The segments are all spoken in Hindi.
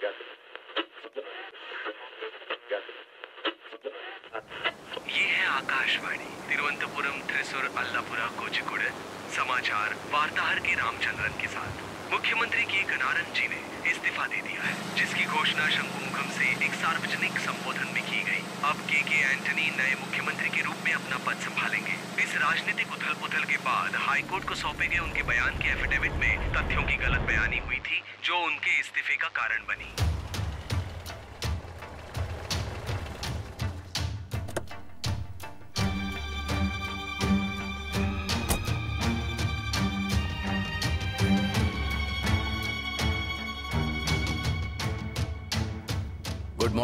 ये है आकाशवाणी तिरुवनंतपुरम त्रिसुर अल्लापुरा कोचिकुड़े समाचार वार्ताहर के रामचंद्रन के साथ। मुख्यमंत्री के कनारन जी ने इस्तीफा दे दिया है, जिसकी घोषणा शंकुमुखम से एक सार्वजनिक संबोधन में की गई। अब के के एंटनी नए मुख्यमंत्री के रूप में अपना पद संभालेंगे। इस राजनीतिक उथल पुथल के बाद हाईकोर्ट को सौंपे गए उनके बयान के एफिडेविट में तथ्यों की गलत बयानी हुई थी, जो उनके इस्तीफे का कारण बनी।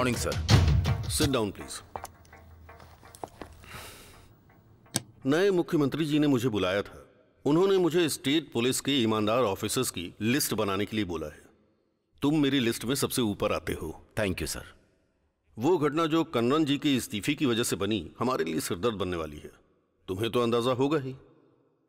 Morning sir sit down please नए मुख्यमंत्री जी ने मुझे बुलाया था। उन्होंने मुझे स्टेट पुलिस के ईमानदार ऑफिसर्स की लिस्ट बनाने के लिए बोला है। तुम मेरी लिस्ट में सबसे ऊपर आते हो। थैंक यू सर वो घटना जो कन्नन जी के इस्तीफे की वजह से बनी हमारे लिए सिरदर्द बनने वाली है। तुम्हें तो अंदाज़ा होगा ही।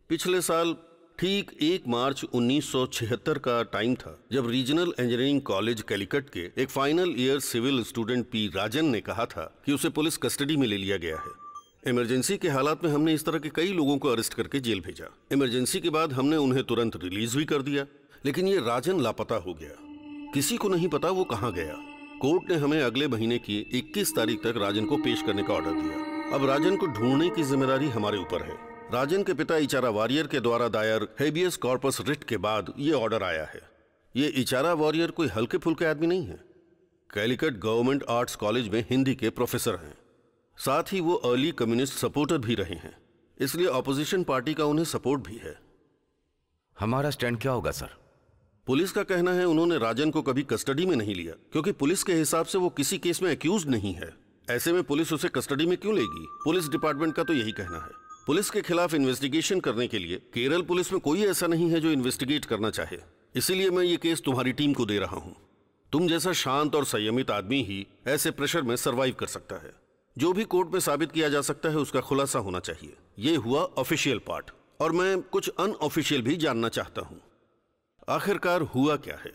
पिछले साल ठीक एक मार्च 1976 का टाइम था, जब रीजनल इंजीनियरिंग कॉलेज कैलिकट के एक final year civil student P Rajan ने कहा था कि उसे पुलिस कस्टडी में ले लिया गया है। इमरजेंसी के हालात में हमने इस तरह के कई लोगों को अरेस्ट करके जेल भेजा। इमरजेंसी के बाद हमने उन्हें तुरंत रिलीज़ भी कर दिया, लेकिन ये राजन लापता हो गया। किसी को नहीं पता वो कहाँ गया। कोर्ट ने हमें अगले महीने की 21 तारीख तक राजन को पेश करने का ऑर्डर दिया। अब राजन को ढूँढने की ज़िम्मेदारी हमारे ऊपर है। राजन के पिता इचारा वॉरियर के द्वारा दायर हेबियस कॉर्पस रिट के बाद ये ऑर्डर आया है। ये इचारा वॉरियर कोई हल्के फुल्के आदमी नहीं है। कैलिकट गवर्नमेंट आर्ट्स कॉलेज में हिंदी के प्रोफेसर हैं। साथ ही वो अर्ली कम्युनिस्ट सपोर्टर भी रहे हैं। इसलिए ऑपोजिशन पार्टी का उन्हें सपोर्ट भी है। हमारा स्टैंड क्या होगा सर? पुलिस का कहना है उन्होंने राजन को कभी कस्टडी में नहीं लिया क्योंकि पुलिस के हिसाब से वो किसी केस में अक्यूज नहीं है। ऐसे में पुलिस उसे कस्टडी में क्यों लेगी? पुलिस डिपार्टमेंट का तो यही कहना है। पुलिस के खिलाफ इन्वेस्टिगेशन करने के लिए केरल पुलिस में कोई ऐसा नहीं है जो इन्वेस्टिगेट करना चाहे। इसीलिए मैं ये केस तुम्हारी टीम को दे रहा हूँ। तुम जैसा शांत और संयमित आदमी ही ऐसे प्रेशर में सरवाइव कर सकता है। जो भी कोर्ट में साबित किया जा सकता है उसका खुलासा होना चाहिए। ये हुआ ऑफिशियल पार्ट और मैं कुछ अनऑफिशियल भी जानना चाहता हूँ। आखिरकार हुआ क्या है?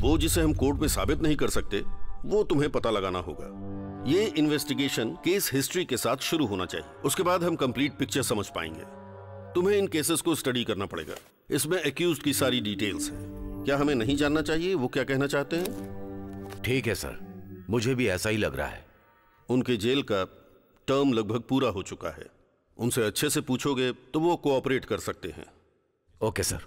वो जिसे हम कोर्ट में साबित नहीं कर सकते, वो तुम्हें पता लगाना होगा। ये इन्वेस्टिगेशन केस हिस्ट्री के साथ शुरू होना चाहिए। उसके बाद हम कंप्लीट पिक्चर समझ पाएँगे। तुम्हें इन केसेस को स्टडी करना पड़ेगा। इसमें एक्यूज की सारी डिटेल्स हैं। क्या हमें नहीं जानना चाहिए? वो क्या कहना चाहते हैं? ठीक है सर। मुझे भी ऐसा ही लग रहा है। उनके जेल का टर्म लगभग पूरा हो चुका है। उनसे अच्छे से पूछोगे तो वो कोऑपरेट कर सकते हैं। Okay sir.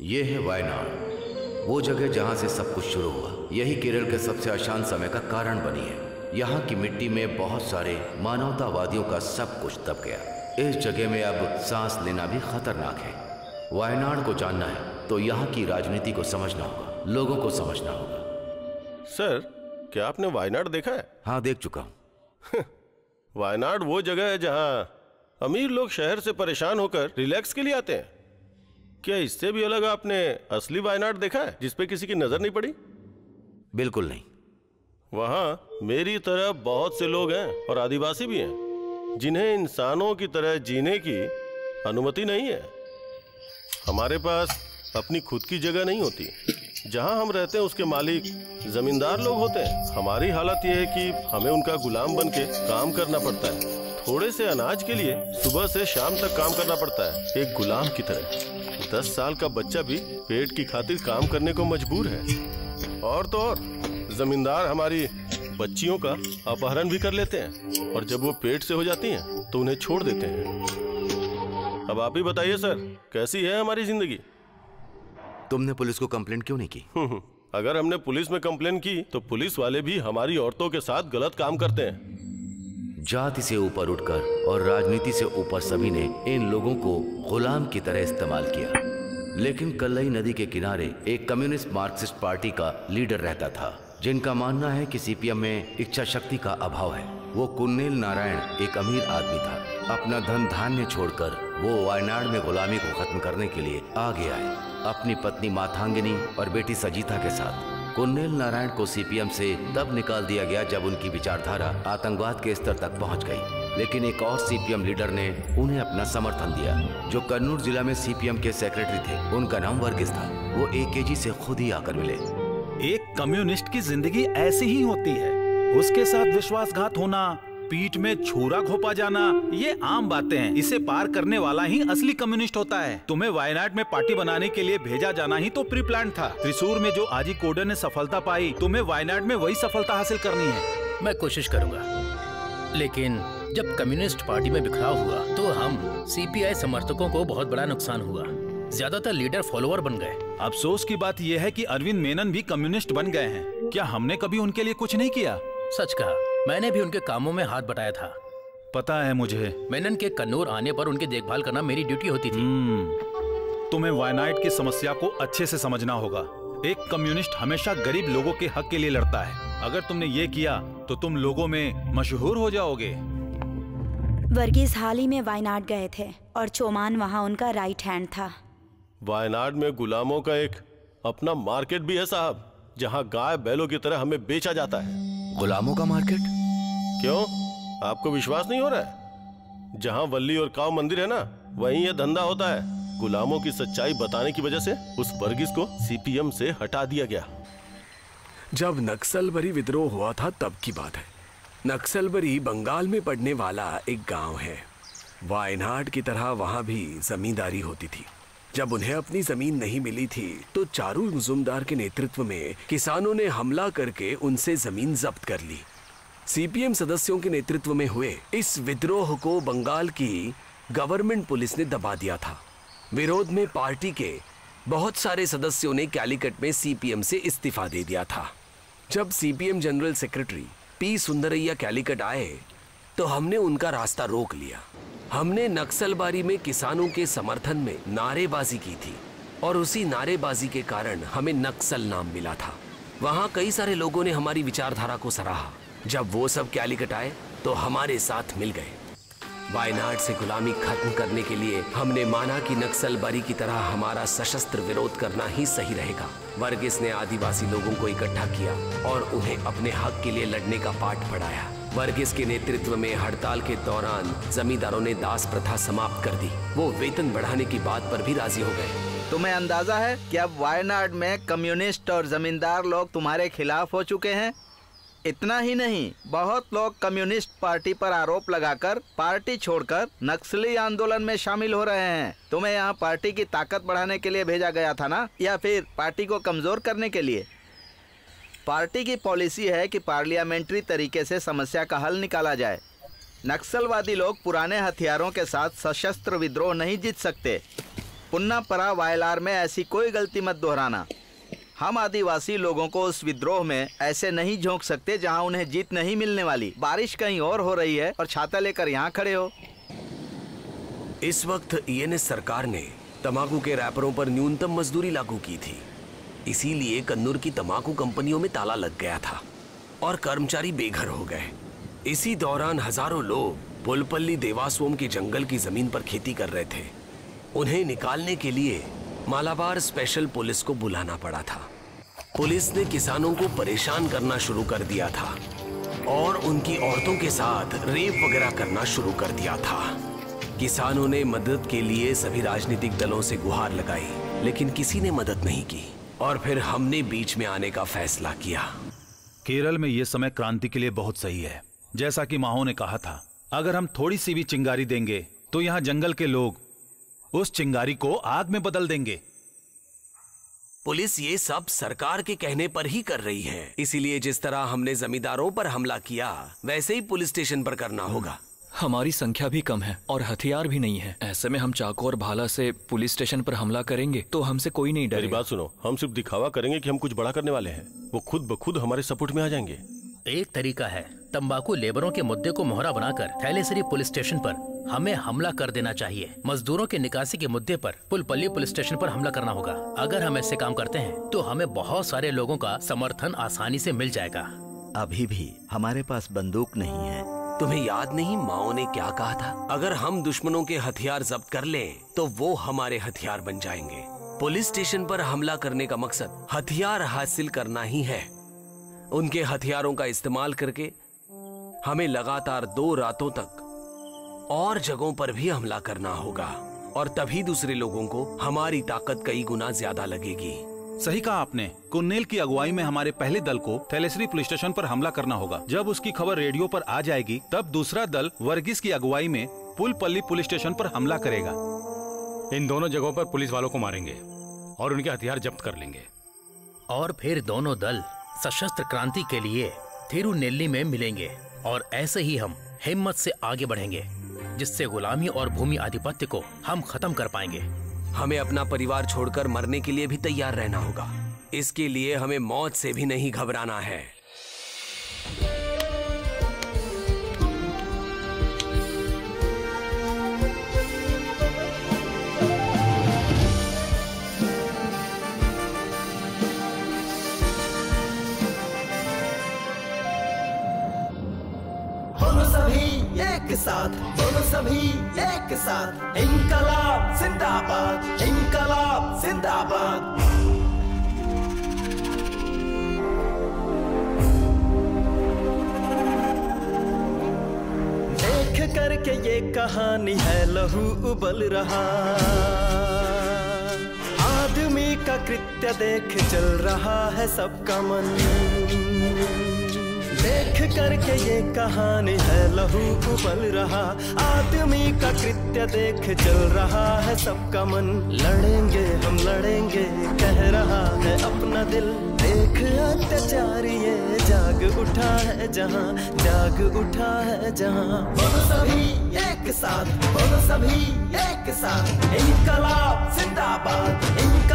ये है वायनाड। वो जगह जहाँ से सब कुछ शुरू हुआ। यही केरल के सबसे अशांत समय का कारण बनी है। यहाँ की मिट्टी में बहुत सारे मानवतावादियों का सब कुछ दब गया। इस जगह में अब सांस लेना भी खतरनाक है। वायनाड को जानना है तो यहाँ की राजनीति को समझना होगा लोगों को समझना होगा। सर क्या आपने वायनाड देखा है? हाँ देख चुका हूँ। वायनाड वो जगह है जहाँ अमीर लोग शहर से परेशान होकर रिलैक्स के लिए आते हैं। क्या इससे भी अलग आपने असली वायनाड देखा है जिसपे किसी की नज़र नहीं पड़ी? बिल्कुल नहीं। वहाँ मेरी तरह बहुत से लोग हैं और आदिवासी भी हैं जिन्हें इंसानों की तरह जीने की अनुमति नहीं है। हमारे पास अपनी खुद की जगह नहीं होती। जहाँ हम रहते हैं उसके मालिक जमींदार लोग होते हैं। हमारी हालत यह है कि हमें उनका गुलाम बन के काम करना पड़ता है। थोड़े से अनाज के लिए सुबह से शाम तक काम करना पड़ता है एक गुलाम की तरह। दस साल का बच्चा भी पेट की खातिर काम करने को मजबूर है। और तो और जमींदार हमारी बच्चियों का अपहरण भी कर लेते हैं और जब वो पेट से हो जाती हैं तो उन्हें छोड़ देते हैं। अब आप ही बताइए सर कैसी है हमारी ज़िंदगी? तुमने पुलिस को कंप्लेंट क्यों नहीं की? हम्म, अगर हमने पुलिस में कंप्लेन की तो पुलिस वाले भी हमारी औरतों के साथ गलत काम करते हैं। जाति से ऊपर उठकर और राजनीति से ऊपर सभी ने इन लोगों को गुलाम की तरह इस्तेमाल किया। लेकिन कल्लई नदी के किनारे एक कम्युनिस्ट मार्क्सिस्ट पार्टी का लीडर रहता था, जिनका मानना है कि सीपीएम में इच्छा शक्ति का अभाव है। वो कुन्नेल नारायण एक अमीर आदमी था। अपना धन धान्य छोड़कर वो वायनाड में गुलामी को खत्म करने के लिए आगे आए। अपनी पत्नी माथांगिनी और बेटी सजीता के साथ। कुन्नेल नारायण को सीपीएम से तब निकाल दिया गया जब उनकी विचारधारा आतंकवाद के स्तर तक पहुँच गई। लेकिन एक और सीपीएम लीडर ने उन्हें अपना समर्थन दिया, जो कन्नूर जिला में सीपीएम के सेक्रेटरी थे। उनका नाम वर्गीस था। वो एकेजी से खुद ही आकर मिले। एक कम्युनिस्ट की ज़िंदगी ऐसी ही होती है। उसके साथ विश्वासघात होना पीठ में छुरा घोपा जाना ये आम बातें हैं। इसे पार करने वाला ही असली कम्युनिस्ट होता है। तुम्हें वायनाड में पार्टी बनाने के लिए भेजा जाना ही तो प्री प्लान था। त्रिशूर में जो आजी कोडर ने सफलता पाई तुम्हें वायनाड में वही सफलता हासिल करनी है। मैं कोशिश करूँगा। लेकिन जब कम्युनिस्ट पार्टी में बिखराव हुआ तो हम सीपीआई समर्थकों को बहुत बड़ा नुकसान हुआ। ज़्यादातर लीडर फॉलोअर बन गए। अफसोस की बात यह है कि अरविंद मेनन भी कम्युनिस्ट बन गए हैं। क्या हमने कभी उनके लिए कुछ नहीं किया? सच कहा। मैंने भी उनके कामों में हाथ बटाया था। पता है मुझे। मेनन के कन्नूर आने पर उनकी देखभाल करना मेरी ड्यूटी होती थी। हम्म, तुम्हें वायनाइट की समस्या को अच्छे से समझना होगा। एक कम्युनिस्ट हमेशा गरीब लोगों के हक के लिए लड़ता है। अगर तुमने ये किया तो तुम लोगों में मशहूर हो जाओगे। वर्गीज हाल ही में वायनाड गए थे और चोमान वहाँ उनका राइट हैंड था। वायनाड में गुलामों का एक अपना मार्केट भी है साहब। जहाँ गाय बैलों की तरह हमें बेचा जाता है। गुलामों का मार्केट? क्यों? आपको विश्वास नहीं हो रहा है? जहाँ वल्ली और काव मंदिर है ना वहीं यह धंधा होता है। गुलामों की सच्चाई बताने की वजह से उस वर्गीस को सीपीएम से हटा दिया गया। जब नक्सल नक्सलबरी विद्रोह हुआ था तब की बात है। नक्सल नक्सलबरी बंगाल में पड़ने वाला एक गाँव है। वायनाड की तरह वहाँ भी जमींदारी होती थी। जब उन्हें अपनी ज़मीन नहीं मिली थी तो चारू मुजुमदार के नेतृत्व में किसानों ने हमला करके उनसे ज़मीन जब्त कर ली। सीपीएम सदस्यों के नेतृत्व में हुए इस विद्रोह को बंगाल की गवर्नमेंट पुलिस ने दबा दिया था। विरोध में पार्टी के बहुत सारे सदस्यों ने कैलिकट में सीपीएम से इस्तीफा दे दिया था। जब CPM general secretary P Sundarayya Calicut आए तो हमने उनका रास्ता रोक लिया। हमने नक्सलबारी में किसानों के समर्थन में नारेबाजी की थी और उसी नारेबाजी के कारण हमें नक्सल नाम मिला था। वहाँ कई सारे लोगों ने हमारी विचारधारा को सराहा। जब वो सब कैलिकट आए तो हमारे साथ मिल गए। वायनाड से गुलामी खत्म करने के लिए हमने माना कि नक्सलबारी की तरह हमारा सशस्त्र विरोध करना ही सही रहेगा। वर्गिस ने आदिवासी लोगों को इकट्ठा किया और उन्हें अपने हक के लिए लड़ने का पाठ पढ़ाया। वर्गिस के नेतृत्व में हड़ताल के दौरान जमींदारों ने दास प्रथा समाप्त कर दी। वो वेतन बढ़ाने की बात पर भी राज़ी हो गए। तुम्हें अंदाज़ा है कि अब वायनाड में कम्युनिस्ट और जमींदार लोग तुम्हारे खिलाफ हो चुके हैं? इतना ही नहीं, बहुत लोग कम्युनिस्ट पार्टी पर आरोप लगाकर पार्टी छोड़कर नक्सली आंदोलन में शामिल हो रहे हैं। तुम्हें यहाँ पार्टी की ताकत बढ़ाने के लिए भेजा गया था ना? या फिर पार्टी को कमज़ोर करने के लिए? पार्टी की पॉलिसी है कि पार्लियामेंट्री तरीके से समस्या का हल निकाला जाए। नक्सलवादी लोग पुराने हथियारों के साथ सशस्त्र विद्रोह नहीं जीत सकते। पुन्ना परा वायलार में ऐसी कोई गलती मत दोहराना। हम आदिवासी लोगों को उस विद्रोह में ऐसे नहीं झोंक सकते जहाँ उन्हें जीत नहीं मिलने वाली। बारिश कहीं और हो रही है और छाता लेकर यहाँ खड़े हो। इस वक्त ईएनएस सरकार ने तंबाकू के रैपरों पर न्यूनतम मजदूरी लागू की थी। इसीलिए कन्नूर की तंबाकू कंपनियों में ताला लग गया था और कर्मचारी बेघर हो गए। इसी दौरान हज़ारों लोग पुलपल्ली देवासोम के जंगल की ज़मीन पर खेती कर रहे थे। उन्हें निकालने के लिए मालाबार स्पेशल पुलिस को बुलाना पड़ा था। पुलिस ने किसानों को परेशान करना शुरू कर दिया था और उनकी औरतों के साथ रेप वगैरह करना शुरू कर दिया था। किसानों ने मदद के लिए सभी राजनीतिक दलों से गुहार लगाई, लेकिन किसी ने मदद नहीं की। और फिर हमने बीच में आने का फैसला किया। केरल में यह समय क्रांति के लिए बहुत सही है। जैसा कि माहो ने कहा था अगर हम थोड़ी सी भी चिंगारी देंगे तो यहाँ जंगल के लोग उस चिंगारी को आग में बदल देंगे। पुलिस ये सब सरकार के कहने पर ही कर रही है। इसीलिए जिस तरह हमने जमींदारों पर हमला किया वैसे ही पुलिस स्टेशन पर करना होगा। हमारी संख्या भी कम है और हथियार भी नहीं है। ऐसे में हम चाकू और भाला से पुलिस स्टेशन पर हमला करेंगे तो हमसे कोई नहीं डरेगा। बात सुनो हम सिर्फ़ दिखावा करेंगे कि हम कुछ बड़ा करने वाले हैं। वो खुद ब खुद हमारे सपोर्ट में आ जाएँगे। एक तरीका है तंबाकू लेबरों के मुद्दे को मोहरा बनाकर थैलेसरी पुलिस स्टेशन पर हमें हमला कर देना चाहिए। मजदूरों के निकासी के मुद्दे पर पुलपल्ली पुलिस स्टेशन पर हमला करना होगा। अगर हम ऐसे काम करते हैं तो हमें बहुत सारे लोगों का समर्थन आसानी से मिल जाएगा। अभी भी हमारे पास बंदूक नहीं है। तुम्हें याद नहीं माओ ने क्या कहा था? अगर हम दुश्मनों के हथियार जब्त कर लें तो वो हमारे हथियार बन जाएँगे। पुलिस स्टेशन पर हमला करने का मकसद हथियार हासिल करना ही है। उनके हथियारों का इस्तेमाल करके हमें लगातार दो रातों तक और जगहों पर भी हमला करना होगा और तभी दूसरे लोगों को हमारी ताकत कई गुना ज़्यादा लगेगी। सही कहा आपने। कुन्नेल की अगुवाई में हमारे पहले दल को थैलेसरी पुलिस स्टेशन पर हमला करना होगा। जब उसकी खबर रेडियो पर आ जाएगी तब दूसरा दल वर्गीस की अगुवाई में पुलपल्ली पुलिस स्टेशन पर हमला करेगा। इन दोनों जगहों पर पुलिस वालों को मारेंगे और उनके हथियार जब्त कर लेंगे। और फिर दोनों दल सशस्त्र क्रांति के लिए थिरुनेल्ली में मिलेंगे और ऐसे ही हम हिम्मत से आगे बढ़ेंगे जिससे गुलामी और भूमि आधिपत्य को हम खत्म कर पाएँगे। हमें अपना परिवार छोड़कर मरने के लिए भी तैयार रहना होगा। इसके लिए हमें मौत से भी नहीं घबराना है। साथ बोलो सभी एक साथ। इनकलाब जिंदाबाद इनकलाब जिंदाबाद। देख करके ये कहानी है लहू उबल रहा। आदमी का कृत्य देख चल रहा है सबका मन। देख करके ये कहानी है, लहू उबल रहा। आदमी का कृत्य देख चल रहा है, सबका मन लड़ेंगे, हम लड़ेंगे, कह रहा है अपना दिल। देख अत्याचार ये जाग उठा है जहाँ, जाग उठा है जहाँ। बोलो सभी एक साथ, बोलो सभी एक साथ। इनकलाब जिंदाबाद, इनकलाब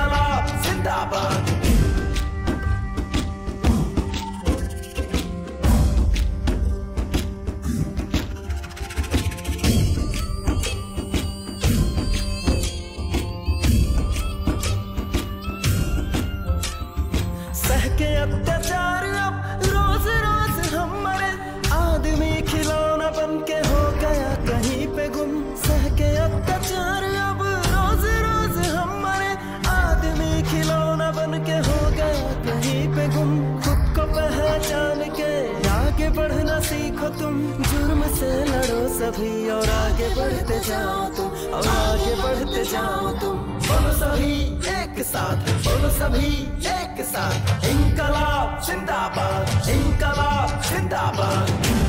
सभी एक साथ। इनकलाब जिंदाबाद इनकलाब जिंदाबाद।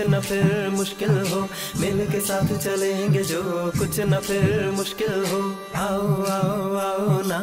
कुछ न फिर मुश्किल हो। मिल के साथ चलेंगे जो कुछ न फिर मुश्किल हो। आओ आओ आओ, ना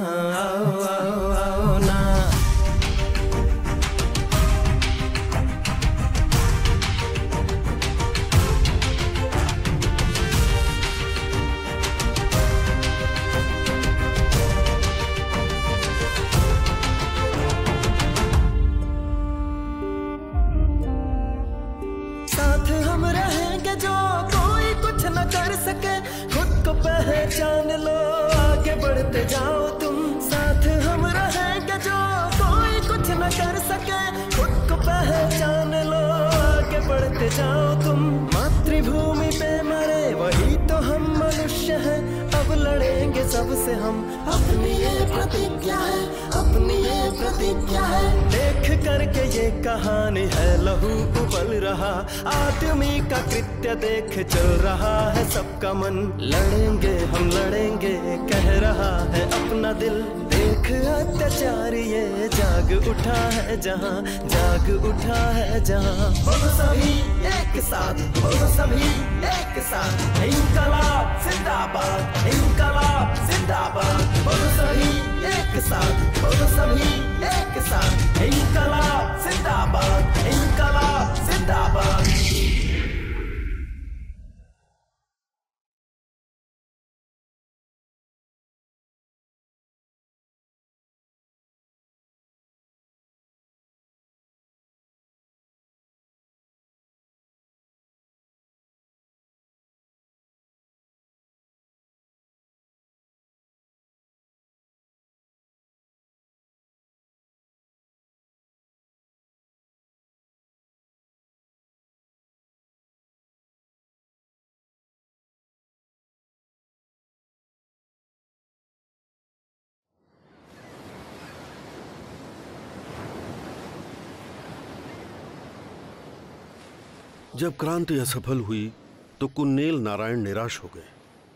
जब क्रांति असफल हुई तो कुन्नेल नारायण निराश हो गए।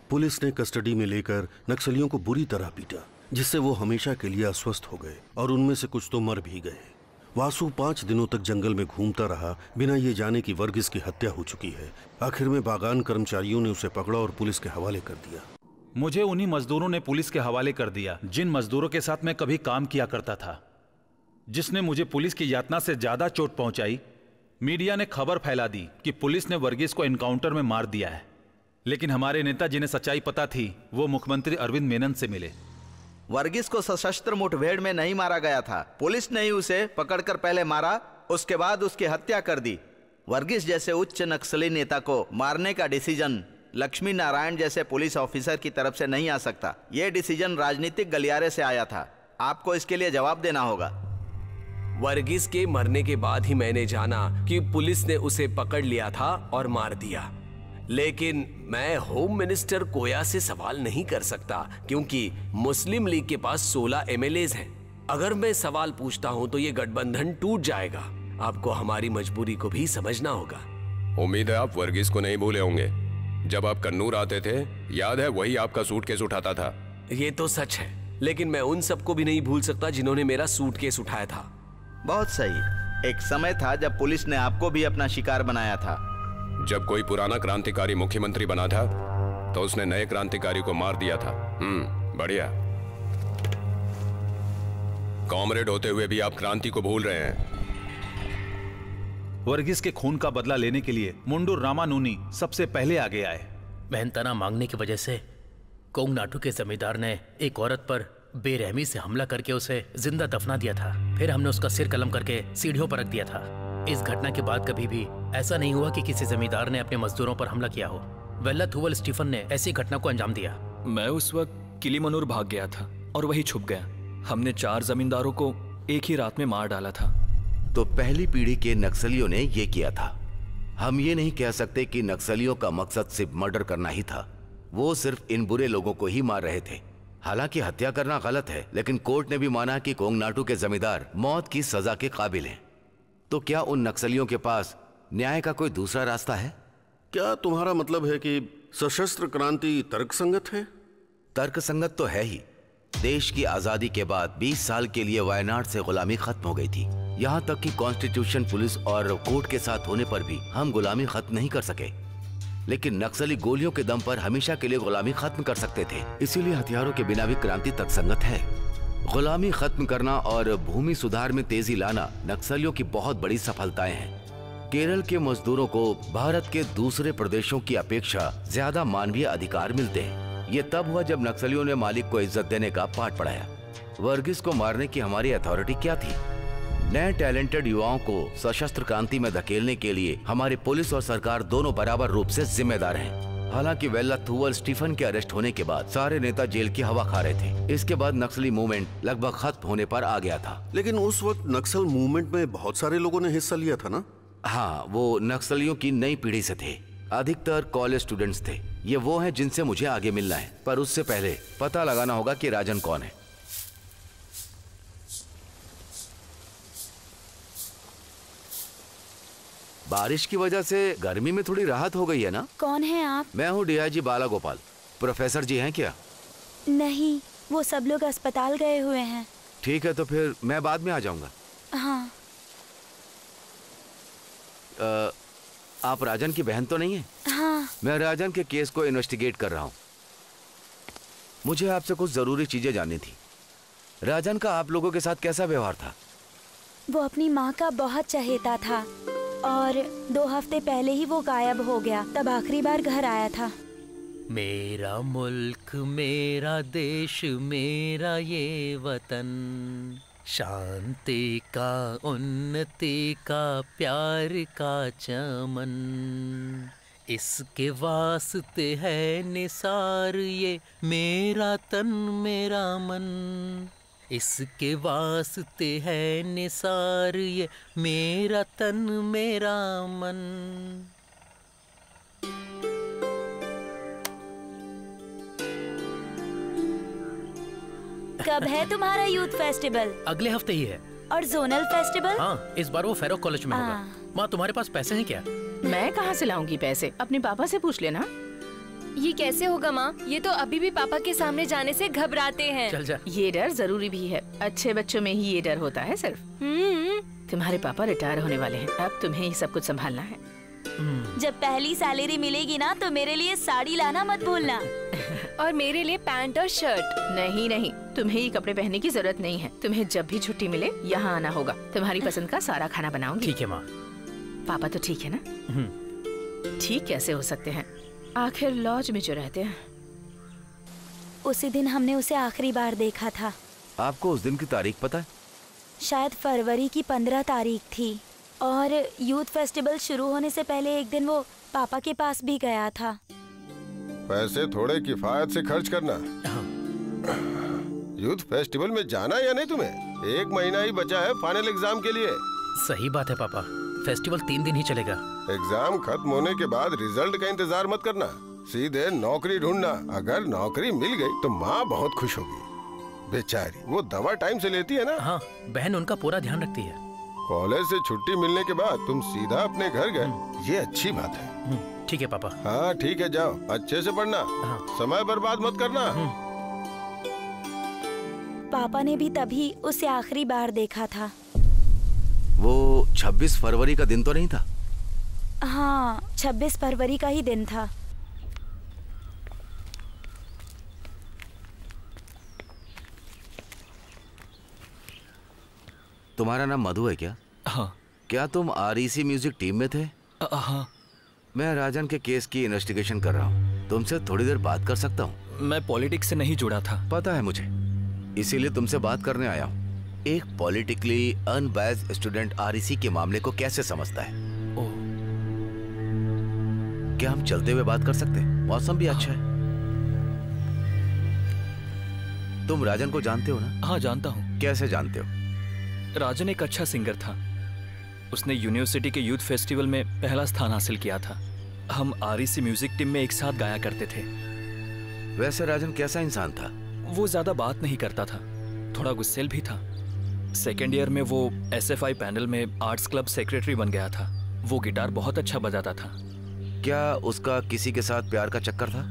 पुलिस ने कस्टडी में लेकर नक्सलियों को बुरी तरह पीटा, जिससे वो हमेशा के लिए अस्वस्थ हो गए और उनमें से कुछ तो मर भी गए। वासु पाँच दिनों तक जंगल में घूमता रहा, बिना ये जाने कि वर्गीस की हत्या हो चुकी है। आखिर में बागान कर्मचारियों ने उसे पकड़ा और पुलिस के हवाले कर दिया। मुझे उन्हीं मजदूरों ने पुलिस के हवाले कर दिया, जिन मजदूरों के साथ मैं कभी काम किया करता था, जिसने मुझे पुलिस की यातना से ज़्यादा चोट पहुंचाई मीडिया ने खबर फैला दी कि पुलिस ने वर्गीस को एनकाउंटर में मार दिया है। लेकिन हमारे नेता जिन्हें सच्चाई पता थी, वो मुख्यमंत्री अरविंद मेनन से मिले। वर्गीस को सशस्त्र मुठभेड़ में नहीं मारा गया था। पुलिस ने ही उसे पकड़कर पहले मारा, उसके बाद उसकी हत्या कर दी। वर्गीस जैसे उच्च नक्सली नेता को मारने का डिसीज़न लक्ष्मी नारायण जैसे पुलिस ऑफिसर की तरफ़ से नहीं आ सकता। यह डिसीज़न राजनीतिक गलियारे से आया था। आपको इसके लिए जवाब देना होगा। वर्गीस के मरने के बाद ही मैंने जाना कि पुलिस ने उसे पकड़ लिया था और मार दिया। लेकिन मैं होम मिनिस्टर कोया से सवाल नहीं कर सकता क्योंकि मुस्लिम लीग के पास 16 एमएलए हैं। अगर मैं सवाल पूछता हूँ तो ये गठबंधन टूट जाएगा। आपको हमारी मजबूरी को भी समझना होगा। उम्मीद है आप वर्गीस को नहीं भूले होंगे। जब आप कन्नूर आते थे याद है वही आपका सूटकेस उठाता था। ये तो सच है लेकिन मैं उन सबको भी नहीं भूल सकता जिन्होंने मेरा सूटकेस उठाया था। बहुत सही। एक समय था जब पुलिस ने आपको भी अपना शिकार बनाया था। जब कोई पुराना क्रांतिकारी मुख्यमंत्री बना था तो उसने नए क्रांतिकारी को मार दिया था। हम्म बढ़िया। कॉमरेड होते हुए भी आप क्रांति को भूल रहे हैं। वर्गीस के खून का बदला लेने के लिए मुंडू रामानूनी सबसे पहले आगे आए। मेहनताना मांगने की वजह से कोंग नाटू के जमींदार ने एक औरत पर बेरहमी से हमला करके उसे ज़िंदा दफना दिया था। फिर हमने उसका सिर कलम करके सीढ़ियों पर रख दिया था। इस घटना के बाद कभी भी ऐसा नहीं हुआ कि किसी जमींदार ने अपने मजदूरों पर हमला किया हो। वेल्ला थुवल स्टीफन ने ऐसी घटना को अंजाम दिया। मैं उस वक्त किलीमनूर भाग गया था और वही छुप गया। हमने चार जमींदारों को एक ही रात में मार डाला था। तो पहली पीढ़ी के नक्सलियों ने ये किया था। हम ये नहीं कह सकते कि नक्सलियों का मकसद सिर्फ़ मर्डर करना ही था। वो सिर्फ़ इन बुरे लोगों को ही मार रहे थे। हालाँकि हत्या करना गलत है लेकिन कोर्ट ने भी माना कि कोंगनाटू के जमींदार मौत की सजा के काबिल हैं। तो क्या उन नक्सलियों के पास न्याय का कोई दूसरा रास्ता है? क्या तुम्हारा मतलब है कि सशस्त्र क्रांति तर्कसंगत है? तर्कसंगत तो है ही। देश की आज़ादी के बाद 20 साल के लिए वायनाड से गुलामी खत्म हो गई थी। यहाँ तक कि कॉन्स्टिट्यूशन पुलिस और कोर्ट के साथ होने पर भी हम गुलामी खत्म नहीं कर सके। लेकिन नक्सली गोलियों के दम पर हमेशा के लिए गुलामी खत्म कर सकते थे। इसीलिए हथियारों के बिना भी क्रांति तर्कसंगत है। गुलामी खत्म करना और भूमि सुधार में तेज़ी लाना नक्सलियों की बहुत बड़ी सफलताएँ हैं। केरल के मजदूरों को भारत के दूसरे प्रदेशों की अपेक्षा ज़्यादा मानवीय अधिकार मिलते हैं। ये तब हुआ जब नक्सलियों ने मालिक को इज़्ज़त देने का पाठ पढ़ाया। वर्गीस को मारने की हमारी अथॉरिटी क्या थी? नए टैलेंटेड युवाओं को सशस्त्र क्रांति में धकेलने के लिए हमारी पुलिस और सरकार दोनों बराबर रूप से जिम्मेदार हैं। हालाँकि वेल्ला थुवल स्टीफन के अरेस्ट होने के बाद सारे नेता जेल की हवा खा रहे थे। इसके बाद नक्सली मूवमेंट लगभग खत्म होने पर आ गया था। लेकिन उस वक्त नक्सल मूवमेंट में बहुत सारे लोगों ने हिस्सा लिया था ना? हाँ वो नक्सलियों की नई पीढ़ी से थे। अधिकतर कॉलेज स्टूडेंट्स थे। ये वो हैं जिनसे मुझे आगे मिलना है। पर उससे पहले पता लगाना होगा कि राजन कौन है। बारिश की वजह से गर्मी में थोड़ी राहत हो गई है ना? कौन है आप? मैं हूँ डीआईजी बाला गोपाल प्रोफेसर जी हैं क्या? नहीं वो सब लोग अस्पताल गए हुए हैं। ठीक है तो फिर मैं बाद में आ जाऊँगा। हाँ। अ, आप राजन की बहन तो नहीं है? हाँ। मैं राजन के केस को इन्वेस्टिगेट कर रहा हूँ। मुझे आपसे कुछ ज़रूरी चीज़ें जाननी थी। राजन का आप लोगों के साथ कैसा व्यवहार था? वो अपनी माँ का बहुत चहेता था। और दो हफ़्ते पहले ही वो गायब हो गया। तब आखिरी बार घर आया था। मेरा मुल्क, मेरा देश, मेरा ये वतन। शांति का, उन्नति का, प्यार का चमन। इसके वास्ते है निसार ये मेरा तन, मेरा मन। इसके वास्ते है निसार ये मेरा तन मेरा मन। कब है तुम्हारा यूथ फेस्टिवल? अगले हफ़्ते ही है। और जोनल फेस्टिवल? हाँ इस बार वो फेरो कॉलेज में होगा। माँ तुम्हारे पास पैसे हैं क्या? मैं कहाँ से लाऊँगी पैसे? अपने पापा से पूछ लेना। ये कैसे होगा माँ? ये तो अभी भी पापा के सामने जाने से घबराते हैं। चल जा। ये डर ज़रूरी भी है। अच्छे बच्चों में ही ये डर होता है सिर्फ़। तुम्हारे पापा रिटायर होने वाले हैं। अब तुम्हें ये सब कुछ संभालना है। जब पहली सैलरी मिलेगी ना तो मेरे लिए साड़ी लाना मत भूलना। और मेरे लिए पैंट और शर्ट। नहीं नहीं। तुम्हें ये कपड़े पहनने की ज़रूरत नहीं है। तुम्हें जब भी छुट्टी मिले यहाँ आना होगा। तुम्हारी पसंद का सारा खाना बनाऊँगी। ठीक है माँ। पापा तो ठीक है ना? ठीक कैसे हो सकते हैं? आखिर लॉज में जो रहते हैं। उसी दिन हमने उसे आखिरी बार देखा था। आपको उस दिन की तारीख पता है? शायद फरवरी की पंद्रह तारीख थी। और यूथ फेस्टिवल शुरू होने से पहले एक दिन वो पापा के पास भी गया था। पैसे थोड़े किफायत से खर्च करना। यूथ फेस्टिवल में जाना या नहीं तुम्हें? एक महीना ही बचा है फाइनल एग्ज़ाम के लिए। सही बात है पापा। फेस्टिवल तीन दिन ही चलेगा। एग्ज़ाम खत्म होने के बाद रिज़ल्ट का इंतज़ार मत करना। सीधे नौकरी ढूंढना। अगर नौकरी मिल गई तो माँ बहुत खुश होगी। बेचारी वो दवा टाइम से लेती है ना? हाँ बहन उनका पूरा ध्यान रखती है। कॉलेज से छुट्टी मिलने के बाद तुम सीधा अपने घर गए। ये अच्छी बात है। ठीक है पापा। हाँ ठीक है जाओ। अच्छे से पढ़ना। समय बर्बाद मत करना। पापा ने भी तभी उसे आखिरी बार देखा था। वो 26 फरवरी का दिन तो नहीं था? हाँ 26 फरवरी का ही दिन था। तुम्हारा नाम मधु है क्या? हाँ। क्या तुम आरईसी म्यूज़िक टीम में थे? हाँ। मैं राजन के केस की इन्वेस्टिगेशन कर रहा हूँ। तुमसे थोड़ी देर बात कर सकता हूँ। मैं पॉलिटिक्स से नहीं जुड़ा था। पता है मुझे। इसीलिए तुमसे बात करने आया हूँ। एक पॉलिटिकली अनबैज स्टूडेंट आरईसी के मामले को कैसे समझता है? ओ। क्या हम चलते हुए बात कर सकते हैं? मौसम भी अच्छा है। तुम राजन को जानते हो ना? हाँ जानता हूँ। कैसे जानते हो? राजन एक अच्छा सिंगर था। उसने यूनिवर्सिटी के यूथ फेस्टिवल में पहला स्थान हासिल किया था। हम आरईसी म्यूज़िक टीम में एक साथ गाया करते थे। वैसे राजन कैसा इंसान था? वो ज़्यादा बात नहीं करता था। थोड़ा गुस्सेल भी था। सेकेंड ईयर में वो एसएफआई पैनल में आर्ट्स क्लब सेक्रेटरी बन गया था। वो गिटार बहुत अच्छा बजाता था। क्या उसका किसी के साथ प्यार का चक्कर था?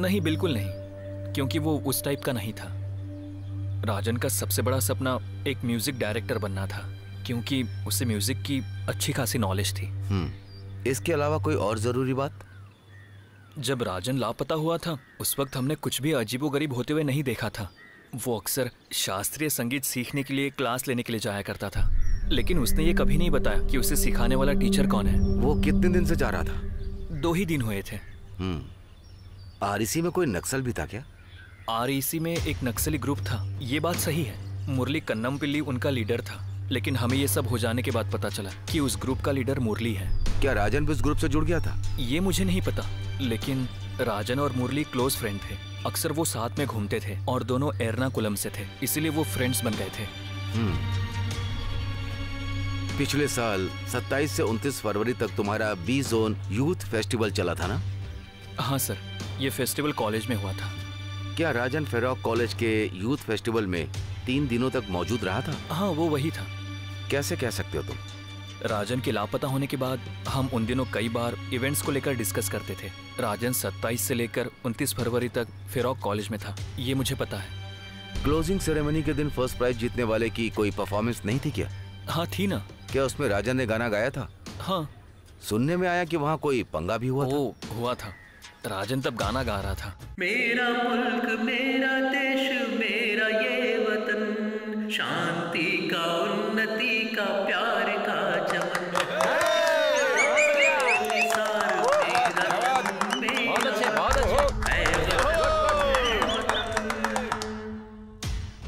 नहीं बिल्कुल नहीं क्योंकि वो उस टाइप का नहीं था। राजन का सबसे बड़ा सपना एक म्यूज़िक डायरेक्टर बनना था क्योंकि उसे म्यूज़िक की अच्छी खासी नॉलेज थी। इसके अलावा कोई और ज़रूरी बात? जब राजन लापता हुआ था उस वक्त हमने कुछ भी अजीबोगरीब होते हुए नहीं देखा था। वो अक्सर शास्त्रीय संगीत सीखने के लिए क्लास लेने के लिए जाया करता था। लेकिन उसने ये कभी नहीं बताया कि उसे सिखाने वाला टीचर कौन है। वो कितने दिन से जा रहा था? दो ही दिन हुए थे। आरईसी में कोई नक्सल भी था क्या? आरईसी में एक नक्सली ग्रुप था। ये बात सही है। मुरली कन्नम पिल्ली उनका लीडर था। लेकिन हमें ये सब हो जाने के बाद पता चला कि उस ग्रुप का लीडर मुरली है। क्या राजन भी उस ग्रुप से जुड़ गया था? ये मुझे नहीं पता लेकिन राजन और मुरली क्लोज फ्रेंड थे। अक्सर वो साथ में घूमते थे और दोनों एर्नाकुलम से थे इसीलिए वो फ्रेंड्स बन गए थे। पिछले साल 27 से 29 फरवरी तक तुम्हारा बी जोन यूथ फेस्टिवल चला था ना? हाँ सर ये फेस्टिवल कॉलेज में हुआ था। क्या राजन फेरॉक कॉलेज के यूथ फेस्टिवल में तीन दिनों तक मौजूद रहा था? हाँ वो वही था। कैसे कह सकते हो तुम? राजन के लापता होने के बाद हम उन दिनों कई बार इवेंट्स को लेकर डिस्कस करते थे। राजन 27 से लेकर 29 फरवरी तक फेरॉक कॉलेज में था। ये मुझे पता है। क्लोजिंग सेरेमनी के दिन फ़र्स्ट प्राइज जीतने वाले की कोई परफॉर्मेंस नहीं थी क्या? हाँ थी ना। क्या उसमें राजन ने गाना गाया था? हाँ। सुनने में आया कि वहाँ कोई पंगा भी हुआ ओ, हुआ था। राजन तब गाना गा रहा था। मेरा मुल्क मेरा देश मेरा ये वतन शांति का उन्नति का प्यार का चमन।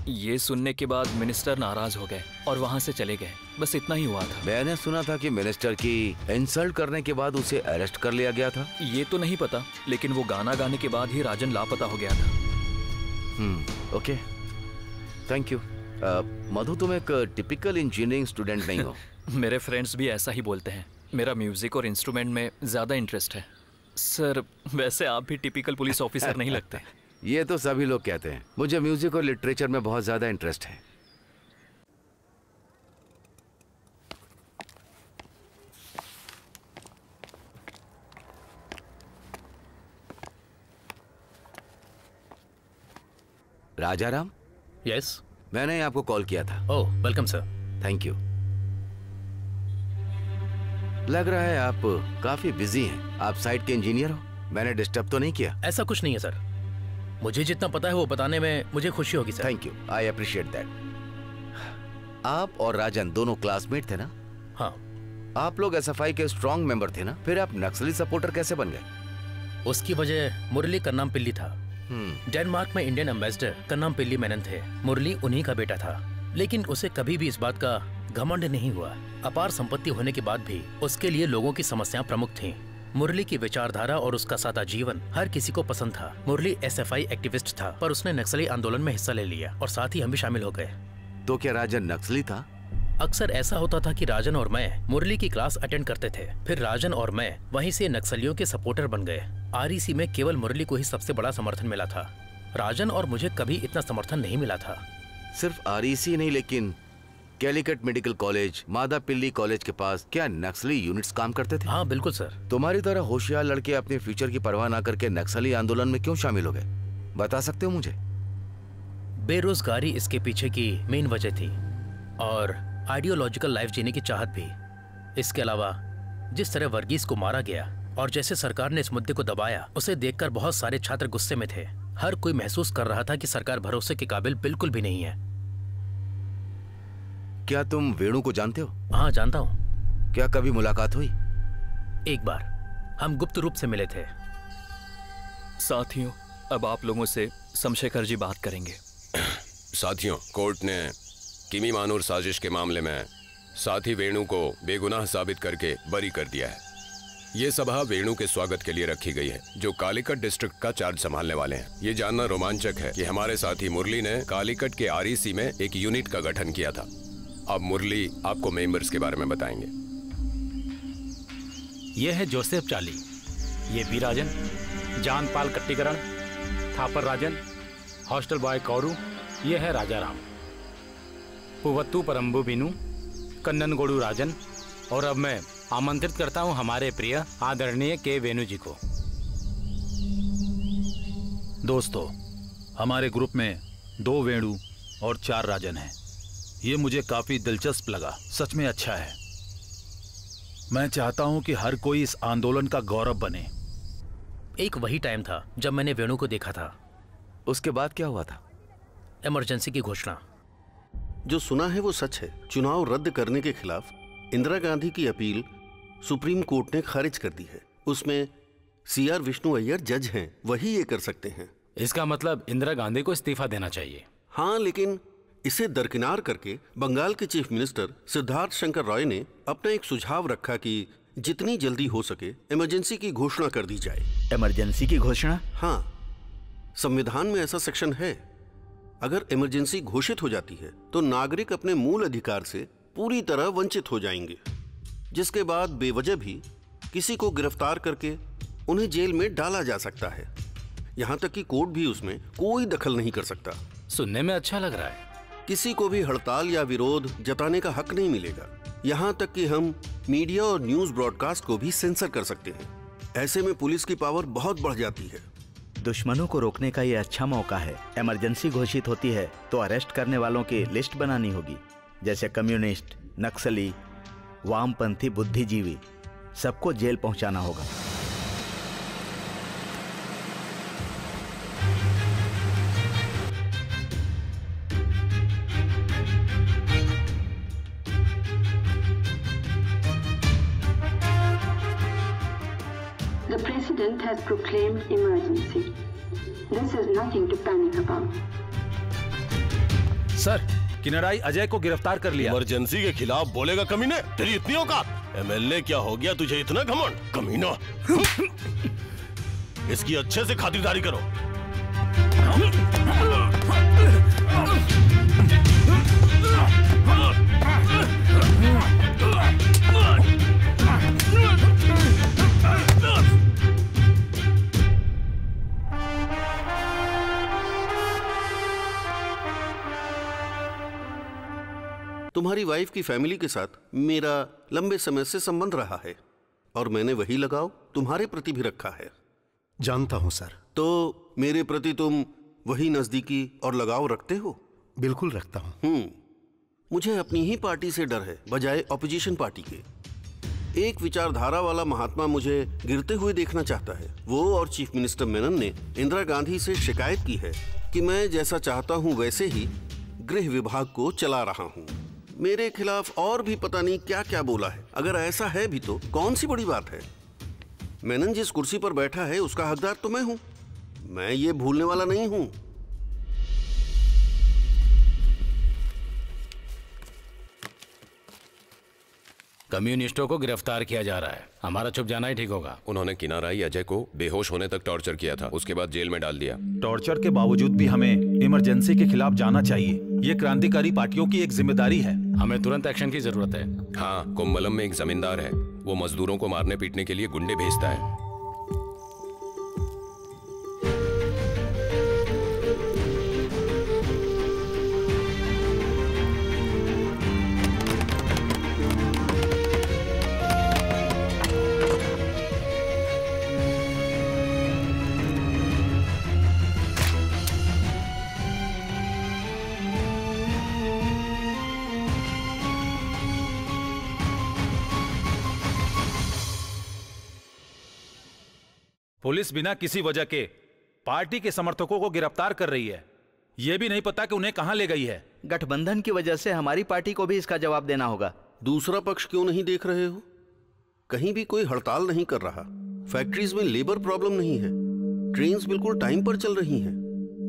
ये सुनने के बाद मिनिस्टर नाराज़ हो गए और वहाँ से चले गए। बस इतना ही हुआ था। मैंने सुना था कि मिनिस्टर की इंसल्ट करने के बाद उसे अरेस्ट कर लिया गया था। ये तो नहीं पता लेकिन वो गाना गाने के बाद ही राजन लापता हो गया था। Hmm okay. Thank you Madhu तुम एक टिपिकल इंजीनियरिंग स्टूडेंट नहीं हो। मेरे फ्रेंड्स भी ऐसा ही बोलते हैं। मेरा म्यूज़िक और इंस्ट्रूमेंट में ज़्यादा इंटरेस्ट है। सर वैसे आप भी टिपिकल पुलिस ऑफिसर नहीं लगते। ये तो सभी लोग कहते हैं। मुझे म्यूज़िक और लिटरेचर में बहुत ज़्यादा इंटरेस्ट है। राजाराम? यस मैंने आपको कॉल किया था। Oh welcome sir. Thank you लग रहा है आप काफ़ी बिज़ी हैं। आप साइट के इंजीनियर हो। मैंने डिस्टर्ब तो नहीं किया। ऐसा कुछ नहीं है सर। मुझे जितना पता है वो बताने में मुझे खुशी होगी sir. Thank you I appreciate that आप और राजन दोनों क्लासमेट थे ना? हाँ। आप लोग एसएफआई के स्ट्रॉन्ग मेंबर थे ना? फिर आप नक्सली सपोर्टर कैसे बन गए? उसकी वजह मुरली कन्नाम पिल्ली था। डेनमार्क में इंडियन एम्बेसडर का नाम पिल्ली मेनन थे। मुरली उन्हीं का बेटा था। लेकिन उसे कभी भी इस बात का घमंड नहीं हुआ। अपार संपत्ति होने के बाद भी उसके लिए लोगों की समस्याएँ प्रमुख थीं। मुरली की विचारधारा और उसका सादा जीवन हर किसी को पसंद था। मुरली एसएफआई एक्टिविस्ट था, पर उसने नक्सली आंदोलन में हिस्सा ले लिया और साथ ही हम भी शामिल हो गए। तो क्या राजन नक्सली था? अक्सर ऐसा होता था कि राजन और मैं मुरली की क्लास अटेंड करते थे। फिर राजन और मैं वहीं से नक्सलियों के सपोर्टर बन गए। आरईसी में केवल मुरली को ही सबसे बड़ा समर्थन मिला था। राजन और मुझे कभी इतना समर्थन नहीं मिला था। सिर्फ़ आरईसी नहीं लेकिन कैलिकट मेडिकल कॉलेज मादा पिल्ली कॉलेज के पास क्या नक्सली यूनिट्स काम करते थे? हाँ बिल्कुल सर। तुम्हारी तरह होशियार लड़के अपने फ्यूचर की परवाह ना करके नक्सली आंदोलन में क्यों शामिल हो गए? बता सकते हो मुझे? बेरोजगारी इसके पीछे की मेन वजह थी। और आइडियोलॉजिकल लाइफ जीने की चाहत भी। इसके अलावा जिस तरह वर्गीस को मारा गया और जैसे सरकार ने इस मुद्दे को दबाया उसे देखकर बहुत सारे छात्र गुस्से में थे। हर कोई महसूस कर रहा था कि सरकार भरोसे के काबिल बिल्कुल भी नहीं है। क्या तुम वेणु को जानते हो? हाँ जानता हूँ। क्या कभी मुलाकात हुई? एक बार हम गुप्त रूप से मिले थे। साथियों अब आप लोगों से शमशेखर जी बात करेंगे। साथियों कोर्ट ने किमी मानूर साजिश के मामले में साथी वेणु को बेगुनाह साबित करके बरी कर दिया है। ये सभा वेणु के स्वागत के लिए रखी गई है, जो कालीकट डिस्ट्रिक्ट का चार्ज संभालने वाले हैं। ये जानना रोमांचक है कि हमारे साथी मुरली ने कालीकट के आरईसी में एक यूनिट का गठन किया था। अब मुरली आपको मेंबर्स के बारे में बताएँगे। ये है जोसेफ चाली। ये B Rajan Janpal Kattikaran Thapar Rajan hostel boy Kauru ये है राजा राम पुवत्तू परम्बु बिनू कन्नन गोड़ू राजन और अब मैं आमंत्रित करता हूँ हमारे प्रिय आदरणीय के वेणु जी को। दोस्तों हमारे ग्रुप में दो वेणु और चार राजन हैं। ये मुझे काफ़ी दिलचस्प लगा सच में अच्छा है। मैं चाहता हूँ कि हर कोई इस आंदोलन का गौरव बने। एक वही टाइम था जब मैंने वेणु को देखा था। उसके बाद क्या हुआ था? इमरजेंसी की घोषणा। जो सुना है वो सच है। चुनाव रद्द करने के खिलाफ इंदिरा गांधी की अपील सुप्रीम कोर्ट ने खारिज कर दी है। उसमें सी आर विष्णु अय्यर जज हैं वही ये कर सकते हैं। इसका मतलब इंदिरा गांधी को इस्तीफा देना चाहिए। हाँ लेकिन इसे दरकिनार करके बंगाल के चीफ मिनिस्टर सिद्धार्थ शंकर रॉय ने अपना एक सुझाव रखा कि जितनी जल्दी हो सके इमरजेंसी की घोषणा कर दी जाए। इमरजेंसी की घोषणा? हाँ संविधान में ऐसा सेक्शन है। अगर इमरजेंसी घोषित हो जाती है तो नागरिक अपने मूल अधिकार से पूरी तरह वंचित हो जाएँगे जिसके बाद बेवजह भी किसी को गिरफ़्तार करके उन्हें जेल में डाला जा सकता है। यहाँ तक कि कोर्ट भी उसमें कोई दखल नहीं कर सकता। सुनने में अच्छा लग रहा है। किसी को भी हड़ताल या विरोध जताने का हक नहीं मिलेगा। यहाँ तक कि हम मीडिया और न्यूज़ ब्रॉडकास्ट को भी सेंसर कर सकते हैं। ऐसे में पुलिस की पावर बहुत बढ़ जाती है। दुश्मनों को रोकने का ये अच्छा मौका है। इमरजेंसी घोषित होती है तो अरेस्ट करने वालों की लिस्ट बनानी होगी। जैसे कम्युनिस्ट नक्सली, वामपंथी बुद्धिजीवी, सबको जेल पहुंचाना होगा। President has proclaimed emergency. This is nothing to panic about. Sir किनराई Ajay को गिरफ़्तार कर लिया इमरजेंसी के खिलाफ बोलेगा कमीने तेरी इतनी औकात एमएलए क्या हो गया तुझे इतना घमंड कमीना इसकी अच्छे से खातिरदारी करो तुम्हारी वाइफ की फैमिली के साथ मेरा लंबे समय से संबंध रहा है और मैंने वही लगाव तुम्हारे प्रति भी रखा है। जानता हूँ सर। तो मेरे प्रति तुम वही नजदीकी और लगाव रखते हो? बिल्कुल रखता हूँ। हम्म। मुझे अपनी ही पार्टी से डर है बजाय ऑपोजिशन पार्टी के। एक विचारधारा वाला महात्मा मुझे गिरते हुए देखना चाहता है। वो और चीफ मिनिस्टर मेनन ने इंदिरा गांधी से शिकायत की है कि मैं जैसा चाहता हूँ वैसे ही गृह विभाग को चला रहा हूँ। मेरे खिलाफ और भी पता नहीं क्या क्या बोला है। अगर ऐसा है भी तो कौन सी बड़ी बात है? मैनन जिस कुर्सी पर बैठा है, उसका हकदार तो मैं हूँ। मैं ये भूलने वाला नहीं हूँ। कम्युनिस्टों को गिरफ़्तार किया जा रहा है। हमारा चुप जाना ही ठीक होगा। उन्होंने किनाराई अजय को बेहोश होने तक टॉर्चर किया था। उसके बाद जेल में डाल दिया। टॉर्चर के बावजूद भी हमें इमरजेंसी के खिलाफ जाना चाहिए। ये क्रांतिकारी पार्टियों की एक ज़िम्मेदारी है। हमें तुरंत एक्शन की ज़रूरत है। हाँ कुम्बलम में एक जमींदार है। वो मजदूरों को मारने पीटने के लिए गुंडे भेजता है। पुलिस बिना किसी वजह के पार्टी के समर्थकों को गिरफ़्तार कर रही है। ये भी नहीं पता कि उन्हें कहाँ ले गई है। गठबंधन की वजह से हमारी पार्टी को भी इसका जवाब देना होगा। दूसरा पक्ष क्यों नहीं देख रहे हो? कहीं भी कोई हड़ताल नहीं कर रहा। फैक्ट्रीज में लेबर प्रॉब्लम नहीं है। ट्रेन बिल्कुल टाइम पर चल रही हैं।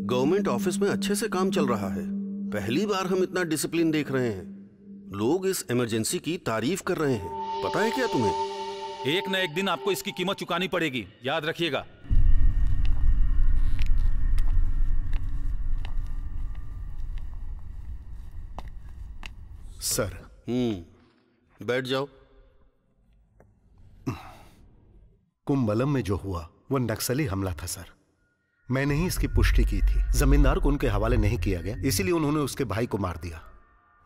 गवर्नमेंट ऑफ़िस में अच्छे से काम चल रहा है। पहली बार हम इतना डिसिप्लिन देख रहे हैं। लोग इस इमरजेंसी की तारीफ़ कर रहे हैं। पता है क्या तुम्हें? एक न एक दिन आपको इसकी कीमत चुकानी पड़ेगी। याद रखिएगा। सर। हम्म बैठ जाओ। कुंभलम में जो हुआ वो नक्सली हमला था सर। मैंने ही इसकी पुष्टि की थी। जमींदार को उनके हवाले नहीं किया गया इसीलिए उन्होंने उसके भाई को मार दिया।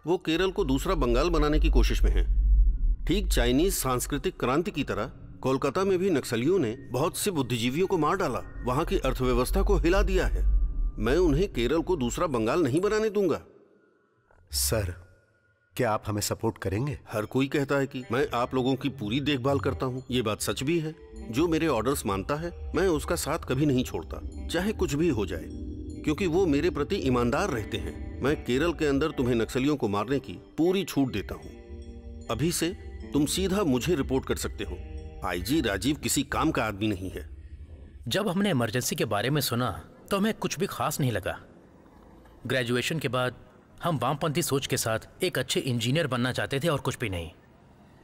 वो केरल को दूसरा बंगाल बनाने की कोशिश में है। ठीक चाइनीज़ सांस्कृतिक क्रांति की तरह कोलकाता में भी नक्सलियों ने बहुत से बुद्धिजीवियों को मार डाला। वहाँ की अर्थव्यवस्था को हिला दिया है। मैं उन्हें केरल को दूसरा बंगाल नहीं बनाने दूँगा। सर क्या आप हमें सपोर्ट करेंगे? हर कोई कहता है कि मैं आप लोगों की पूरी देखभाल करता हूँ। ये बात सच भी है। जो मेरे ऑर्डर्स मानता है मैं उसका साथ कभी नहीं छोड़ता चाहे कुछ भी हो जाए। क्योंकि वो मेरे प्रति ईमानदार रहते हैं। मैं केरल के अंदर तुम्हें नक्सलियों को मारने की पूरी छूट देता हूँ। अभी से तुम सीधा मुझे रिपोर्ट कर सकते हो। आईजी राजीव किसी काम का आदमी नहीं है। जब हमने इमरजेंसी के बारे में सुना तो हमें कुछ भी खास नहीं लगा। ग्रेजुएशन के बाद हम वामपंथी सोच के साथ एक अच्छे इंजीनियर बनना चाहते थे और कुछ भी नहीं।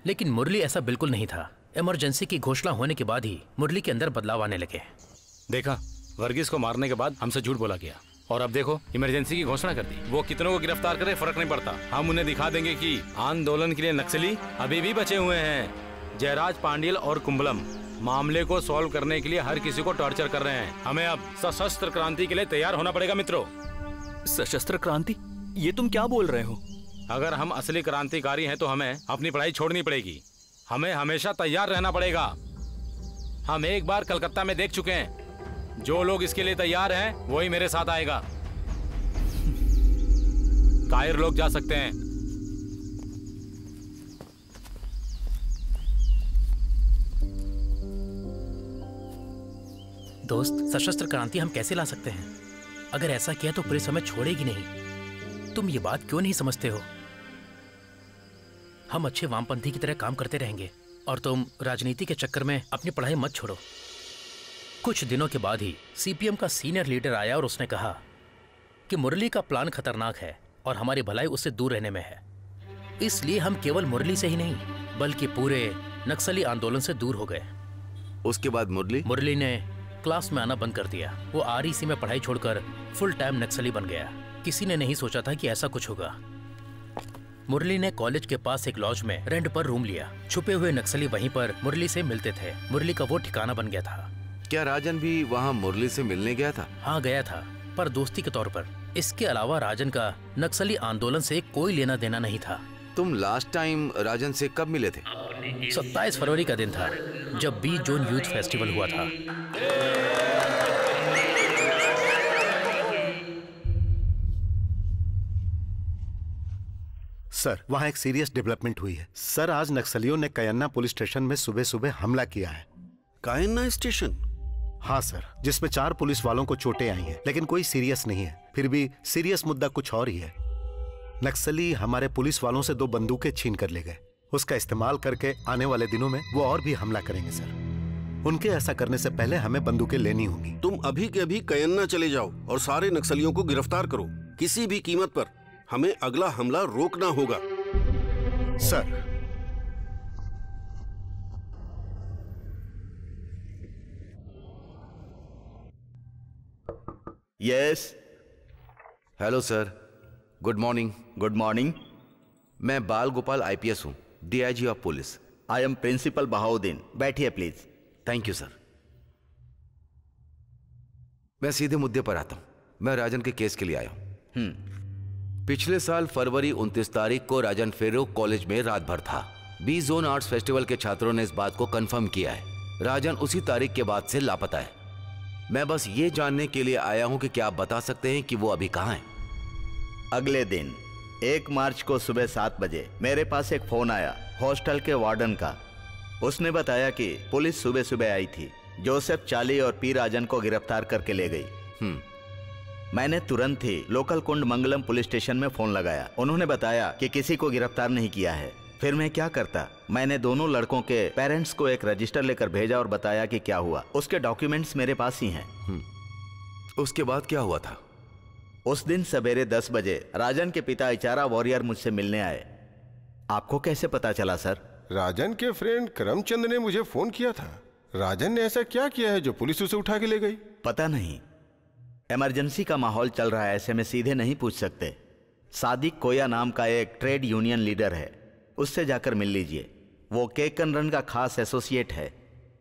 लेकिन मुरली ऐसा बिल्कुल नहीं था। इमरजेंसी की घोषणा होने के बाद ही मुरली के अंदर बदलाव आने लगे। देखा वर्गीस को मारने के बाद हमसे झूठ बोला गया। और अब देखो इमरजेंसी की घोषणा कर दी। वो कितनों को गिरफ़्तार करे फ़र्क नहीं पड़ता। हम उन्हें दिखा देंगे कि आंदोलन के लिए नक्सली अभी भी बचे हुए हैं। जयराज पांडियल और कुंबलम मामले को सॉल्व करने के लिए हर किसी को टॉर्चर कर रहे हैं। हमें अब सशस्त्र क्रांति के लिए तैयार होना पड़ेगा मित्रों। सशस्त्र क्रांति? ये तुम क्या बोल रहे हो? अगर हम असली क्रांतिकारी हैं तो हमें अपनी पढ़ाई छोड़नी पड़ेगी। हमें हमेशा तैयार रहना पड़ेगा। हम एक बार कलकत्ता में देख चुके हैं। जो लोग इसके लिए तैयार हैं, वही मेरे साथ आएगा। कायर लोग जा सकते हैं। दोस्त, सशस्त्र क्रांति हम कैसे ला सकते हैं? अगर ऐसा किया तो पुलिस हमें छोड़ेगी नहीं। तुम ये बात क्यों नहीं समझते हो? हम अच्छे वामपंथी की तरह काम करते रहेंगे, और तुम राजनीति के चक्कर में अपनी पढ़ाई मत छोड़ो। कुछ दिनों के बाद ही सीपीएम का सीनियर लीडर आया और उसने कहा कि मुरली का प्लान खतरनाक है और हमारी भलाई उससे दूर रहने में है। इसलिए हम केवल मुरली से ही नहीं बल्कि पूरे नक्सली आंदोलन से दूर हो गए। उसके बाद मुरली? मुरली ने क्लास में आना बंद कर दिया। वो आरईसी में पढ़ाई छोड़कर फुल टाइम नक्सली बन गया। किसी ने नहीं सोचा था कि ऐसा कुछ होगा। मुरली ने कॉलेज के पास एक लॉज में रेंट पर रूम लिया। छुपे हुए नक्सली वहीं पर मुरली से मिलते थे। मुरली का वो ठिकाना बन गया था। क्या राजन भी वहाँ मुरली से मिलने गया था? हाँ गया था पर दोस्ती के तौर पर। इसके अलावा राजन का नक्सली आंदोलन से कोई लेना देना नहीं था। तुम लास्ट टाइम राजन से कब मिले थे? सत्ताईस फरवरी का दिन था जब बीस जून यूथ फेस्टिवल हुआ था। सर वहाँ एक सीरियस डेवलपमेंट हुई है। सर आज नक्सलियों ने कयन्ना पुलिस स्टेशन में सुबह सुबह हमला किया है। कायन्ना स्टेशन? हाँ सर। जिसमें चार पुलिस वालों को चोटें आई हैं लेकिन कोई सीरियस नहीं है। फिर भी सीरियस मुद्दा कुछ और ही है। नक्सली हमारे पुलिस वालों से दो बंदूकें छीन कर ले गए। उसका इस्तेमाल करके आने वाले दिनों में वो और भी हमला करेंगे सर। उनके ऐसा करने से पहले हमें बंदूकें लेनी होंगी। तुम अभी के अभी कयन्ना चले जाओ और सारे नक्सलियों को गिरफ़्तार करो किसी भी कीमत पर। हमें अगला हमला रोकना होगा। Sir yes hello sir good morning good morning मैं बाल गोपाल आईपीएस हूँ DIG of police I am principal Bahauddin बैठिए प्लीज़ थैंक यू सर मैं सीधे मुद्दे पर आता हूँ। मैं राजन के केस के लिए आया हूँ। पिछले साल फरवरी 29 तारीख को राजन फेरो कॉलेज में रात भर था। बी जोन आर्ट्स फेस्टिवल के छात्रों ने इस बात को कंफर्म किया है। राजन उसी तारीख के बाद से लापता है। मैं बस ये जानने के लिए आया हूँ कि क्या आप बता सकते हैं कि वो अभी कहाँ हैं? अगले दिन एक मार्च को सुबह सात बजे मेरे पास एक फ़ोन आया हॉस्टल के वार्डन का। उसने बताया कि पुलिस सुबह सुबह आई थी। जोसेफ चाली और पी राजन को गिरफ़्तार करके ले गई। मैंने तुरंत ही local Kundamangalam police station में फ़ोन लगाया। उन्होंने बताया कि किसी को गिरफ़्तार नहीं किया है। फिर मैं क्या करता? मैंने दोनों लड़कों के पेरेंट्स को एक रजिस्टर लेकर भेजा और बताया कि क्या हुआ। उसके डॉक्यूमेंट्स मेरे पास ही हैं। उसके बाद क्या हुआ था? उस दिन सवेरे दस बजे राजन के पिता इचारा वॉरियर मुझसे मिलने आए। आपको कैसे पता चला सर? राजन के फ्रेंड करमचंद ने मुझे फ़ोन किया था। राजन ने ऐसा क्या किया है जो पुलिस उसे उठा के ले गई? पता नहीं। इमरजेंसी का माहौल चल रहा है ऐसे में सीधे नहीं पूछ सकते। सादिक कोया नाम का एक ट्रेड यूनियन लीडर है। उससे जाकर मिल लीजिए। वो केकन रन का खास एसोसिएट है।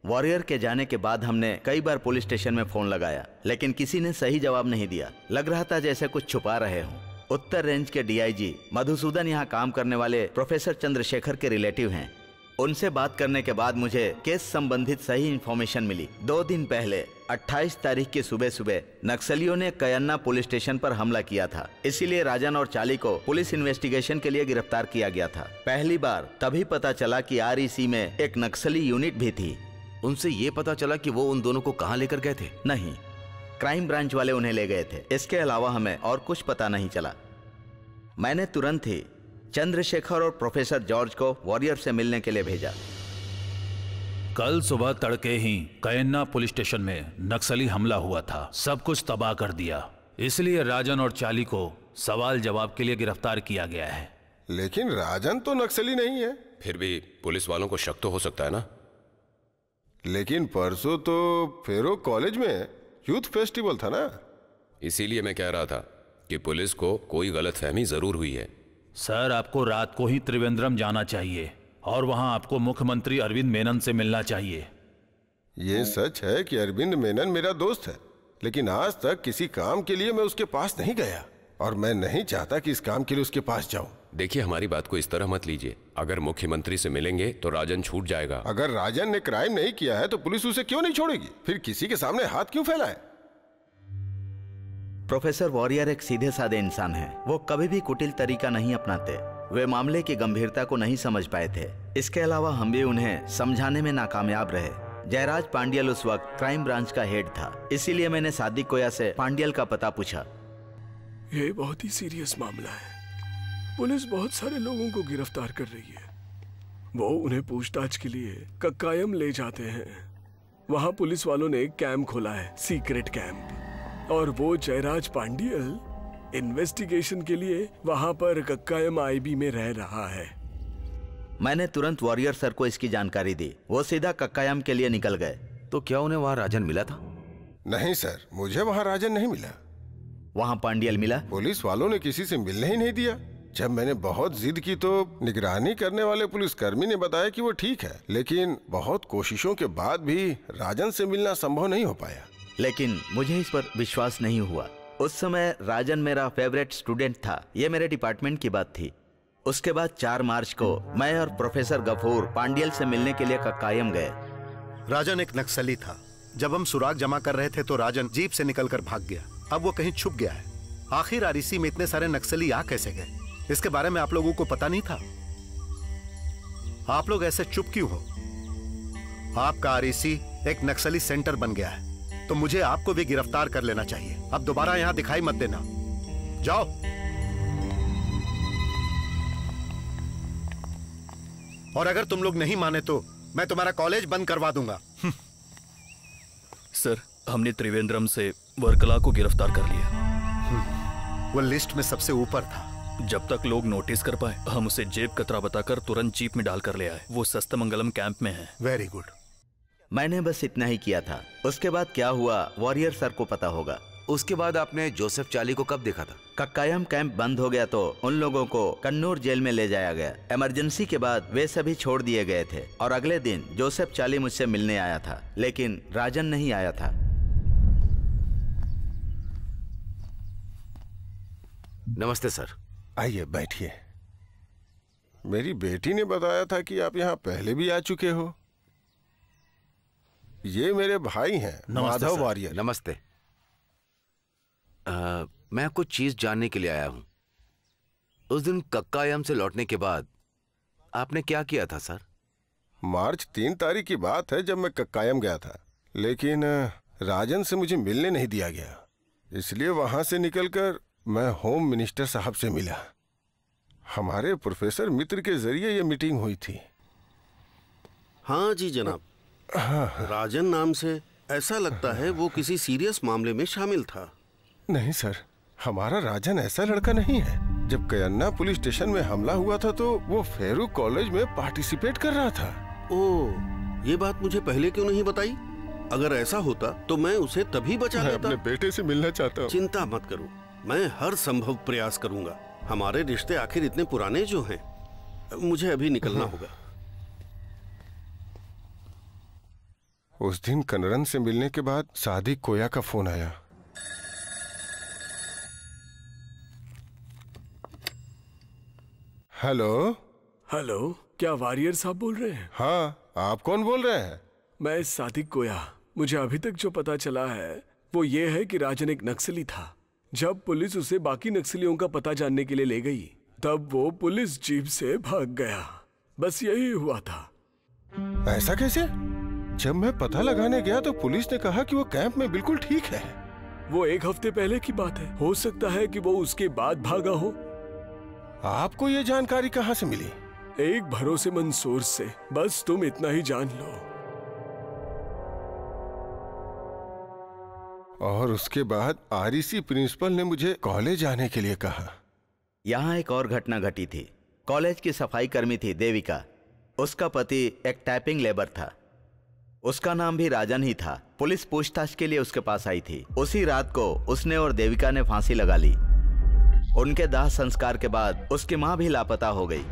वॉरियर के जाने के बाद हमने कई बार पुलिस स्टेशन में फ़ोन लगाया, लेकिन किसी ने सही जवाब नहीं दिया। लग रहा था जैसे कुछ छुपा रहे हों। उत्तर रेंज के डीआईजी मधुसूदन यहाँ काम करने वाले प्रोफेसर चंद्रशेखर के रिलेटिव हैं। उनसे बात करने के बाद मुझे केस संबंधित सही इंफॉर्मेशन मिली। दो दिन पहले 28 तारीख की सुबह सुबह नक्सलियों ने कयन्ना पुलिस स्टेशन पर हमला किया था। इसीलिए राजन और चाली को पुलिस इन्वेस्टिगेशन के लिए गिरफ़्तार किया गया था। पहली बार तभी पता चला कि आरईसी में एक नक्सली यूनिट भी थी। उनसे ये पता चला कि वो उन दोनों को कहाँ लेकर गए थे। नहीं क्राइम ब्रांच वाले उन्हें ले गए थे। इसके अलावा हमें और कुछ पता नहीं चला। मैंने तुरंत ही चंद्रशेखर और प्रोफेसर जॉर्ज को वॉरियर से मिलने के लिए भेजा। कल सुबह तड़के ही कैन्ना पुलिस स्टेशन में नक्सली हमला हुआ था। सब कुछ तबाह कर दिया। इसलिए राजन और चाली को सवाल जवाब के लिए गिरफ़्तार किया गया है। लेकिन राजन तो नक्सली नहीं है। फिर भी पुलिस वालों को शक तो हो सकता है ना? लेकिन परसों तो फेरो कॉलेज में यूथ फेस्टिवल था ना? इसीलिए मैं कह रहा था कि पुलिस को कोई गलत फहमी ज़रूर हुई है। सर आपको रात को ही त्रिवेंद्रम जाना चाहिए और वहाँ आपको मुख्यमंत्री अरविंद मेनन से मिलना चाहिए। ये सच है कि अरविंद मेनन मेरा दोस्त है लेकिन आज तक किसी काम के लिए मैं उसके पास नहीं गया और मैं नहीं चाहता कि इस काम के लिए उसके पास जाऊँ। देखिए हमारी बात को इस तरह मत लीजिए। अगर मुख्यमंत्री से मिलेंगे तो राजन छूट जाएगा। अगर राजन ने क्राइम नहीं किया है तो पुलिस उसे क्यों नहीं छोड़ेगी? फिर किसी के सामने हाथ क्यों फैलाए? प्रोफेसर वॉरियर एक सीधे साधे इंसान है। वो कभी भी कुटिल तरीका नहीं अपनाते। वे मामले की गंभीरता को नहीं समझ पाए थे। इसके अलावा हम भी उन्हें समझाने में नाकामयाब रहे। जयराज पांड्यल उस वक्त क्राइम ब्रांच का हेड था। इसीलिए मैंने सादिक कोया से पांड्यल का पता पूछा। ये बहुत ही सीरियस मामला है। पुलिस बहुत सारे लोगों को गिरफ़्तार कर रही है। वो उन्हें पूछताछ के लिए कक्कायम ले जाते हैं। वहाँ पुलिस वालों ने कैंप खोला है, सीक्रेट कैंप और वो जयराज पांडियल इन्वेस्टिगेशन के लिए वहाँ पर कक्कायम आईबी में रह रहा है। मैंने तुरंत वॉरियर सर को इसकी जानकारी दी। वो सीधा कक्कायम के लिए निकल गए। तो क्या उन्हें वहाँ राजन मिला था? नहीं सर मुझे वहाँ राजन नहीं मिला। वहाँ पांडियल मिला? पुलिस वालों ने किसी से मिलने ही नहीं दिया। जब मैंने बहुत जिद की तो निगरानी करने वाले पुलिसकर्मी ने बताया कि वो ठीक है। लेकिन बहुत कोशिशों के बाद भी राजन से मिलना संभव नहीं हो पाया। लेकिन मुझे इस पर विश्वास नहीं हुआ। उस समय राजन मेरा फेवरेट स्टूडेंट था। ये मेरे डिपार्टमेंट की बात थी। उसके बाद चार मार्च को मैं और प्रोफेसर गफूर पांडियल से मिलने के लिए कायम गए। राजन एक नक्सली था। जब हम सुराग जमा कर रहे थे तो राजन जीप से निकलकर भाग गया। अब वो कहीं छुप गया है। आखिर आरिसी में इतने सारे नक्सली आ कैसे गए? इसके बारे में आप लोगों को पता नहीं था? आप लोग ऐसे चुप क्यों हो? आपका आरिसी एक नक्सली सेंटर बन गया है। तो मुझे आपको भी गिरफ़्तार कर लेना चाहिए। अब दोबारा यहाँ दिखाई मत देना। जाओ। और अगर तुम लोग नहीं माने तो मैं तुम्हारा कॉलेज बंद करवा दूँगा। सर हमने त्रिवेंद्रम से वर्कला को गिरफ़्तार कर लिया। वो लिस्ट में सबसे ऊपर था। जब तक लोग नोटिस कर पाए हम उसे जेब कतरा बताकर तुरंत जीप में डाल कर ले आए। वो सस्तमंगलम कैंप में है। Very good. मैंने बस इतना ही किया था। उसके बाद क्या हुआ वॉरियर सर को पता होगा। उसके बाद आपने जोसेफ चाली को कब देखा था? कक्कायम कैंप बंद हो गया तो उन लोगों को कन्नूर जेल में ले जाया गया। इमरजेंसी के बाद वे सभी छोड़ दिए गए थे और अगले दिन जोसेफ चाली मुझसे मिलने आया था लेकिन राजन नहीं आया था। नमस्ते सर। आइए बैठिए। मेरी बेटी ने बताया था कि आप यहाँ पहले भी आ चुके हो। ये मेरे भाई हैं माधव। वारियर। नमस्ते। आ, मैं कुछ चीज़ जानने के लिए आया हूँ। उस दिन कक्कायम से लौटने के बाद आपने क्या किया था सर? मार्च तीन तारीख की बात है जब मैं कक्कायम गया था लेकिन राजन से मुझे मिलने नहीं दिया गया। इसलिए वहाँ से निकलकर मैं होम मिनिस्टर साहब से मिला। हमारे प्रोफेसर मित्र के ज़रिए ये मीटिंग हुई थी। हाँ जी जनाब। राजन नाम से ऐसा लगता है वो किसी सीरियस मामले में शामिल था। नहीं सर। हमारा राजन ऐसा लड़का नहीं है। जब कयन्ना पुलिस स्टेशन में हमला हुआ था तो वो फेरू कॉलेज में पार्टिसिपेट कर रहा था। ओ ये बात मुझे पहले क्यों नहीं बताई? अगर ऐसा होता तो मैं उसे तभी बचा मैं लेता। अपने बेटे से मिलना चाहता हूँ। चिंता मत करो। मैं हर संभव प्रयास करूँगा। हमारे रिश्ते आखिर इतने पुराने जो हैं मुझे अभी निकलना होगा। उस दिन कनरन से मिलने के बाद सादिक कोया का फ़ोन आया। हेलो? हेलो क्या वारियर साहब बोल रहे हैं? हाँ आप कौन बोल रहे हैं? मैं सादिक कोया। मुझे अभी तक जो पता चला है वो ये है कि राजन एक नक्सली था। जब पुलिस उसे बाकी नक्सलियों का पता जानने के लिए ले गई तब वो पुलिस जीप से भाग गया। बस यही हुआ था। ऐसा कैसे? जब मैं पता लगाने गया तो पुलिस ने कहा कि वो कैंप में बिल्कुल ठीक है। वो एक हफ़्ते पहले की बात है। हो सकता है कि वो उसके बाद भागा हो। आपको ये जानकारी कहाँ से मिली? एक भरोसेमंद सोर्स से। बस तुम इतना ही जान लो। और उसके बाद आरईसी प्रिंसिपल ने मुझे कॉलेज आने के लिए कहा। यहाँ एक और घटना घटी थी। कॉलेज की सफ़ाई कर्मी थी देविका। उसका पति एक टाइपिंग लेबर था। उसका नाम भी राजन ही था। पुलिस पूछताछ के लिए उसके पास आई थी। उसी रात को उसने और देविका ने फांसी लगा ली। उनके दाह संस्कार के बाद उसकी माँ भी लापता हो गई।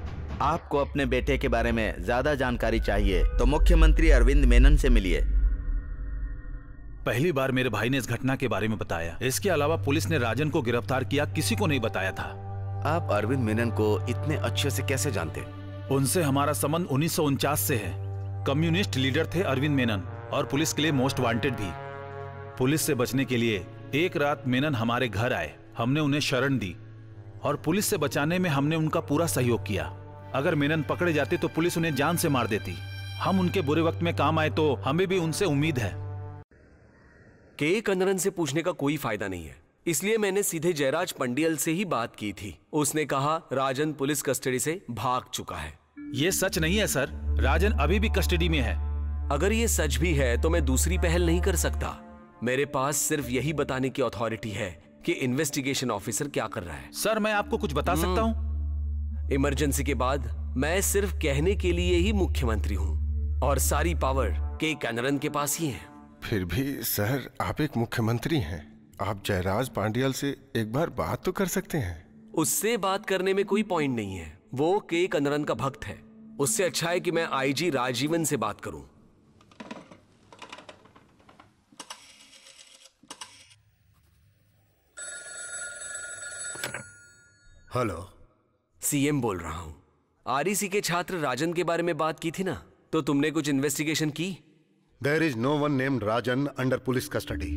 आपको अपने बेटे के बारे में ज़्यादा जानकारी चाहिए तो मुख्यमंत्री अरविंद मेनन से मिलिए। पहली बार मेरे भाई ने इस घटना के बारे में बताया। इसके अलावा पुलिस ने राजन को गिरफ़्तार किया किसी को नहीं बताया था। आप अरविंद मेनन को इतने अच्छे से कैसे जानते? उनसे हमारा संबंध उन्नीस सौ उनचास से है। कम्युनिस्ट लीडर थे अरविंद मेनन और पुलिस के लिए मोस्ट वांटेड भी। पुलिस से बचने के लिए एक रात मेनन हमारे घर आए, हमने उन्हें शरण दी और पुलिस से बचाने में हमने उनका पूरा सहयोग किया। अगर मेनन पकड़े जाते तो पुलिस उन्हें जान से मार देती। हम उनके बुरे वक्त में काम आए तो हमें भी उनसे उम्मीद है। के कन्नरन से पूछने का कोई फ़ायदा नहीं है। इसलिए मैंने सीधे जयराज पंडियल से ही बात की थी। उसने कहा, राजन पुलिस कस्टडी से भाग चुका है। ये सच नहीं है सर। राजन अभी भी कस्टडी में है। अगर ये सच भी है तो मैं दूसरी पहल नहीं कर सकता। मेरे पास सिर्फ़ यही बताने की अथॉरिटी है कि इन्वेस्टिगेशन ऑफिसर क्या कर रहा है। सर मैं आपको कुछ बता सकता हूँ? इमरजेंसी के बाद मैं सिर्फ़ कहने के लिए ही मुख्यमंत्री हूँ और सारी पावर के कैनरन के पास ही है। फिर भी सर आप एक मुख्यमंत्री हैं। आप जयराज पांडियल से एक बार बात तो कर सकते हैं। उससे बात करने में कोई पॉइंट नहीं है। वो के कनरन का भक्त है। उससे अच्छा है कि मैं आईजी राजीवन से बात करूँ। हेलो। सीएम बोल रहा हूँ। आरईसी के छात्र राजन के बारे में बात की थी ना? तो तुमने कुछ इन्वेस्टिगेशन की? There is no one named Rajan under police custody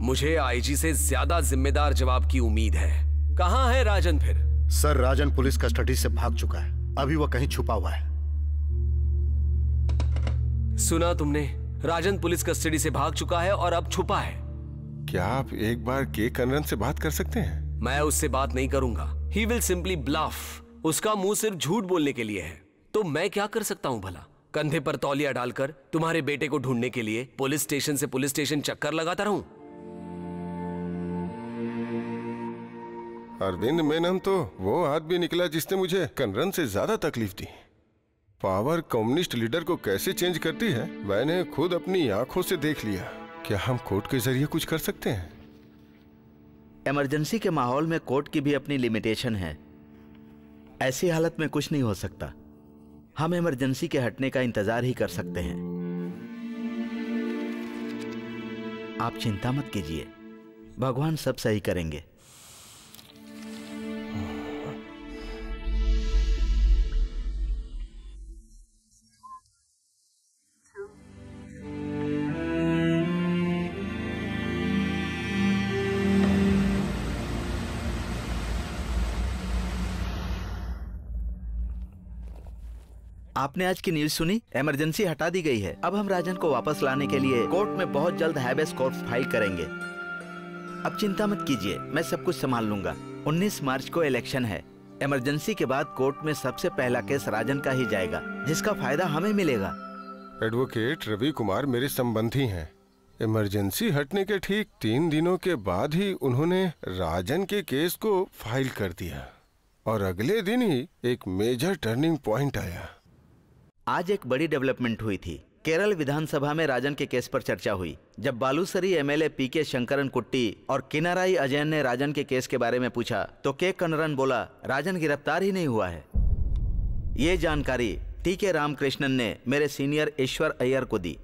मुझे आईजी से ज़्यादा जिम्मेदार जवाब की उम्मीद है। कहाँ है राजन फिर? सर राजन पुलिस कस्टडी से भाग चुका है। अभी वो कहीं छुपा हुआ है। सुना तुमने राजन पुलिस कस्टडी से भाग चुका है और अब छुपा है। क्या आप एक बार के कनरन से बात कर सकते हैं? मैं उससे बात नहीं करूँगा। ही विल सिंपली ब्लफ उसका मुँह सिर्फ़ झूठ बोलने के लिए है। तो मैं क्या कर सकता हूँ भला? कंधे पर तौलिया डालकर तुम्हारे बेटे को ढूँढने के लिए पुलिस स्टेशन से पुलिस स्टेशन चक्कर लगाता रहूँ? अरविंद मेनन तो वो आदमी निकला जिसने मुझे कनरन से ज़्यादा तकलीफ़ दी। पावर कम्युनिस्ट लीडर को कैसे चेंज करती है? मैंने खुद अपनी आँखों से देख लिया। क्या हम कोर्ट के ज़रिए कुछ कर सकते हैं? इमरजेंसी के माहौल में कोर्ट की भी अपनी लिमिटेशन है। ऐसी हालत में कुछ नहीं हो सकता। हम इमरजेंसी के हटने का इंतज़ार ही कर सकते हैं। आप चिंता मत कीजिए। भगवान सब सही करेंगे। आपने आज की न्यूज़ सुनी? इमरजेंसी हटा दी गई है। अब हम राजन को वापस लाने के लिए कोर्ट में बहुत जल्द हैबेस कॉर्प्स फ़ाइल करेंगे। अब चिंता मत कीजिए, मैं सब कुछ संभाल लूँगा। 19 मार्च को इलेक्शन है। इमरजेंसी के बाद कोर्ट में सबसे पहला केस राजन का ही जाएगा, जिसका फ़ायदा हमें मिलेगा। एडवोकेट रवि कुमार मेरे संबंधी हैं। इमरजेंसी हटने के ठीक तीन दिनों के बाद ही उन्होंने राजन के केस को फ़ाइल कर दिया। और अगले दिन ही एक मेजर टर्निंग पॉइंट आया। आज एक बड़ी डेवलपमेंट हुई थी। केरल विधानसभा में राजन के केस पर चर्चा हुई, जब बालूसरी एमएलए पी के शंकरन कुट्टी और किनाराई अजयन ने राजन के केस के बारे में पूछा तो के कनरन बोला, राजन गिरफ़्तार ही नहीं हुआ है। ये जानकारी टी के रामकृष्णन ने मेरे सीनियर ईश्वर अय्यर को दी।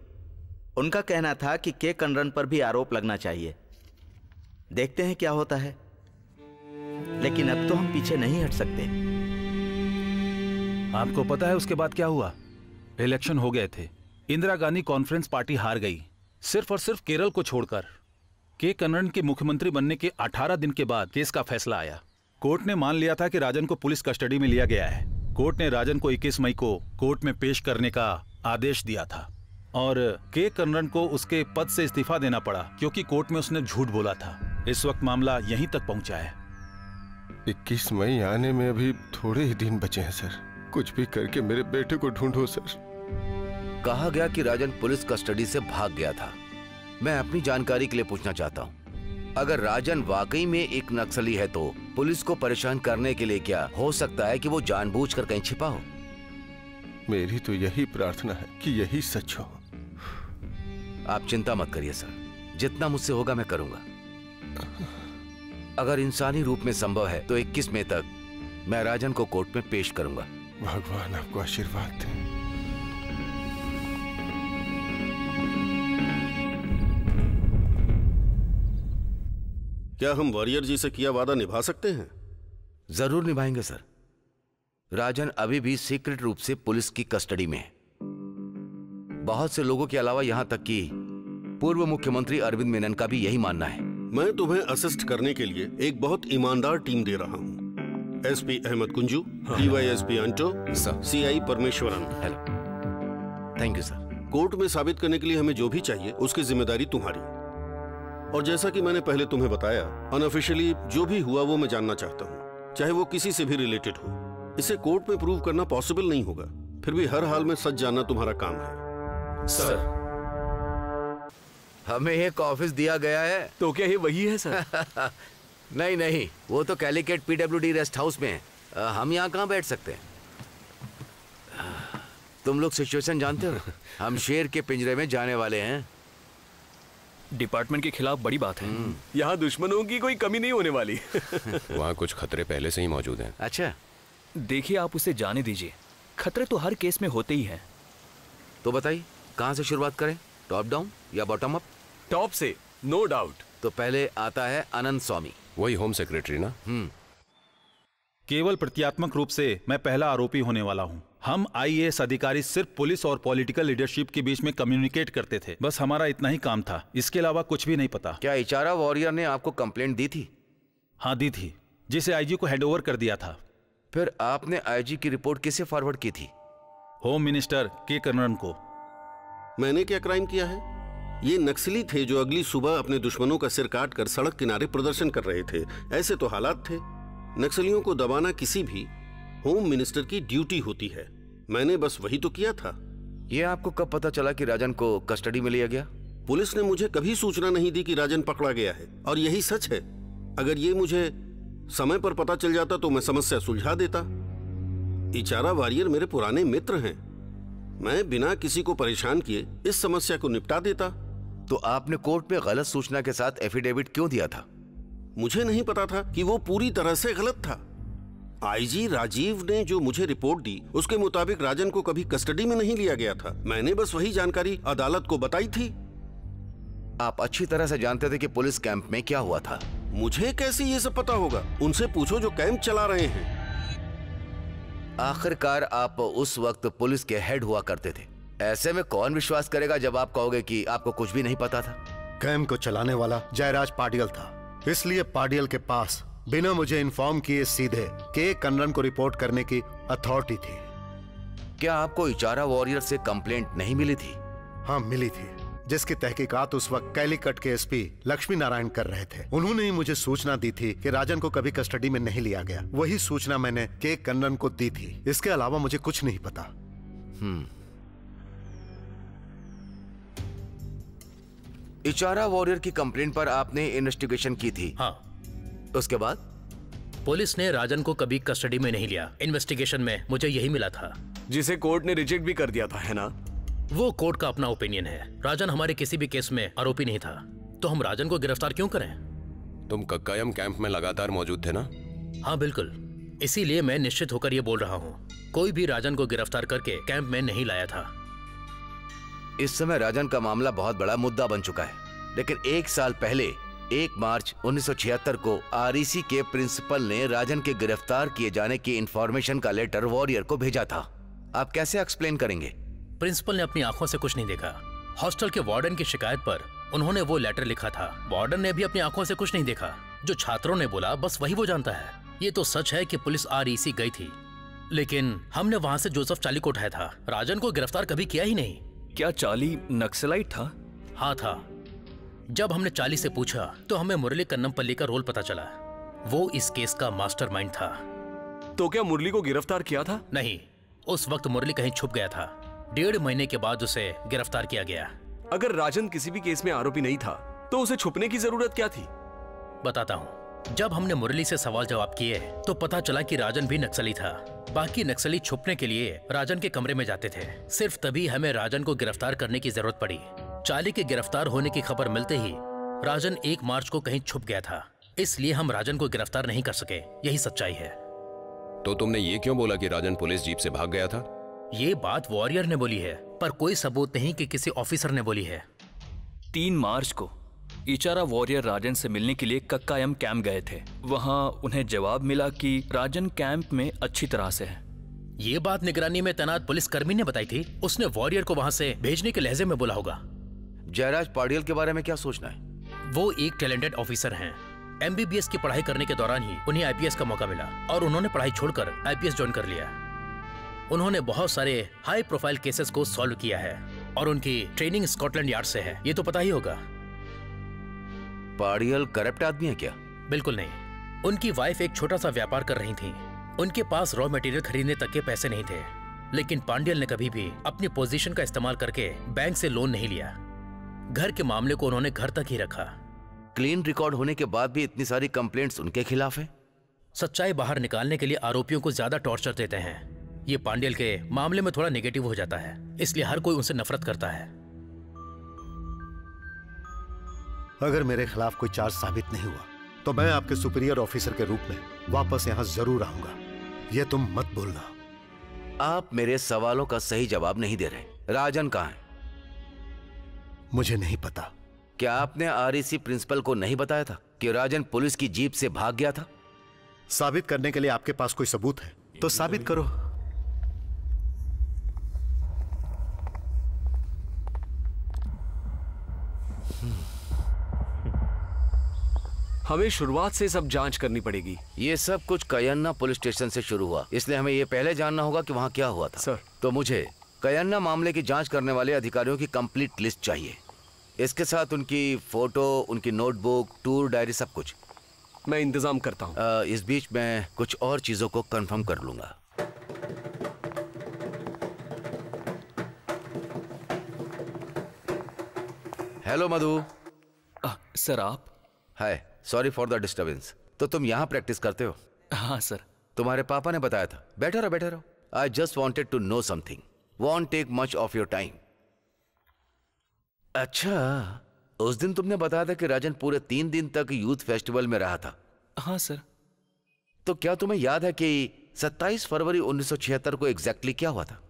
उनका कहना था कि के कनरन पर भी आरोप लगना चाहिए। देखते हैं क्या होता है। लेकिन अब तो हम पीछे नहीं हट सकते। आपको पता है उसके बाद क्या हुआ? इलेक्शन हो गए थे। इंदिरा गांधी कॉन्फ्रेंस पार्टी हार गई। सिर्फ़ और सिर्फ़ केरल को छोड़कर। के कन्नन के मुख्यमंत्री बनने के 18 दिन के बाद केस का फैसला आया। कोर्ट ने मान लिया था कि राजन को पुलिस कस्टडी में लिया गया है। कोर्ट ने राजन को 21 मई को कोर्ट में पेश करने का आदेश दिया था। और के कन्नन को उसके पद से इस्तीफा देना पड़ा, क्योंकि कोर्ट में उसने झूठ बोला था। इस वक्त मामला यहीं तक पहुँचा है। 21 मई आने में अभी थोड़े ही दिन बचे हैं, सर। कुछ भी करके मेरे बेटे को ढूंढो, सर। कहा गया कि राजन पुलिस कस्टडी से भाग गया था। मैं अपनी जानकारी के लिए पूछना चाहता हूँ। अगर राजन वाकई में एक नक्सली है तो पुलिस को परेशान करने के लिए क्या हो सकता है कि वो जानबूझकर कहीं छिपा हो? मेरी तो यही प्रार्थना है कि यही सच हो। आप चिंता मत करिए सर। जितना मुझसे होगा मैं करूँगा। अगर इंसानी रूप में संभव है तो 21 मई तक मैं राजन को कोर्ट में पेश करूँगा। भगवान आपको आशीर्वाद दे। क्या हम वॉरियर जी से किया वादा निभा सकते हैं? ज़रूर निभाएँगे सर। राजन अभी भी सीक्रेट रूप से पुलिस की कस्टडी में है। बहुत से लोगों के अलावा यहाँ तक कि पूर्व मुख्यमंत्री अरविंद मेनन का भी यही मानना है। मैं तुम्हें असिस्ट करने के लिए एक बहुत ईमानदार टीम दे रहा हूँ। SP Ahmed Kunju DYSP Anto CI Parameswaran. Hello thank you sir court में साबित करने के लिए हमें जो भी चाहिए उसकी ज़िम्मेदारी तुम्हारी। और जैसा कि मैंने पहले तुम्हें बताया अनऑफिशियली जो भी हुआ वो मैं जानना चाहता हूँ। चाहे वो किसी से भी रिलेटेड हो। इसे कोर्ट में प्रूव करना पॉसिबल नहीं होगा। फिर भी हर हाल में सच जानना तुम्हारा काम है। सर हमें एक ऑफ़िस दिया गया है। तो क्या ये वही है सर नहीं नहीं। वो तो कैलिकेट पीडब्ल्यूडी रेस्ट हाउस में है। हम यहाँ कहाँ बैठ सकते हैं? तुम लोग सिचुएशन जानते हो? हम शेर के पिंजरे में जाने वाले हैं। डिपार्टमेंट के खिलाफ बड़ी बात है। यहाँ दुश्मनों की कोई कमी नहीं होने वाली। वहाँ कुछ खतरे पहले से ही मौजूद हैं। अच्छा। देखिए आप उसे जाने दीजिए। खतरे तो हर केस में होते ही हैं। तो बताइए कहाँ से शुरुआत करें? टॉप डाउन या बॉटम अप टॉप से नो डाउट तो पहले आता है अनंत स्वामी। वही होम सेक्रेटरी ना? हम्म। केवल प्रत्यात्मक रूप से मैं पहला आरोपी होने वाला हूँ। हम आईएएस अधिकारी सिर्फ़ पुलिस और पॉलिटिकल लीडरशिप के बीच में कम्युनिकेट करते थे। बस हमारा इतना ही काम था। इसके अलावा कुछ भी नहीं पता। क्या इचारा वॉरियर ने आपको कंप्लेंट दी थी? हाँ दी थी। जिसे आईजी को हैंडओवर कर दिया था। फिर आपने आईजी की रिपोर्ट किसे फॉरवर्ड की थी? होम मिनिस्टर के कर्नन को। मैंने क्या क्राइम किया है? ये नक्सली थे जो अगली सुबह अपने दुश्मनों का सिर काट कर सड़क किनारे प्रदर्शन कर रहे थे। ऐसे तो हालात थे। नक्सलियों को दबाना किसी भी होम मिनिस्टर की ड्यूटी होती है। मैंने बस वही तो किया था। ये आपको कब पता चला कि राजन को कस्टडी में लिया गया? पुलिस ने मुझे कभी सूचना नहीं दी कि राजन पकड़ा गया है और यही सच है। अगर ये मुझे समय पर पता चल जाता तो मैं समस्या सुलझा देता। इचारा वारियर मेरे पुराने मित्र हैं। मैं बिना किसी को परेशान किए इस समस्या को निपटा देता। तो आपने कोर्ट में गलत सूचना के साथ एफिडेविट क्यों दिया था? मुझे नहीं पता था कि वो पूरी तरह से गलत था। आईजी राजीव ने जो मुझे रिपोर्ट दी उसके मुताबिक राजन को कभी कस्टडी में नहीं लिया गया था। मैंने बस वही जानकारी अदालत को बताई थी। आप अच्छी तरह से जानते थे कि पुलिस कैंप में क्या हुआ था। मुझे कैसे ये सब पता होगा? उनसे पूछो जो कैंप चला रहे हैं। आखिरकार आप उस वक्त पुलिस के हेड हुआ करते थे। ऐसे में कौन विश्वास करेगा जब आप कहोगे कि आपको कुछ भी नहीं पता था? कैंप को चलाने वाला जयराज पाटियल था। इसलिए पाटियल के पास बिना मुझे इन्फॉर्म किए सीधे के कन्नन को रिपोर्ट करने की अथॉरिटी थी। क्या आपको इचारा वॉरियर से कंप्लेंट नहीं मिली थी? हाँ मिली थी। जिसकी तहकीकात उस वक्त कैलीकट के एसपी लक्ष्मी नारायण कर रहे थे। उन्होंने ही मुझे सूचना दी थी कि राजन को कभी कस्टडी में नहीं लिया गया। वही सूचना मैंने के कन्नन को दी थी। इसके अलावा मुझे कुछ नहीं पता। हम्म। इचारा वॉरियर की कंप्लेंट पर आपने इन्वेस्टिगेशन की थी? हाँ। उसके बाद? पुलिस ने राजन को कभी कस्टडी में नहीं लिया। इन्वेस्टिगेशन में मुझे यही मिला था। जिसे कोर्ट ने रिजेक्ट भी कर दिया था है ना? वो कोर्ट का अपना ओपिनियन है। राजन हमारे किसी भी केस में आरोपी नहीं था। तो हम राजन को गिरफ़्तार क्यों करें? तुम कक्कायम कैंप में लगातार मौजूद थे ना? हाँ बिल्कुल। इसीलिए मैं निश्चित होकर ये बोल रहा हूँ। कोई भी राजन को गिरफ़्तार करके कैंप में नहीं लाया था। इस समय राजन का मामला बहुत बड़ा मुद्दा बन चुका है। लेकिन एक साल पहले एक मार्च 1976 को आरईसी के प्रिंसिपल ने राजन के गिरफ़्तार किए जाने की इंफॉर्मेशन का लेटर वॉरियर को भेजा था। आप कैसे एक्सप्लेन करेंगे? प्रिंसिपल ने अपनी आँखों से कुछ नहीं देखा। हॉस्टल के वार्डन की शिकायत पर उन्होंने वो लेटर लिखा था। वार्डन ने भी अपनी आँखों से कुछ नहीं देखा। जो छात्रों ने बोला बस वही वो जानता है। ये तो सच है कि पुलिस आरईसी गई थी। लेकिन हमने वहाँ से जोसेफ चाली को उठाया था। राजन को गिरफ़्तार कभी किया ही नहीं। क्या चाली नक्सलाइट था? हाँ था। जब हमने चाली से पूछा तो हमें मुरली कन्नमपल्ली का रोल पता चला। वो इस केस का मास्टरमाइंड था। तो क्या मुरली को गिरफ़्तार किया था? नहीं उस वक्त मुरली कहीं छुप गया था। डेढ़ महीने के बाद उसे गिरफ़्तार किया गया। अगर राजन किसी भी केस में आरोपी नहीं था तो उसे छुपने की ज़रूरत क्या थी? बताता हूँ। जब हमने मुरली से सवाल जवाब किए तो पता चला कि राजन भी नक्सली था। बाकी नक्सली छुपने के लिए राजन के कमरे में जाते थे। सिर्फ़ तभी हमें राजन को गिरफ़्तार करने की ज़रूरत पड़ी। चाली के गिरफ़्तार होने की खबर मिलते ही राजन एक मार्च को कहीं छुप गया था। इसलिए हम राजन को गिरफ़्तार नहीं कर सके। यही सच्चाई है। तो तुमने ये क्यों बोला कि राजन पुलिस जीप से भाग गया था? ये बात वॉरियर ने बोली है पर कोई सबूत नहीं कि किसी ऑफिसर ने बोली है। तीन मार्च को इचारा वॉरियर राजन से मिलने के लिए कक्कायम कैंप गए थे। वहाँ उन्हें जवाब मिला कि राजन कैंप में अच्छी तरह से है। ये बात निगरानी में तैनात पुलिसकर्मी ने बताई थी। उसने वॉरियर को वहाँ से भेजने के लहजे में बोला होगा। जयराज पाटियल के बारे में क्या सोचना है? वो एक टैलेंटेड ऑफिसर हैं। एमबीबीएस की पढ़ाई करने के दौरान ही उन्हें आईपीएस का मौका मिला और उन्होंने पढ़ाई छोड़कर आईपीएस ज्वाइन कर लिया। उन्होंने बहुत सारे हाई प्रोफ़ाइल केसेस को सॉल्व किया है और उनकी ट्रेनिंग स्कॉटलैंड यार्ड से है। ये तो पता ही होगा। पाड़ियल करप्ट आदमी है क्या? बिल्कुल नहीं। उनकी वाइफ एक छोटा सा व्यापार कर रही थी। उनके पास रॉ मटेरियल खरीदने तक के पैसे नहीं थे। लेकिन पांडियल ने कभी भी अपनी पोजीशन का इस्तेमाल करके बैंक से लोन नहीं लिया। घर के मामले को उन्होंने घर तक ही रखा। क्लीन रिकॉर्ड होने के बाद भी इतनी सारी कंप्लेंट्स उनके खिलाफ है? सच्चाई बाहर निकालने के लिए आरोपियों को ज़्यादा टॉर्चर देते हैं। ये पांड्यल के मामले में थोड़ा नेगेटिव हो जाता है इसलिए हर कोई उनसे नफरत करता है। अगर मेरे खिलाफ कोई चार्ज साबित नहीं हुआ तो मैं आपके सुपीरियर ऑफिसर के रूप में वापस यहाँ ज़रूर आऊँगा। यह तुम मत भूलना आप मेरे सवालों का सही जवाब नहीं दे रहे। राजन कहाँ है? मुझे नहीं पता। क्या आपने आरईसी प्रिंसिपल को नहीं बताया था कि राजन पुलिस की जीप से भाग गया था? साबित करने के लिए आपके पास कोई सबूत है? तो साबित करो। हमें शुरुआत से सब जाँच करनी पड़ेगी। ये सब कुछ कयन्ना पुलिस स्टेशन से शुरू हुआ। इसलिए हमें ये पहले जानना होगा कि वहाँ क्या हुआ था। सर। तो मुझे कयन्ना मामले की जाँच करने वाले अधिकारियों की कंप्लीट लिस्ट चाहिए। इसके साथ उनकी फ़ोटो उनकी नोटबुक टूर डायरी सब कुछ। मैं इंतज़ाम करता हूँ। इस बीच मैं कुछ और चीज़ों को कंफर्म कर लूँगा। हेलो मधु। सर आप? Hi sorry for the disturbance. तो तुम यहाँ प्रैक्टिस करते हो? हाँ सर। तुम्हारे पापा ने बताया था। बैठे रहो बैठे रहो। I just wanted to know something won't take much of your time अच्छा उस दिन तुमने बताया था कि राजन पूरे तीन दिन तक यूथ फेस्टिवल में रहा था। हाँ सर। तो क्या तुम्हें याद है कि 27 फरवरी 1976 को एग्जैक्टली क्या हुआ था?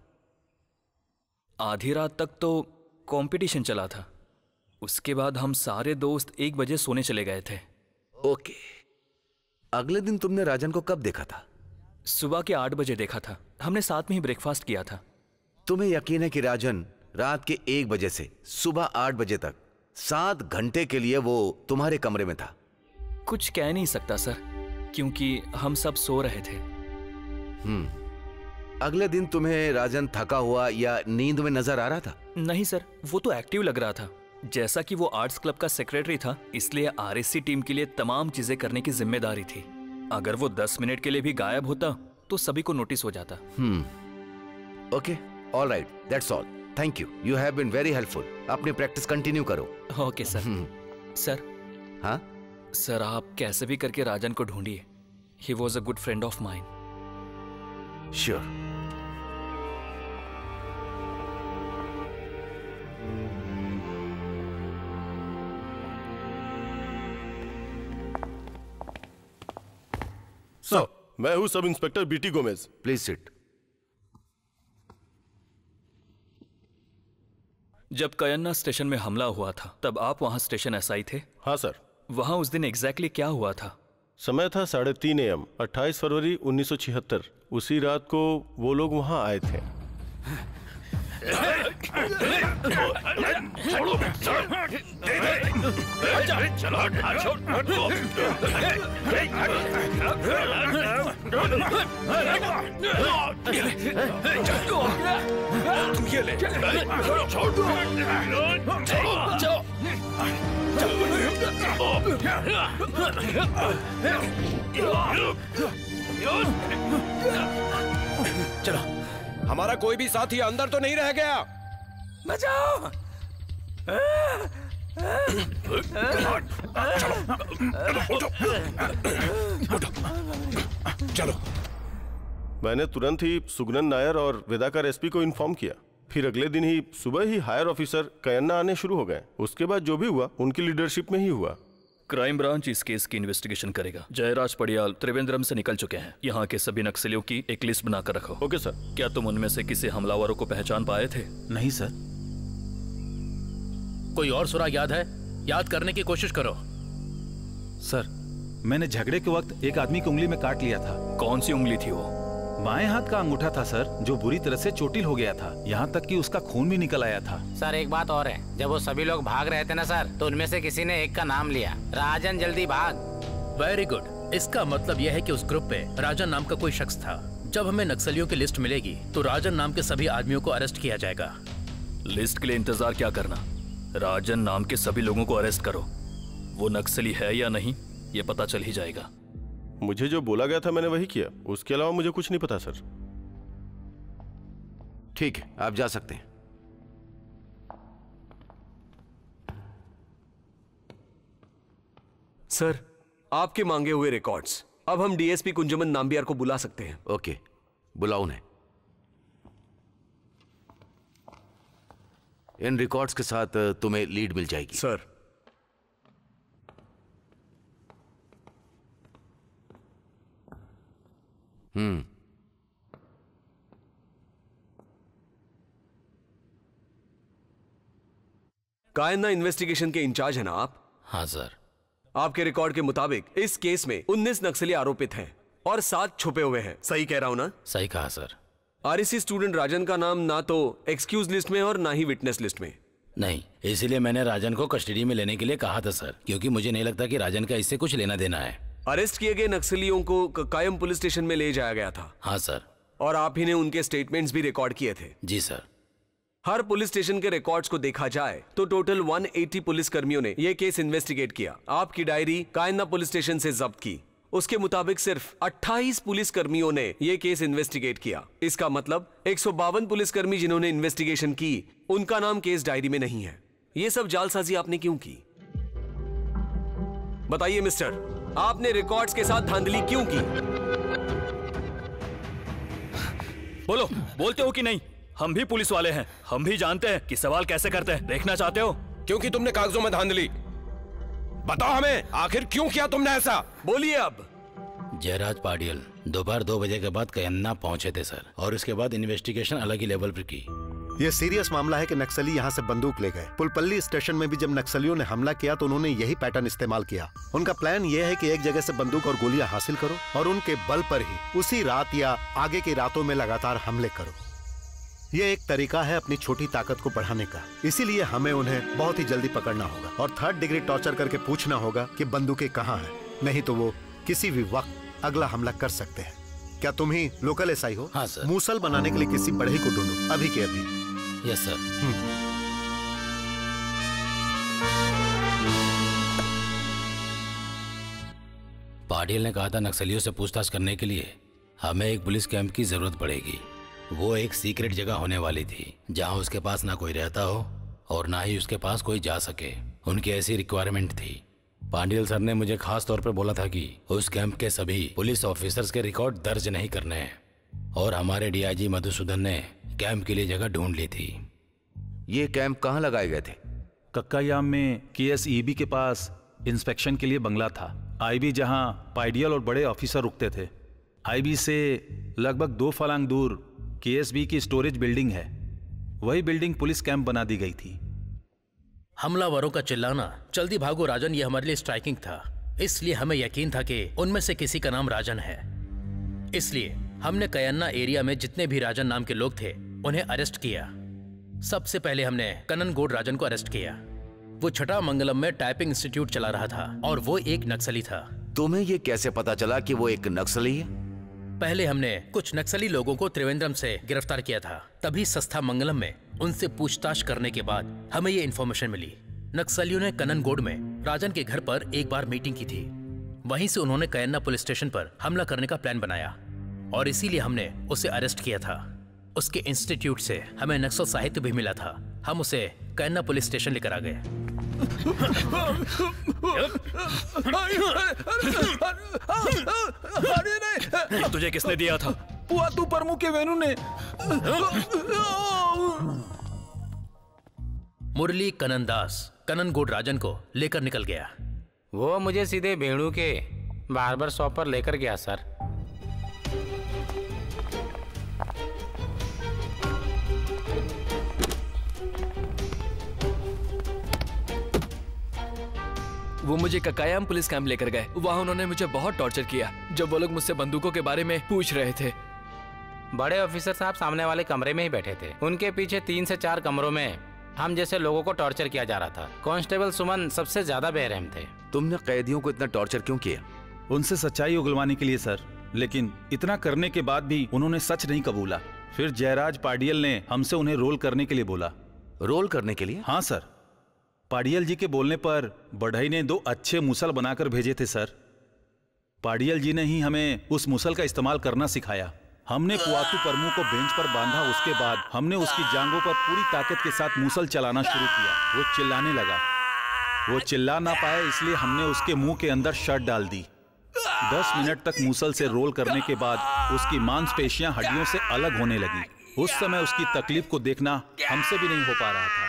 आधी रात तक तो कंपटीशन चला था। उसके बाद हम सारे दोस्त एक बजे सोने चले गए थे। ओके। अगले दिन तुमने राजन को कब देखा था? सुबह के आठ बजे देखा था। हमने साथ में ही ब्रेकफास्ट किया था। तुम्हें यकीन है कि राजन रात के एक बजे से सुबह आठ बजे तक। सात घंटे के लिए वो तुम्हारे कमरे में था। कुछ कह नहीं सकता सर क्योंकि हम सब सो रहे थे। हम्म। अगले दिन तुम्हें राजन थका हुआ या नींद में नज़र आ रहा था? नहीं सर वो तो एक्टिव लग रहा था। जैसा कि वो आर्ट्स क्लब का सेक्रेटरी था इसलिए आरएससी टीम के लिए तमाम चीज़ें करने की ज़िम्मेदारी थी। अगर वो दस मिनट के लिए भी गायब होता तो सभी को नोटिस हो जाता। हम्म। Okay all right that's all thank you you have been very helpful अपनी प्रैक्टिस कंटिन्यू करो। ओके सर सर हाँ? सर आप कैसे भी करके राजन को ढूंढिए। He was a good friend of mine sure sir मैं हूँ sub inspector BT Gomez please sit जब कयन्ना स्टेशन में हमला हुआ था तब आप वहाँ स्टेशन एसआई थे? हाँ सर। वहाँ उस दिन एग्जैक्टली क्या हुआ था? समय था साढ़े तीन एम अट्ठाईस फरवरी 1976 उसी रात को वो लोग वहाँ आए थे। ये ले छोड़ चलो चलो। हमारा कोई भी साथी अंदर तो नहीं रह गया। बचाओ। चलो। मैंने तुरंत ही सुगनन नायर और वेदाकर एसपी को इन्फॉर्म किया। फिर अगले दिन ही सुबह ही हायर ऑफिसर कयन्ना आने शुरू हो गए। उसके बाद जो भी हुआ उनकी लीडरशिप में ही हुआ। क्राइम ब्रांच इस केस की इन्वेस्टिगेशन करेगा। जयराज पड़ियाल त्रिवेंद्रम से निकल चुके हैं। यहाँ के सभी नक्सलियों की एक लिस्ट बनाकर रखो। Okay sir. क्या तुम उनमें से किसी हमलावरों को पहचान पाए थे? नहीं सर। कोई और सुराग याद है? याद करने की कोशिश करो। सर मैंने झगड़े के वक्त एक आदमी की उंगली में काट लिया था। कौन सी उंगली थी वो? बाएँ हाथ का अंगूठा था सर जो बुरी तरह से चोटिल हो गया था। यहाँ तक कि उसका खून भी निकल आया था। सर एक बात और है। जब वो सभी लोग भाग रहे थे ना सर तो उनमें से किसी ने एक का नाम लिया। राजन जल्दी भाग। वेरी गुड इसका मतलब यह है कि उस ग्रुप पे राजन नाम का कोई शख्स था। जब हमें नक्सलियों की लिस्ट मिलेगी तो राजन नाम के सभी आदमियों को अरेस्ट किया जाएगा। लिस्ट के लिए इंतज़ार क्या करना? राजन नाम के सभी लोगों को अरेस्ट करो। वो नक्सली है या नहीं ये पता चल ही जाएगा। मुझे जो बोला गया था मैंने वही किया। उसके अलावा मुझे कुछ नहीं पता सर। ठीक है आप जा सकते हैं। सर आपके मांगे हुए रिकॉर्ड्स अब हम डीएसपी कुंजमन नाम्बियार को बुला सकते हैं। ओके बुलाओ उन्हें। इन रिकॉर्ड्स के साथ तुम्हें लीड मिल जाएगी। सर हम्म कायना इन्वेस्टिगेशन के इंचार्ज है ना आप? हाँ सर। आपके रिकॉर्ड के मुताबिक इस केस में 19 नक्सली आरोपित हैं और सात छुपे हुए हैं। सही कह रहा हूँ ना? सही कहा सर। आरएससी स्टूडेंट राजन का नाम ना तो एक्सक्यूज लिस्ट में और ना ही विटनेस लिस्ट में। नहीं इसीलिए मैंने राजन को कस्टडी में लेने के लिए कहा था सर क्योंकि मुझे नहीं लगता कि राजन का इससे कुछ लेना देना है। अरेस्ट किए गए नक्सलियों को कायम पुलिस स्टेशन में ले जाया गया था। हाँ सर। और आप ही ने उनके स्टेटमेंट्स भी रिकॉर्ड किए थे। जी सर। हर पुलिस स्टेशन के रिकॉर्ड्स को देखा जाए तो टोटल 180 पुलिस कर्मियों ने यह केस इन्वेस्टिगेट किया। आपकी डायरी कायना पुलिस स्टेशन से जब्त की। उसके मुताबिक सिर्फ़ 28 पुलिस कर्मियों ने यह केस इन्वेस्टिगेट किया। इसका मतलब एक पुलिस कर्मी जिन्होंने इन्वेस्टिगेशन की उनका नाम केस डायरी में नहीं है। ये सब जालसाजी आपने क्यों की? बताइए मिस्टर आपने रिकॉर्ड्स के साथ धांधली क्यों की? बोलो बोलते हो कि नहीं? हम भी पुलिस वाले हैं। हम भी जानते हैं कि सवाल कैसे करते हैं। देखना चाहते हो? क्योंकि तुमने कागजों में धांधली। बताओ हमें आखिर क्यों किया तुमने ऐसा? बोलिए अब। जयराज पाटिल दोपहर दो बजे के बाद कयन्ना पहुँचे थे सर। और उसके बाद इन्वेस्टिगेशन अलग ही लेवल पर की। यह सीरियस मामला है कि नक्सली यहाँ से बंदूक ले गए। पुलपल्ली स्टेशन में भी जब नक्सलियों ने हमला किया तो उन्होंने यही पैटर्न इस्तेमाल किया। उनका प्लान यह है कि एक जगह से बंदूक और गोलियाँ हासिल करो और उनके बल पर ही उसी रात या आगे की रातों में लगातार हमले करो। ये एक तरीका है अपनी छोटी ताकत को बढ़ाने का। इसीलिए हमें उन्हें बहुत ही जल्दी पकड़ना होगा और थर्ड डिग्री टॉर्चर करके पूछना होगा कि बंदूकें कहाँ हैं। नहीं तो वो किसी भी वक्त अगला हमला कर सकते हैं। क्या तुम ही लोकल एसआई हो? हाँ सर। मूसल बनाने के लिए किसी बढ़ई को ढूंढो। अभी के अभी। यस सर पाटिल ने कहा था नक्सलियों से पूछताछ करने के लिए हमें एक पुलिस कैंप की ज़रूरत पड़ेगी। वो एक सीक्रेट जगह होने वाली थी जहाँ उसके पास ना कोई रहता हो और ना ही उसके पास कोई जा सके। उनकी ऐसी रिक्वायरमेंट थी। पांडियल सर ने मुझे खास तौर पर बोला था कि उस कैंप के सभी पुलिस ऑफिसर्स के रिकॉर्ड दर्ज नहीं करने हैं और हमारे डीआईजी मधुसूदन ने कैंप के लिए जगह ढूंढ ली थी। ये कैंप कहाँ लगाए गए थे? कक्कायाम में के के पास इंस्पेक्शन के लिए बंगला था। आईबी जहाँ पाइडियल और बड़े ऑफिसर रुकते थे। आईबी से लगभग दो फलांग दूर केएसबी की स्टोरेज बिल्डिंग है। वही बिल्डिंग पुलिस कैंप बना दी गई थी। हमलावरों का चिल्लाना जल्दी भागो राजन ये हमारे लिए स्ट्राइकिंग था। इसलिए हमें यकीन था कि उनमें से किसी का नाम राजन है। इसलिए हमने कयन्ना एरिया में जितने भी राजन नाम के लोग थे उन्हें अरेस्ट किया। सबसे पहले हमने कनन गोड राजन को अरेस्ट किया। वो छठा मंगलम में टाइपिंग इंस्टीट्यूट चला रहा था और वो एक नक्सली था। तुम्हें ये कैसे पता चला कि वो एक नक्सली है? पहले हमने कुछ नक्सली लोगों को त्रिवेंद्रम से गिरफ़्तार किया था। तभी सस्ता मंगलम में उनसे पूछताछ करने के बाद हमें ये इन्फॉर्मेशन मिली। नक्सलियों ने कनन गोड में राजन के घर पर एक बार मीटिंग की थी। वहीं से उन्होंने कयन्ना पुलिस स्टेशन पर हमला करने का प्लान बनाया। और इसीलिए हमने उसे अरेस्ट किया था। उसके इंस्टीट्यूट से हमें नक्सल साहित्य भी मिला था। हम उसे कैन्ना पुलिस स्टेशन लेकर आ गए। तुझे किसने दिया था? हुआ तू प्रमुख के वेनु ने। मुरली कनन दास कनन गोड राजन को लेकर निकल गया। वो मुझे सीधे भेड़ू के बार्बर शॉप पर लेकर गया सर। वो मुझे ककायाम पुलिस कैंप लेकर गए। वहाँ उन्होंने मुझे बहुत टॉर्चर किया जब वो लोग मुझसे बंदूकों के बारे में पूछ रहे थे। बड़े ऑफिसर साहब सामने वाले कमरे में ही बैठे थे। उनके पीछे तीन से चार कमरों में हम जैसे लोगों को टॉर्चर किया जा रहा था। कांस्टेबल सुमन सबसे ज़्यादा बेरहम थे। तुमने कैदियों को इतना टॉर्चर क्यों किया? उनसे सच्चाई उगलवाने के लिए सर। लेकिन इतना करने के बाद भी उन्होंने सच नहीं कबूला। फिर जयराज पाडियल ने हमसे उन्हें रोल करने के लिए बोला। रोल करने के लिए? हाँ सर। पाडियल जी के बोलने पर बढ़ई ने दो अच्छे मुसल बनाकर भेजे थे, सर। पाडियल जी ने ही हमें उस मुसल का इस्तेमाल करना सिखाया। हमने पुआतू परमू को बेंच पर बांधा, उसके बाद हमने उसकी जांघों पर पूरी ताकत के साथ मूसल चलाना शुरू किया। वो चिल्लाने लगा। वो चिल्ला ना पाया, इसलिए हमने उसके मुँह के अंदर शर्ट डाल दी। दस मिनट तक मूसल से रोल करने के बाद उसकी मांसपेशियाँ हड्डियों से अलग होने लगी। उस समय उसकी तकलीफ़ को देखना हमसे भी नहीं हो पा रहा था।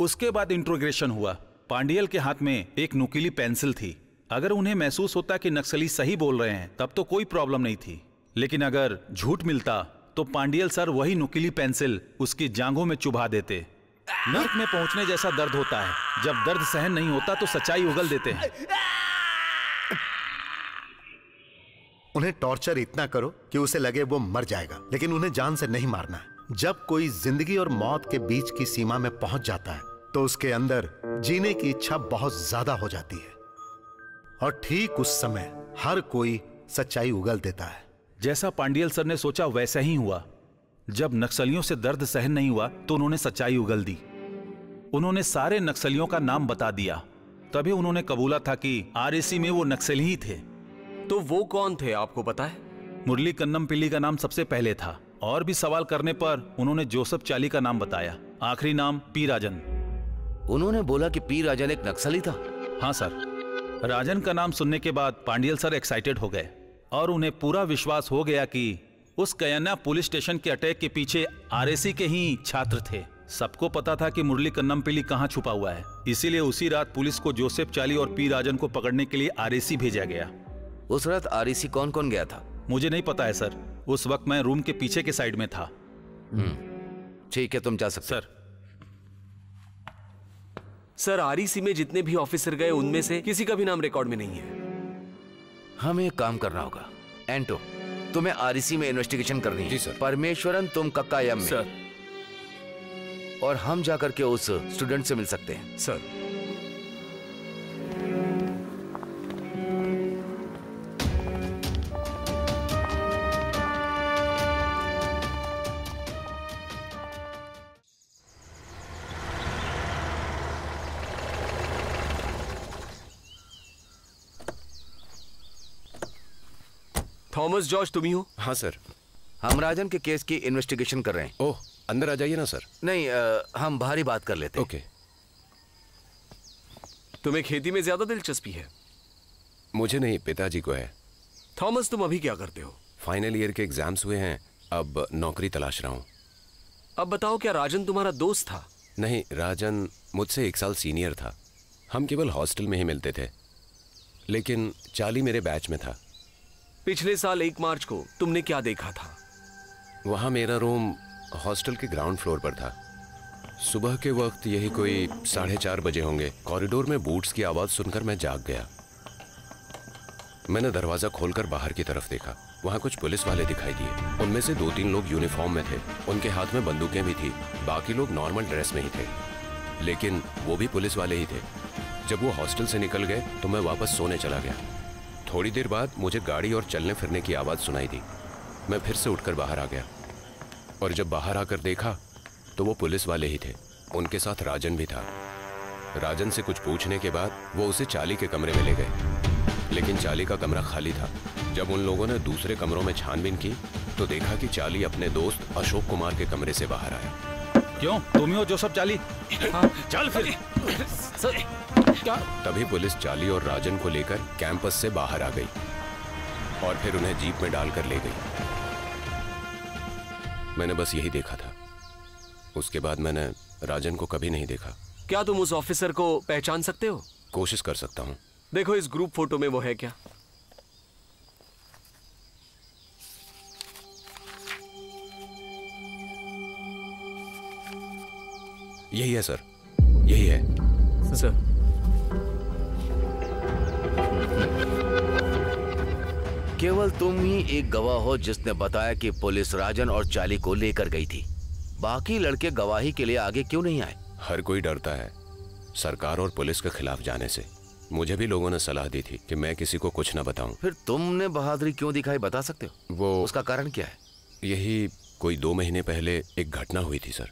उसके बाद इंट्रोग्रेशन हुआ। पांडियल के हाथ में एक नुकीली पेंसिल थी। अगर उन्हें महसूस होता कि नक्सली सही बोल रहे हैं, तब तो कोई प्रॉब्लम नहीं थी। लेकिन अगर झूठ मिलता तो पांडियल सर वही नुकीली पेंसिल उसकी जांघों में चुभा देते। नर्क में पहुँचने जैसा दर्द होता है। जब दर्द सहन नहीं होता तो सच्चाई उगल देते हैं। उन्हें टॉर्चर इतना करो कि उसे लगे वो मर जाएगा। लेकिन उन्हें जान से नहीं मारना। जब कोई ज़िंदगी और मौत के बीच की सीमा में पहुँच जाता है तो उसके अंदर जीने की इच्छा बहुत ज़्यादा हो जाती है। और ठीक उस समय हर कोई सच्चाई उगल देता है। जैसा पांडियल सर ने सोचा वैसा ही हुआ। जब नक्सलियों से दर्द सहन नहीं हुआ तो उन्होंने सच्चाई उगल दी। उन्होंने सारे नक्सलियों का नाम बता दिया। तभी उन्होंने कबूला था कि आरएसी में वो नक्सली ही थे। तो वो कौन थे आपको पता है? मुरली कन्नम पिल्ली का नाम सबसे पहले था। और भी सवाल करने पर उन्होंने जोसेफ चाली का नाम बताया। आखिरी नाम पी राजन उन्होंने बोला कि पी राजन एक नक्सली था। हाँ सर। राजन का नाम सुनने के बाद पांडियल सर एक्साइटेड हो गए और उन्हें पूरा विश्वास हो गया कि उस कयन्ना पुलिस स्टेशन के अटैक के पीछे आरएसी के ही छात्र थे। सबको पता था कि मुरली कन्नम पिली कहाँ छुपा हुआ है। इसीलिए उसी रात पुलिस को जोसेफ चाली और पी राजन को पकड़ने के लिए आरएसी भेजा गया। उस रात आरएसी कौन कौन गया था? मुझे नहीं पता है सर। उस वक्त मैं रूम के पीछे के साइड में था। ठीक है तुम जा सकते सर सर आरईसी में जितने भी ऑफिसर गए उनमें से किसी का भी नाम रिकॉर्ड में नहीं है। हमें एक काम करना होगा। एंटो तुम्हें आरईसी में इन्वेस्टिगेशन करनी है। जी सर। परमेश्वरन तुम कक्का में। सर। और हम जाकर के उस स्टूडेंट से मिल सकते हैं। सर। थॉमस जॉर्ज तुम ही हो? हाँ सर। हम राजन के केस की इन्वेस्टिगेशन कर रहे हैं। ओह अंदर आ जाइए ना सर। नहीं आ, हम बाहरी बात कर लेते हैं। ओके। तुम्हें खेती में ज़्यादा दिलचस्पी है? मुझे नहीं पिताजी को है। थॉमस तुम अभी क्या करते हो? फाइनल ईयर के एग्ज़ाम्स हुए हैं अब नौकरी तलाश रहा हूँ। अब बताओ क्या राजन तुम्हारा दोस्त था? नहीं राजन मुझसे एक साल सीनियर था। हम केवल हॉस्टल में ही मिलते थे। लेकिन चाली मेरे बैच में था। पिछले साल एक मार्च को तुमने क्या देखा था? वहाँ मेरा रूम हॉस्टल के ग्राउंड फ्लोर पर था। सुबह के वक्त यही कोई साढ़े चार बजे होंगे। कॉरिडोर में बूट्स की आवाज़ सुनकर मैं जाग गया। मैंने दरवाज़ा खोलकर बाहर की तरफ़ देखा। वहाँ कुछ पुलिस वाले दिखाई दिए। उनमें से दो तीन लोग यूनिफॉर्म में थे। उनके हाथ में बंदूकें भी थी। बाकी लोग नॉर्मल ड्रेस में ही थे। लेकिन वो भी पुलिस वाले ही थे। जब वो हॉस्टल से निकल गए तो मैं वापस सोने चला गया। थोड़ी देर बाद मुझे गाड़ी और चलने फिरने की आवाज़ सुनाई दी। मैं फिर से उठकर बाहर आ गया। और जब बाहर आकर देखा तो वो पुलिस वाले ही थे। उनके साथ राजन भी था। राजन से कुछ पूछने के बाद वो उसे चाली के कमरे में ले गए। लेकिन चाली का कमरा खाली था। जब उन लोगों ने दूसरे कमरों में छानबीन की तो देखा कि चाली अपने दोस्त अशोक कुमार के कमरे से बाहर आया। क्यों? तुम ही हो जो सब चाली। चल फिर। सर। क्या? तभी पुलिस चाली और राजन को लेकर कैंपस से बाहर आ गई और फिर उन्हें जीप में डालकर ले गई। मैंने बस यही देखा था। उसके बाद मैंने राजन को कभी नहीं देखा। क्या तुम उस ऑफिसर को पहचान सकते हो? कोशिश कर सकता हूँ। देखो इस ग्रुप फ़ोटो में वो है क्या? यही है सर। यही है। सर। केवल तुम ही एक गवाह हो जिसने बताया कि पुलिस राजन और चाली को लेकर गई थी। बाकी लड़के गवाही के लिए आगे क्यों नहीं आए? हर कोई डरता है सरकार और पुलिस के खिलाफ जाने से। मुझे भी लोगों ने सलाह दी थी कि मैं किसी को कुछ न बताऊँ। फिर तुमने बहादुरी क्यों दिखाई बता सकते हो? वो उसका कारण क्या है? यही कोई दो महीने पहले एक घटना हुई थी सर।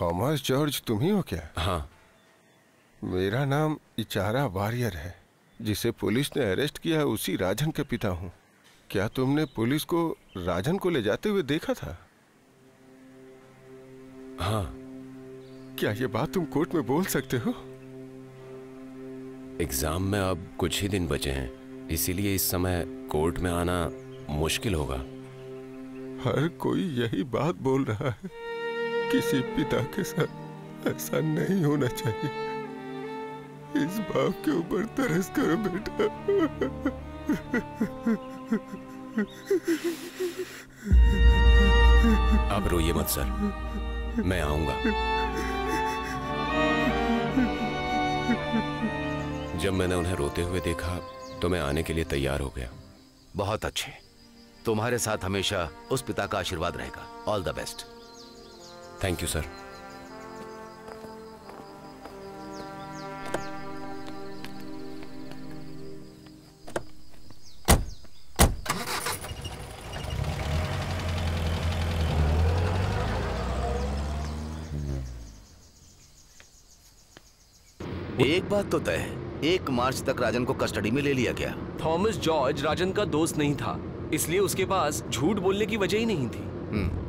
थॉमस जॉर्ज तुम ही हो क्या? हाँ। मेरा नाम इचारा वारियर है जिसे पुलिस ने अरेस्ट किया है उसी राजन के पिता हूँ। क्या तुमने पुलिस को राजन को ले जाते हुए देखा था? हाँ। क्या ये बात तुम कोर्ट में बोल सकते हो? एग्ज़ाम में अब कुछ ही दिन बचे हैं इसीलिए इस समय कोर्ट में आना मुश्किल होगा। हर कोई यही बात बोल रहा है। किसी पिता के साथ ऐसा नहीं होना चाहिए। इस बाप के ऊपर तरस करो बेटा। अब रोइए मत सर। मैं आऊँगा। जब मैंने उन्हें रोते हुए देखा तो मैं आने के लिए तैयार हो गया। बहुत अच्छे। तुम्हारे साथ हमेशा उस पिता का आशीर्वाद रहेगा। All the best thank you sir एक बात तो तय है एक मार्च तक राजन को कस्टडी में ले लिया गया। थॉमस जॉर्ज राजन का दोस्त नहीं था इसलिए उसके पास झूठ बोलने की वजह ही नहीं थी।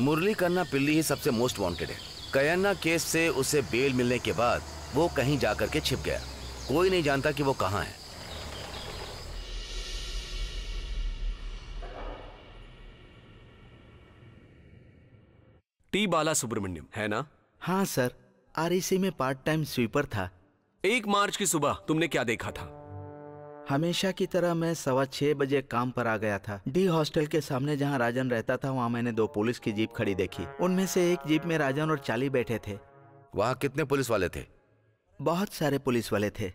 मुरली कन्ना पिल्ली ही सबसे मोस्ट वांटेड है। कयन्ना केस से उसे बेल मिलने के बाद वो कहीं जाकर के छिप गया। कोई नहीं जानता कि वो कहाँ है। टी बाला सुब्रमण्यम है ना? हाँ सर। आरईसी में पार्ट टाइम स्वीपर था। एक मार्च की सुबह तुमने क्या देखा था? हमेशा की तरह मैं सवा छह बजे काम पर आ गया था। डी हॉस्टल के सामने जहाँ राजन रहता था वहाँ मैंने दो पुलिस की जीप खड़ी देखी। उनमें से एक जीप में राजन और चाली बैठे थे। वहाँ कितने पुलिस वाले थे? बहुत सारे पुलिस वाले थे।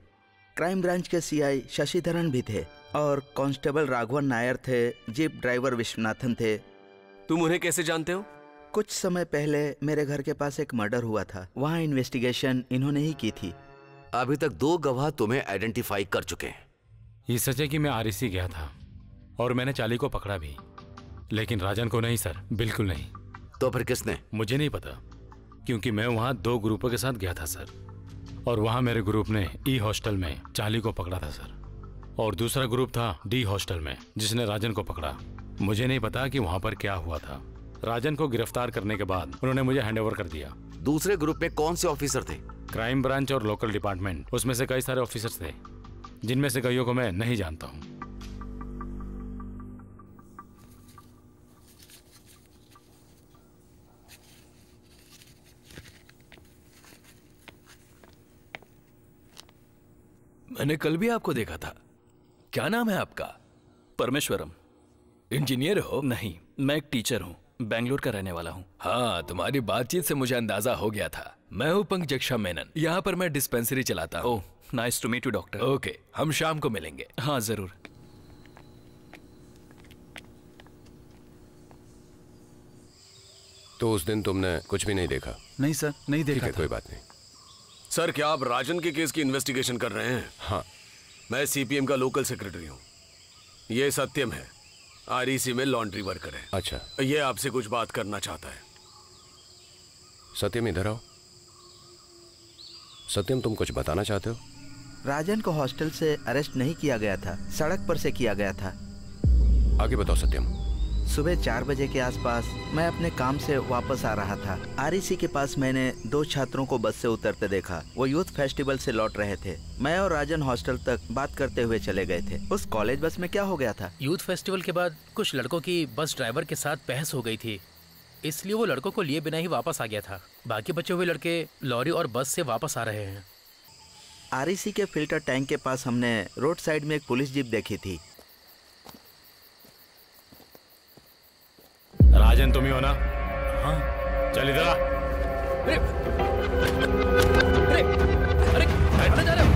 क्राइम ब्रांच के सीआई शशिधरन भी थे और कांस्टेबल राघवन नायर थे जीप ड्राइवर विश्वनाथन थे। तुम उन्हें कैसे जानते हो? कुछ समय पहले मेरे घर के पास एक मर्डर हुआ था। वहाँ इन्वेस्टिगेशन इन्होंने ही की थी। अभी तक दो गवाह तुम्हें आइडेंटिफाई कर चुके हैं। ये सच है कि मैं आरसी गया था और मैंने चाली को पकड़ा भी। लेकिन राजन को नहीं सर। बिल्कुल नहीं। तो फिर किसने? मुझे नहीं पता क्योंकि मैं वहाँ दो ग्रुपों के साथ गया था सर। और वहाँ मेरे ग्रुप ने ई हॉस्टल में चाली को पकड़ा था सर। और दूसरा ग्रुप था डी हॉस्टल में जिसने राजन को पकड़ा। मुझे नहीं पता कि वहाँ पर क्या हुआ था। राजन को गिरफ़्तार करने के बाद उन्होंने मुझे हैंडओवर कर दिया। दूसरे ग्रुप में कौन से ऑफिसर थे? क्राइम ब्रांच और लोकल डिपार्टमेंट उसमें से कई सारे ऑफिसर थे। जिनमें से कईयों को मैं नहीं जानता हूँ। मैंने कल भी आपको देखा था। क्या नाम है आपका? परमेश्वरम। इंजीनियर हो? नहीं मैं एक टीचर हूँ बैंगलोर का रहने वाला हूँ। हाँ तुम्हारी बातचीत से मुझे अंदाज़ा हो गया था। मैं हूँ पंकजक्षा मेनन। यहाँ पर मैं डिस्पेंसरी चलाता हूँ। Nice to meet you doctor okay हम शाम को मिलेंगे। हाँ ज़रूर। तो उस दिन तुमने कुछ भी नहीं देखा? नहीं सर नहीं ठीक देखा है था। कोई बात नहीं। सर क्या आप राजन के केस की इन्वेस्टिगेशन कर रहे हैं? हाँ। मैं सीपीएम का लोकल सेक्रेटरी हूँ। ये सत्यम है। आरईसी में लॉन्ड्री वर्कर है अच्छा। ये आपसे कुछ बात करना चाहता है। सत्यम इधर आओ। सत्यम तुम कुछ बताना चाहते हो? राजन को हॉस्टल से अरेस्ट नहीं किया गया था सड़क पर से किया गया था। आगे बताओ सत्यम। सुबह चार बजे के आसपास मैं अपने काम से वापस आ रहा था। आरईसी के पास मैंने दो छात्रों को बस से उतरते देखा। वो यूथ फेस्टिवल से लौट रहे थे। मैं और राजन हॉस्टल तक बात करते हुए चले गए थे। उस कॉलेज बस में क्या हो गया था? यूथ फेस्टिवल के बाद कुछ लड़कों की बस ड्राइवर के साथ बहस हो गई थी। इसलिए वो लड़कों को लिए बिना ही वापस आ गया था। बाकी बचे हुए लड़के लॉरी और बस से वापस आ रहे हैं। आरईसी के फ़िल्टर टैंक के पास हमने रोड साइड में एक पुलिस जीप देखी थी। राजन तुम ही हो ना? हाँ। चल इधर आ। अरे अरे अरे कहाँ जा रहे हो?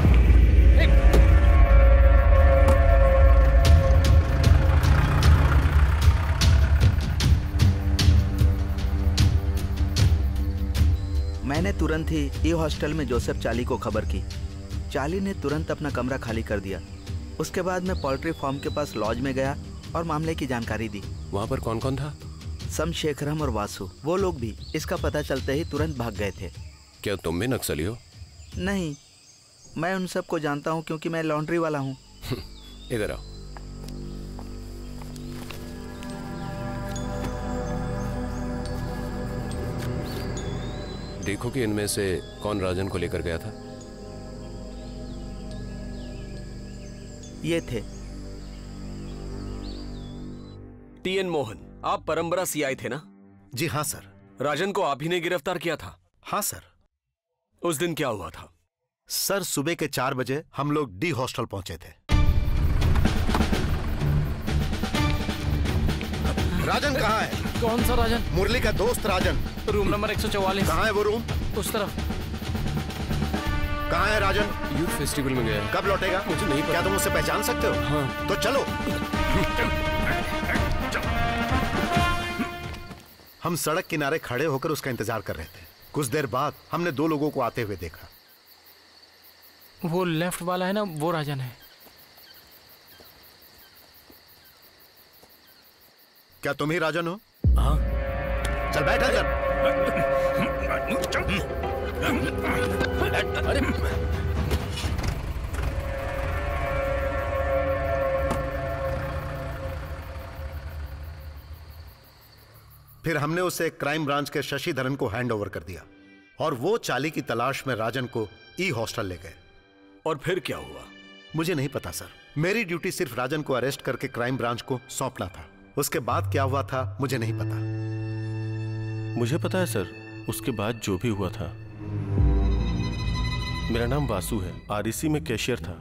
मैंने तुरंत ही ई हॉस्टल में जोसेफ चाली को खबर की। चाली ने तुरंत अपना कमरा खाली कर दिया। उसके बाद मैं पोल्ट्री फार्म के पास लॉज में गया और मामले की जानकारी दी। वहाँ पर कौन कौन था? समशेखरम और वासु वो लोग भी इसका पता चलते ही तुरंत भाग गए थे। क्या तुम भी नक्सली हो? नहीं मैं उन सबको जानता हूँ क्योंकि मैं लॉन्ड्री वाला हूँ। इधर आओ। देखो कि इनमें से कौन राजन को लेकर गया था। ये थे। टीएन मोहन आप परम्बरा सीआई थे ना? जी हाँ सर। राजन को आप ही ने गिरफ़्तार किया था? हाँ सर। उस दिन क्या हुआ था? सर सुबह के चार बजे हम लोग डी हॉस्टल पहुँचे थे। राजन कहाँ है? कौन सा राजन? मुरली का दोस्त राजन। रूम नंबर 144 कहाँ है वो रूम? उस तरफ़। कहाँ है राजन? यूथ फेस्टिवल में गया। कब लौटेगा? मुझे नहीं पता। क्या तुम उसे पहचान सकते हो? हाँ। तो चलो। हम सड़क किनारे खड़े होकर उसका इंतज़ार कर रहे थे। कुछ देर बाद हमने दो लोगों को आते हुए देखा। वो लेफ़्ट वाला है ना वो राजन है। क्या तुम ही राजन हो? हाँ। चल बैठा अंदर अरे फिर हमने उसे क्राइम ब्रांच के शशिधरन को हैंड ओवर कर दिया और वो चाली की तलाश में राजन को ई हॉस्टल ले गए। और फिर क्या हुआ? मुझे नहीं पता सर। मेरी ड्यूटी सिर्फ़ राजन को अरेस्ट करके क्राइम ब्रांच को सौंपना था। उसके बाद क्या हुआ था मुझे नहीं पता। मुझे पता है सर। उसके बाद जो भी हुआ था। मेरा नाम वासु है। आरईसी में कैशियर था।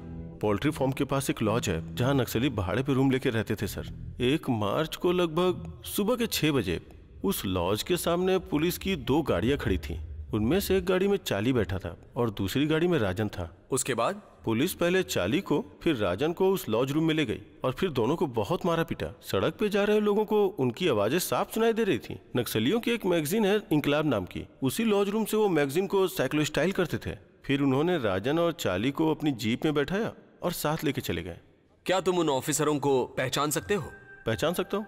पोल्ट्री फार्म के पास एक लॉज है जहाँ नक्सली भाड़े पे रूम लेके रहते थे सर। एक मार्च को लगभग सुबह के छह बजे उस लॉज के सामने पुलिस की दो गाड़ियाँ खड़ी थी। उनमें से एक गाड़ी में चाली बैठा था और दूसरी गाड़ी में राजन था। उसके बाद? पुलिस पहले चाली को फिर राजन को उस लॉज रूम में ले गई और फिर दोनों को बहुत मारा पीटा। सड़क पे जा रहे लोगों को उनकी आवाज़ें साफ़ सुनाई दे रही थी। नक्सलियों की एक मैगजीन है इंकलाब नाम की। उसी लॉज रूम से वो मैगजीन को साइक्लो स्टाइल करते थे। फिर उन्होंने राजन और चाली को अपनी जीप में बैठाया और साथ लेके चले गए। क्या तुम उन ऑफिसरों को पहचान सकते हो? पहचान सकता हूँ।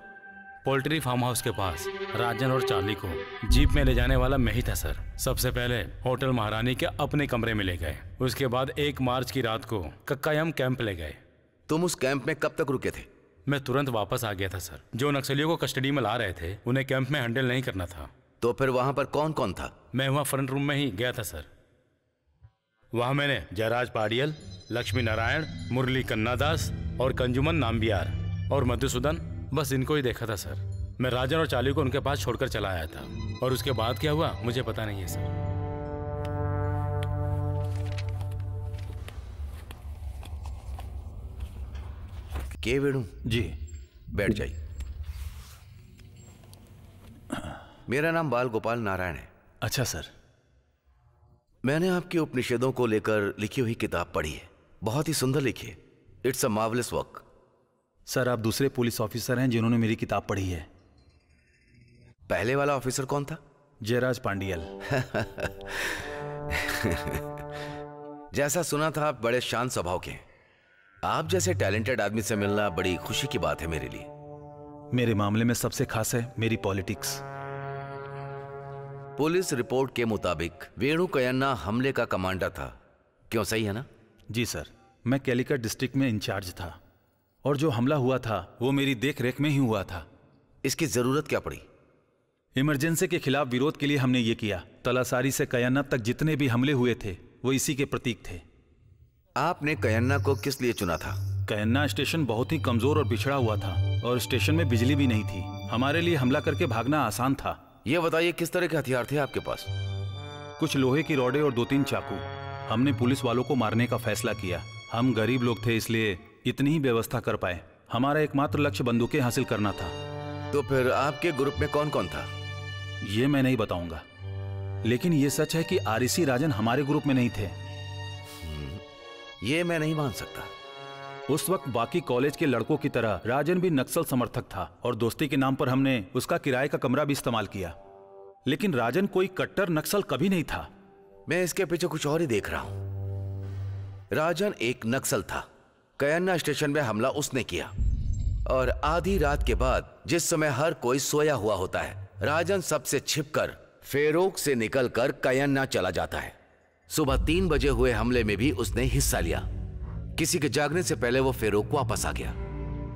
पोल्ट्री फार्म हाउस के पास राजन और चार्ली को जीप में ले जाने वाला मैं ही था सर। सबसे पहले होटल महारानी के अपने कमरे में ले गए। उसके बाद एक मार्च की रात को कक्कायम कैंप ले गए। तुम उस कैंप में कब तक रुके थे? मैं तुरंत वापस आ गया था सर। जो नक्सलियों को कस्टडी में ला रहे थे उन्हें कैंप में हैंडल नहीं करना था। तो फिर वहाँ पर कौन कौन था? मैं वहाँ फ्रंट रूम में ही गया था सर। वहाँ मैंने जयराज पाडियल लक्ष्मी नारायण मुरली कन्ना दास और कंजुमन नाम्बियार और मधुसूदन बस इनको ही देखा था सर। मैं राजन और चाली को उनके पास छोड़कर चला आया था। और उसके बाद क्या हुआ मुझे पता नहीं है सर। के वेणु? जी। बैठ जाइए। मेरा नाम बाल गोपाल नारायण है। अच्छा सर। मैंने आपके उपनिषदों को लेकर लिखी हुई किताब पढ़ी है। बहुत ही सुंदर लिखी है। It's a marvellous work sir आप दूसरे पुलिस ऑफिसर हैं जिन्होंने मेरी किताब पढ़ी है। पहले वाला ऑफिसर कौन था? जयराज पांडियल। जैसा सुना था आप बड़े शांत स्वभाव के हैं। आप जैसे टैलेंटेड आदमी से मिलना बड़ी खुशी की बात है मेरे लिए। मेरे मामले में सबसे खास है मेरी पॉलिटिक्स। पुलिस रिपोर्ट के मुताबिक वेणु कयन्ना हमले का कमांडर था। क्यों सही है ना? जी सर मैं कैलिकट डिस्ट्रिक्ट में इंचार्ज था। और जो हमला हुआ था वो मेरी देख रेख में ही हुआ था। इसकी ज़रूरत क्या पड़ी? इमरजेंसी के खिलाफ विरोध के लिए हमने ये किया। तलासारी से कयन्ना तक जितने भी हमले हुए थे वो इसी के प्रतीक थे। आपने कयन्ना को किस लिए चुना था? कयन्ना स्टेशन बहुत ही कमज़ोर और पिछड़ा हुआ था और स्टेशन में बिजली भी नहीं थी। हमारे लिए हमला करके भागना आसान था। ये बताइए किस तरह के हथियार थे आपके पास? कुछ लोहे की रोडे और दो तीन चाकू। हमने पुलिस वालों को मारने का फैसला किया। हम गरीब लोग थे इसलिए इतनी ही व्यवस्था कर पाए। हमारा एकमात्र लक्ष्य बंदूकें हासिल करना था। तो फिर आपके ग्रुप में कौन कौन था? ये मैं नहीं बताऊँगा। लेकिन ये सच है कि आरिसी राजन हमारे ग्रुप में नहीं थे। ये मैं नहीं मान सकता। उस वक्त बाकी कॉलेज के लड़कों की तरह राजन भी नक्सल समर्थक था और दोस्ती के नाम पर हमने उसका किराए का कमरा भी इस्तेमाल किया। लेकिन राजन कोई कट्टर नक्सल कभी नहीं था। मैं इसके पीछे कुछ और ही देख रहा हूँ। राजन एक नक्सल था। कयन्ना स्टेशन में हमला उसने किया। और आधी रात के बाद जिस समय हर कोई सोया हुआ होता है, राजन सबसे छिपकर, फेरोक से निकलकर कयन्ना चला जाता है। सुबह तीन बजे हुए हमले में भी उसने हिस्सा लिया। किसी के जागने से पहले वो फेरोक वापस आ गया।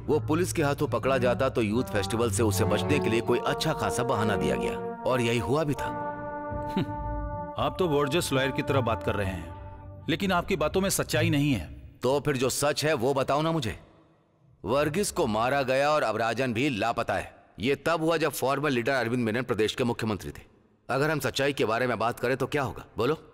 वो पुलिस के हाथों पकड़ा जाता तो यूथ फेस्टिवल से उसे बचने के लिए कोई अच्छा खासा बहाना दिया गया। और यही हुआ भी था। आप तो वर्जस लॉयर की तरह बात कर रहे हैं। लेकिन आपकी बातों में सच्चाई नहीं है। तो फिर जो सच है वो बताओ ना मुझे। वर्गीस को मारा गया और अब राजन भी लापता है। ये तब हुआ जब फॉर्मर लीडर अरविंद मेनन प्रदेश के मुख्यमंत्री थे। अगर हम सच्चाई के बारे में बात करें तो क्या होगा? बोलो।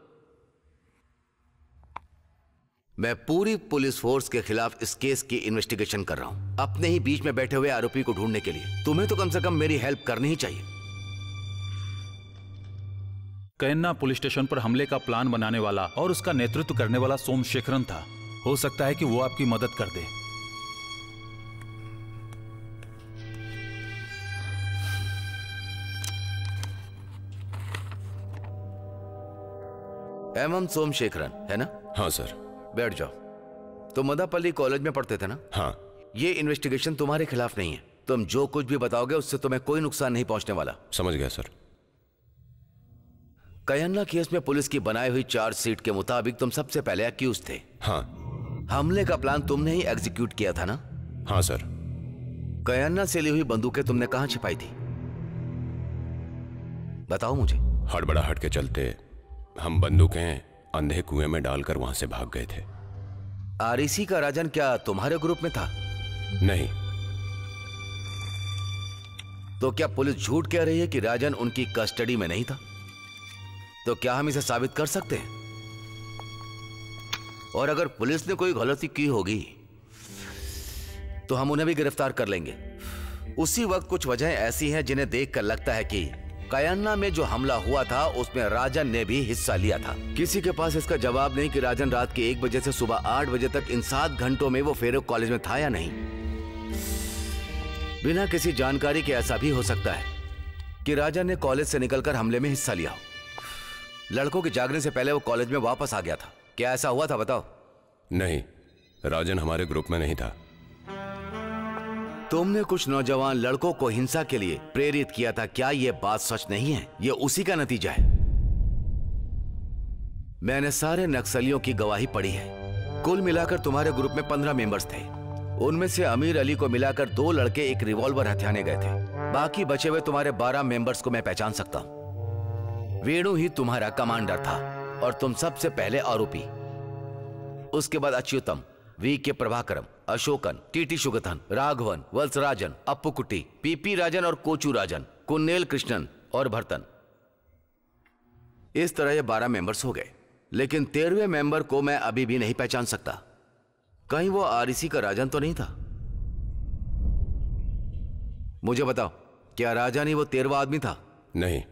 मैं पूरी पुलिस फोर्स के खिलाफ इस केस की इन्वेस्टिगेशन कर रहा हूँ। अपने ही बीच में बैठे हुए आरोपी को ढूँढने के लिए। तुम्हें तो कम से कम मेरी हेल्प करनी ही चाहिए। कैन्ना पुलिस स्टेशन पर हमले का प्लान बनाने वाला और उसका नेतृत्व करने वाला सोमशेखरन था। हो सकता है कि वो आपकी मदद कर दे। एवं सोमशेखरन है ना? हाँ सर। बैठ जाओ। तुम मदापल्ली कॉलेज में पढ़ते थे ना? हाँ। ये इन्वेस्टिगेशन तुम्हारे खिलाफ नहीं है। तुम जो कुछ भी बताओगे उससे तुम्हें कोई नुकसान नहीं पहुँचने वाला। समझ गया सर। कयन्ना केस में पुलिस की बनाई हुई चार्ज सीट के मुताबिक तुम सबसे पहले अक्यूज थे। हाँ। हमले का प्लान तुमने ही एग्जीक्यूट किया था ना? हाँ सर। कयन्ना से ली हुई बंदूकें तुमने कहाँ छिपाई थी? बताओ मुझे। हड़बड़ाहट के चलते हम बंदूकें अंधे कुएँ में डालकर वहाँ से भाग गए थे। आरईसी का राजन क्या तुम्हारे ग्रुप में था? नहीं। तो क्या पुलिस झूठ कह रही है कि राजन उनकी कस्टडी में नहीं था? तो क्या हम इसे साबित कर सकते हैं? और अगर पुलिस ने कोई गलती की होगी तो हम उन्हें भी गिरफ़्तार कर लेंगे। उसी वक्त कुछ वजह ऐसी हैं जिन्हें देखकर लगता है कि कयन्ना में जो हमला हुआ था, उसमें राजन ने भी हिस्सा लिया था। किसी के पास इसका जवाब नहीं कि राजन रात के एक बजे से सुबह आठ बजे तक इन सात घंटों में वो फेरो कॉलेज में था या नहीं। बिना किसी जानकारी के ऐसा भी हो सकता है कि राजन ने कॉलेज से निकलकर हमले में हिस्सा लिया लड़कों के जागने से पहले वो कॉलेज में वापस आ गया था। क्या ऐसा हुआ था, बताओ? नहीं, राजन हमारे ग्रुप में नहीं था। तुमने कुछ नौजवान लड़कों को हिंसा के लिए प्रेरित किया था, क्या यह बात सच नहीं है? यह उसी का नतीजा है। मैंने सारे नक्सलियों की गवाही पढ़ी है। कुल मिलाकर तुम्हारे ग्रुप में पंद्रह मेंबर्स थे। उनमें से अमीर अली को मिलाकर दो लड़के एक रिवॉल्वर हथियाने गए थे। बाकी बचे हुए तुम्हारे बारह मेंबर्स को मैं पहचान सकता हूँ। वेणु ही तुम्हारा कमांडर था और तुम सबसे पहले आरोपी। उसके बाद Achyutam. V K Prabhakaram, Ashokan, TT Sugathan Raghavan Vatsarajan Appukutty PP Rajan और कोचू राजन, कुन्नेल कृष्णन और भरतन। इस तरह ये बारह मेंबर्स हो गए, लेकिन तेरहवें मेंबर को मैं अभी भी नहीं पहचान सकता। कहीं वो आरईसी का राजन तो नहीं था? मुझे बताओ, क्या राजन ही वो तेरहवा आदमी था? नहीं,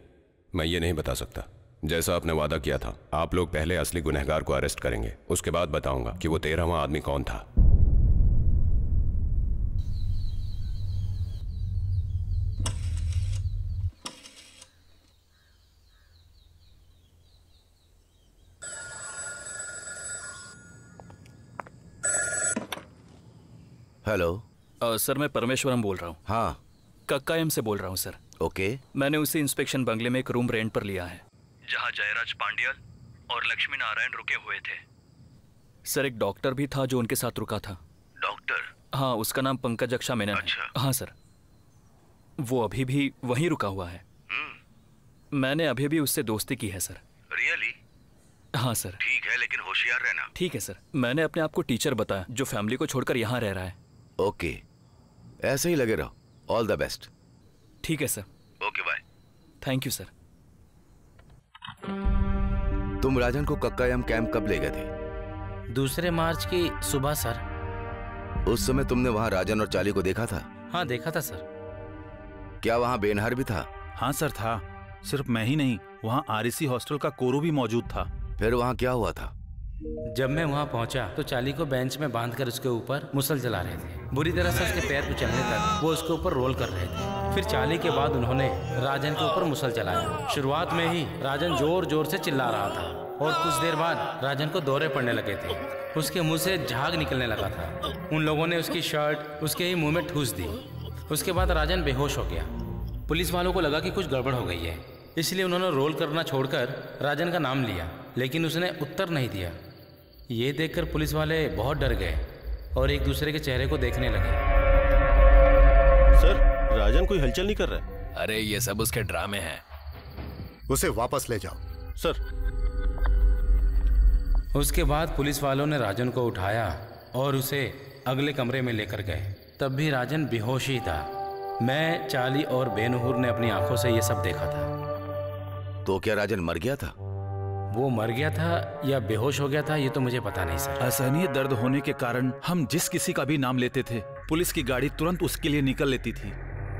मैं ये नहीं बता सकता। जैसा आपने वादा किया था आप लोग पहले असली गुनहगार को अरेस्ट करेंगे उसके बाद बताऊँगा कि वो तेरहवा आदमी कौन था। हेलो। सर मैं परमेश्वरम बोल रहा हूँ। हाँ। कक्का एम से बोल रहा हूँ सर। ओके। मैंने उसी इंस्पेक्शन बंगले में एक रूम रेंट पर लिया है। जहाँ जयराज पांड्यल और लक्ष्मी नारायण रुके हुए थे। सर एक डॉक्टर भी था जो उनके साथ रुका था। डॉक्टर? हाँ उसका नाम पंकज अक्षा मेनन है। हाँ सर। वो अभी भी वहीं रुका हुआ है। मैंने अभी भी उससे दोस्ती की है सर। रियली हाँ सर। ठीक है लेकिन होशियार रहना। ठीक है सर। मैंने अपने आप को टीचर बताया जो फैमिली को छोड़कर यहाँ रह रहा है। ओके। ऐसे ही लगे रहो। ऑल द बेस्ट ठीक है sir. Okay bye. Thank you sir तुम राजन को कक्कायम कैंप कब ले गए थे? दूसरे मार्च की सुबह सर। उस समय तुमने वहाँ राजन और चाली को देखा था? हाँ देखा था सर। क्या वहाँ बेनहर भी था? हाँ सर था। सिर्फ़ मैं ही नहीं वहाँ आरिसी हॉस्टल का कोरू भी मौजूद था। फिर वहाँ क्या हुआ था? जब मैं वहाँ पहुँचा तो चाली को बेंच में बांधकर उसके ऊपर मुसल चला रहे थे। बुरी तरह से उसके पैर को चलने तक वो उसके ऊपर रोल कर रहे थे। फिर चाली के बाद उन्होंने राजन के ऊपर मुसल चलाया शुरुआत में ही राजन ज़ोर ज़ोर से चिल्ला रहा था और कुछ देर बाद राजन को दौरे पड़ने लगे थे। उसके मुँह से झाग निकलने लगा था। उन लोगों ने उसकी शर्ट, उसके ही मुँह में ठूस दी। उसके बाद राजन बेहोश हो गया। पुलिस वालों को लगा कि कुछ गड़बड़ हो गई है। इसलिए उन्होंने रोल करना छोड़कर राजन का नाम लिया, लेकिन उसने उत्तर नहीं दिया। ये देखकर पुलिस वाले बहुत डर गए और एक दूसरे के चेहरे को देखने लगे। सर राजन कोई हलचल नहीं कर रहा है। अरे ये सब उसके ड्रामे हैं। उसे वापस ले जाओ। सर। उसके बाद पुलिस वालों ने राजन को उठाया और उसे अगले कमरे में लेकर गए। तब भी राजन बेहोश ही था। मैं चाली और बेनहूर ने अपनी आँखों से यह सब देखा था। तो क्या राजन मर गया था? वो मर गया था या बेहोश हो गया था, ये तो मुझे पता नहीं, सर। असहनीय दर्द होने के कारण हम जिस किसी का भी नाम लेते थे, पुलिस की गाड़ी तुरंत उसके लिए निकल लेती थी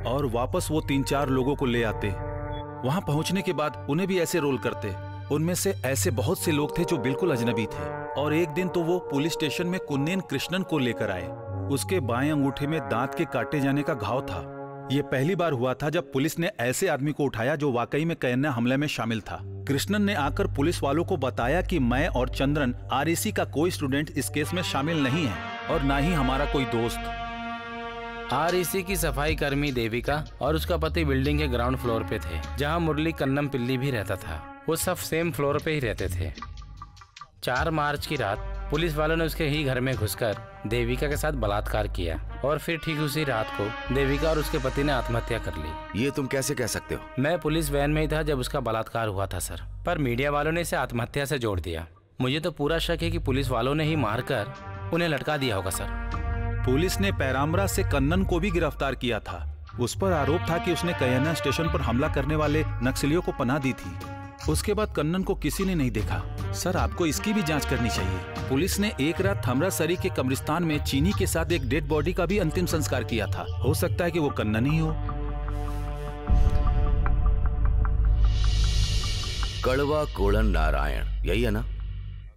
और वापस वो तीन चार लोगों को ले आते। वहाँ पहुँचने के बाद उन्हें भी ऐसे रोल करते। उनमें से ऐसे बहुत से लोग थे जो बिल्कुल अजनबी थे। और एक दिन तो वो पुलिस स्टेशन में कुन्नेन कृष्णन को लेकर आए। उसके बाएँ अंगूठे में दांत के काटे जाने का घाव था। ये पहली बार हुआ था जब पुलिस ने ऐसे आदमी को उठाया जो वाकई में कैन्या हमले में शामिल था। कृष्णन ने आकर पुलिस वालों को बताया कि मैं और चंद्रन आरईसी का कोई स्टूडेंट इस केस में शामिल नहीं है और ना ही हमारा कोई दोस्त। आरईसी की सफ़ाई कर्मी देविका और उसका पति बिल्डिंग के ग्राउंड फ्लोर पे थे, जहाँ मुरली कन्नम पिल्ली भी रहता था। वो सब सेम फ्लोर पे ही रहते थे। चार मार्च की रात पुलिस वालों ने उसके ही घर में घुसकर देविका के साथ बलात्कार किया और फिर ठीक उसी रात को देविका और उसके पति ने आत्महत्या कर ली। ये तुम कैसे कह सकते हो? मैं पुलिस वैन में ही था जब उसका बलात्कार हुआ था सर। पर मीडिया वालों ने इसे आत्महत्या से जोड़ दिया। मुझे तो पूरा शक है कि पुलिस वालों ने ही मारकर उन्हें लटका दिया होगा सर। पुलिस ने पैरामरा से कन्नन को भी गिरफ़्तार किया था। उस पर आरोप था कि उसने कयन्ना स्टेशन पर हमला करने वाले नक्सलियों को पनाह दी थी। उसके बाद कन्नन को किसी ने नहीं देखा। सर आपको इसकी भी जाँच करनी चाहिए। पुलिस ने एक रात थमरा सरी के कब्रिस्तान में चीनी के साथ एक डेड बॉडी का भी अंतिम संस्कार किया था। हो सकता है कि वो कन्नन ही हो। कड़वा कोड़न नारायण यही है ना?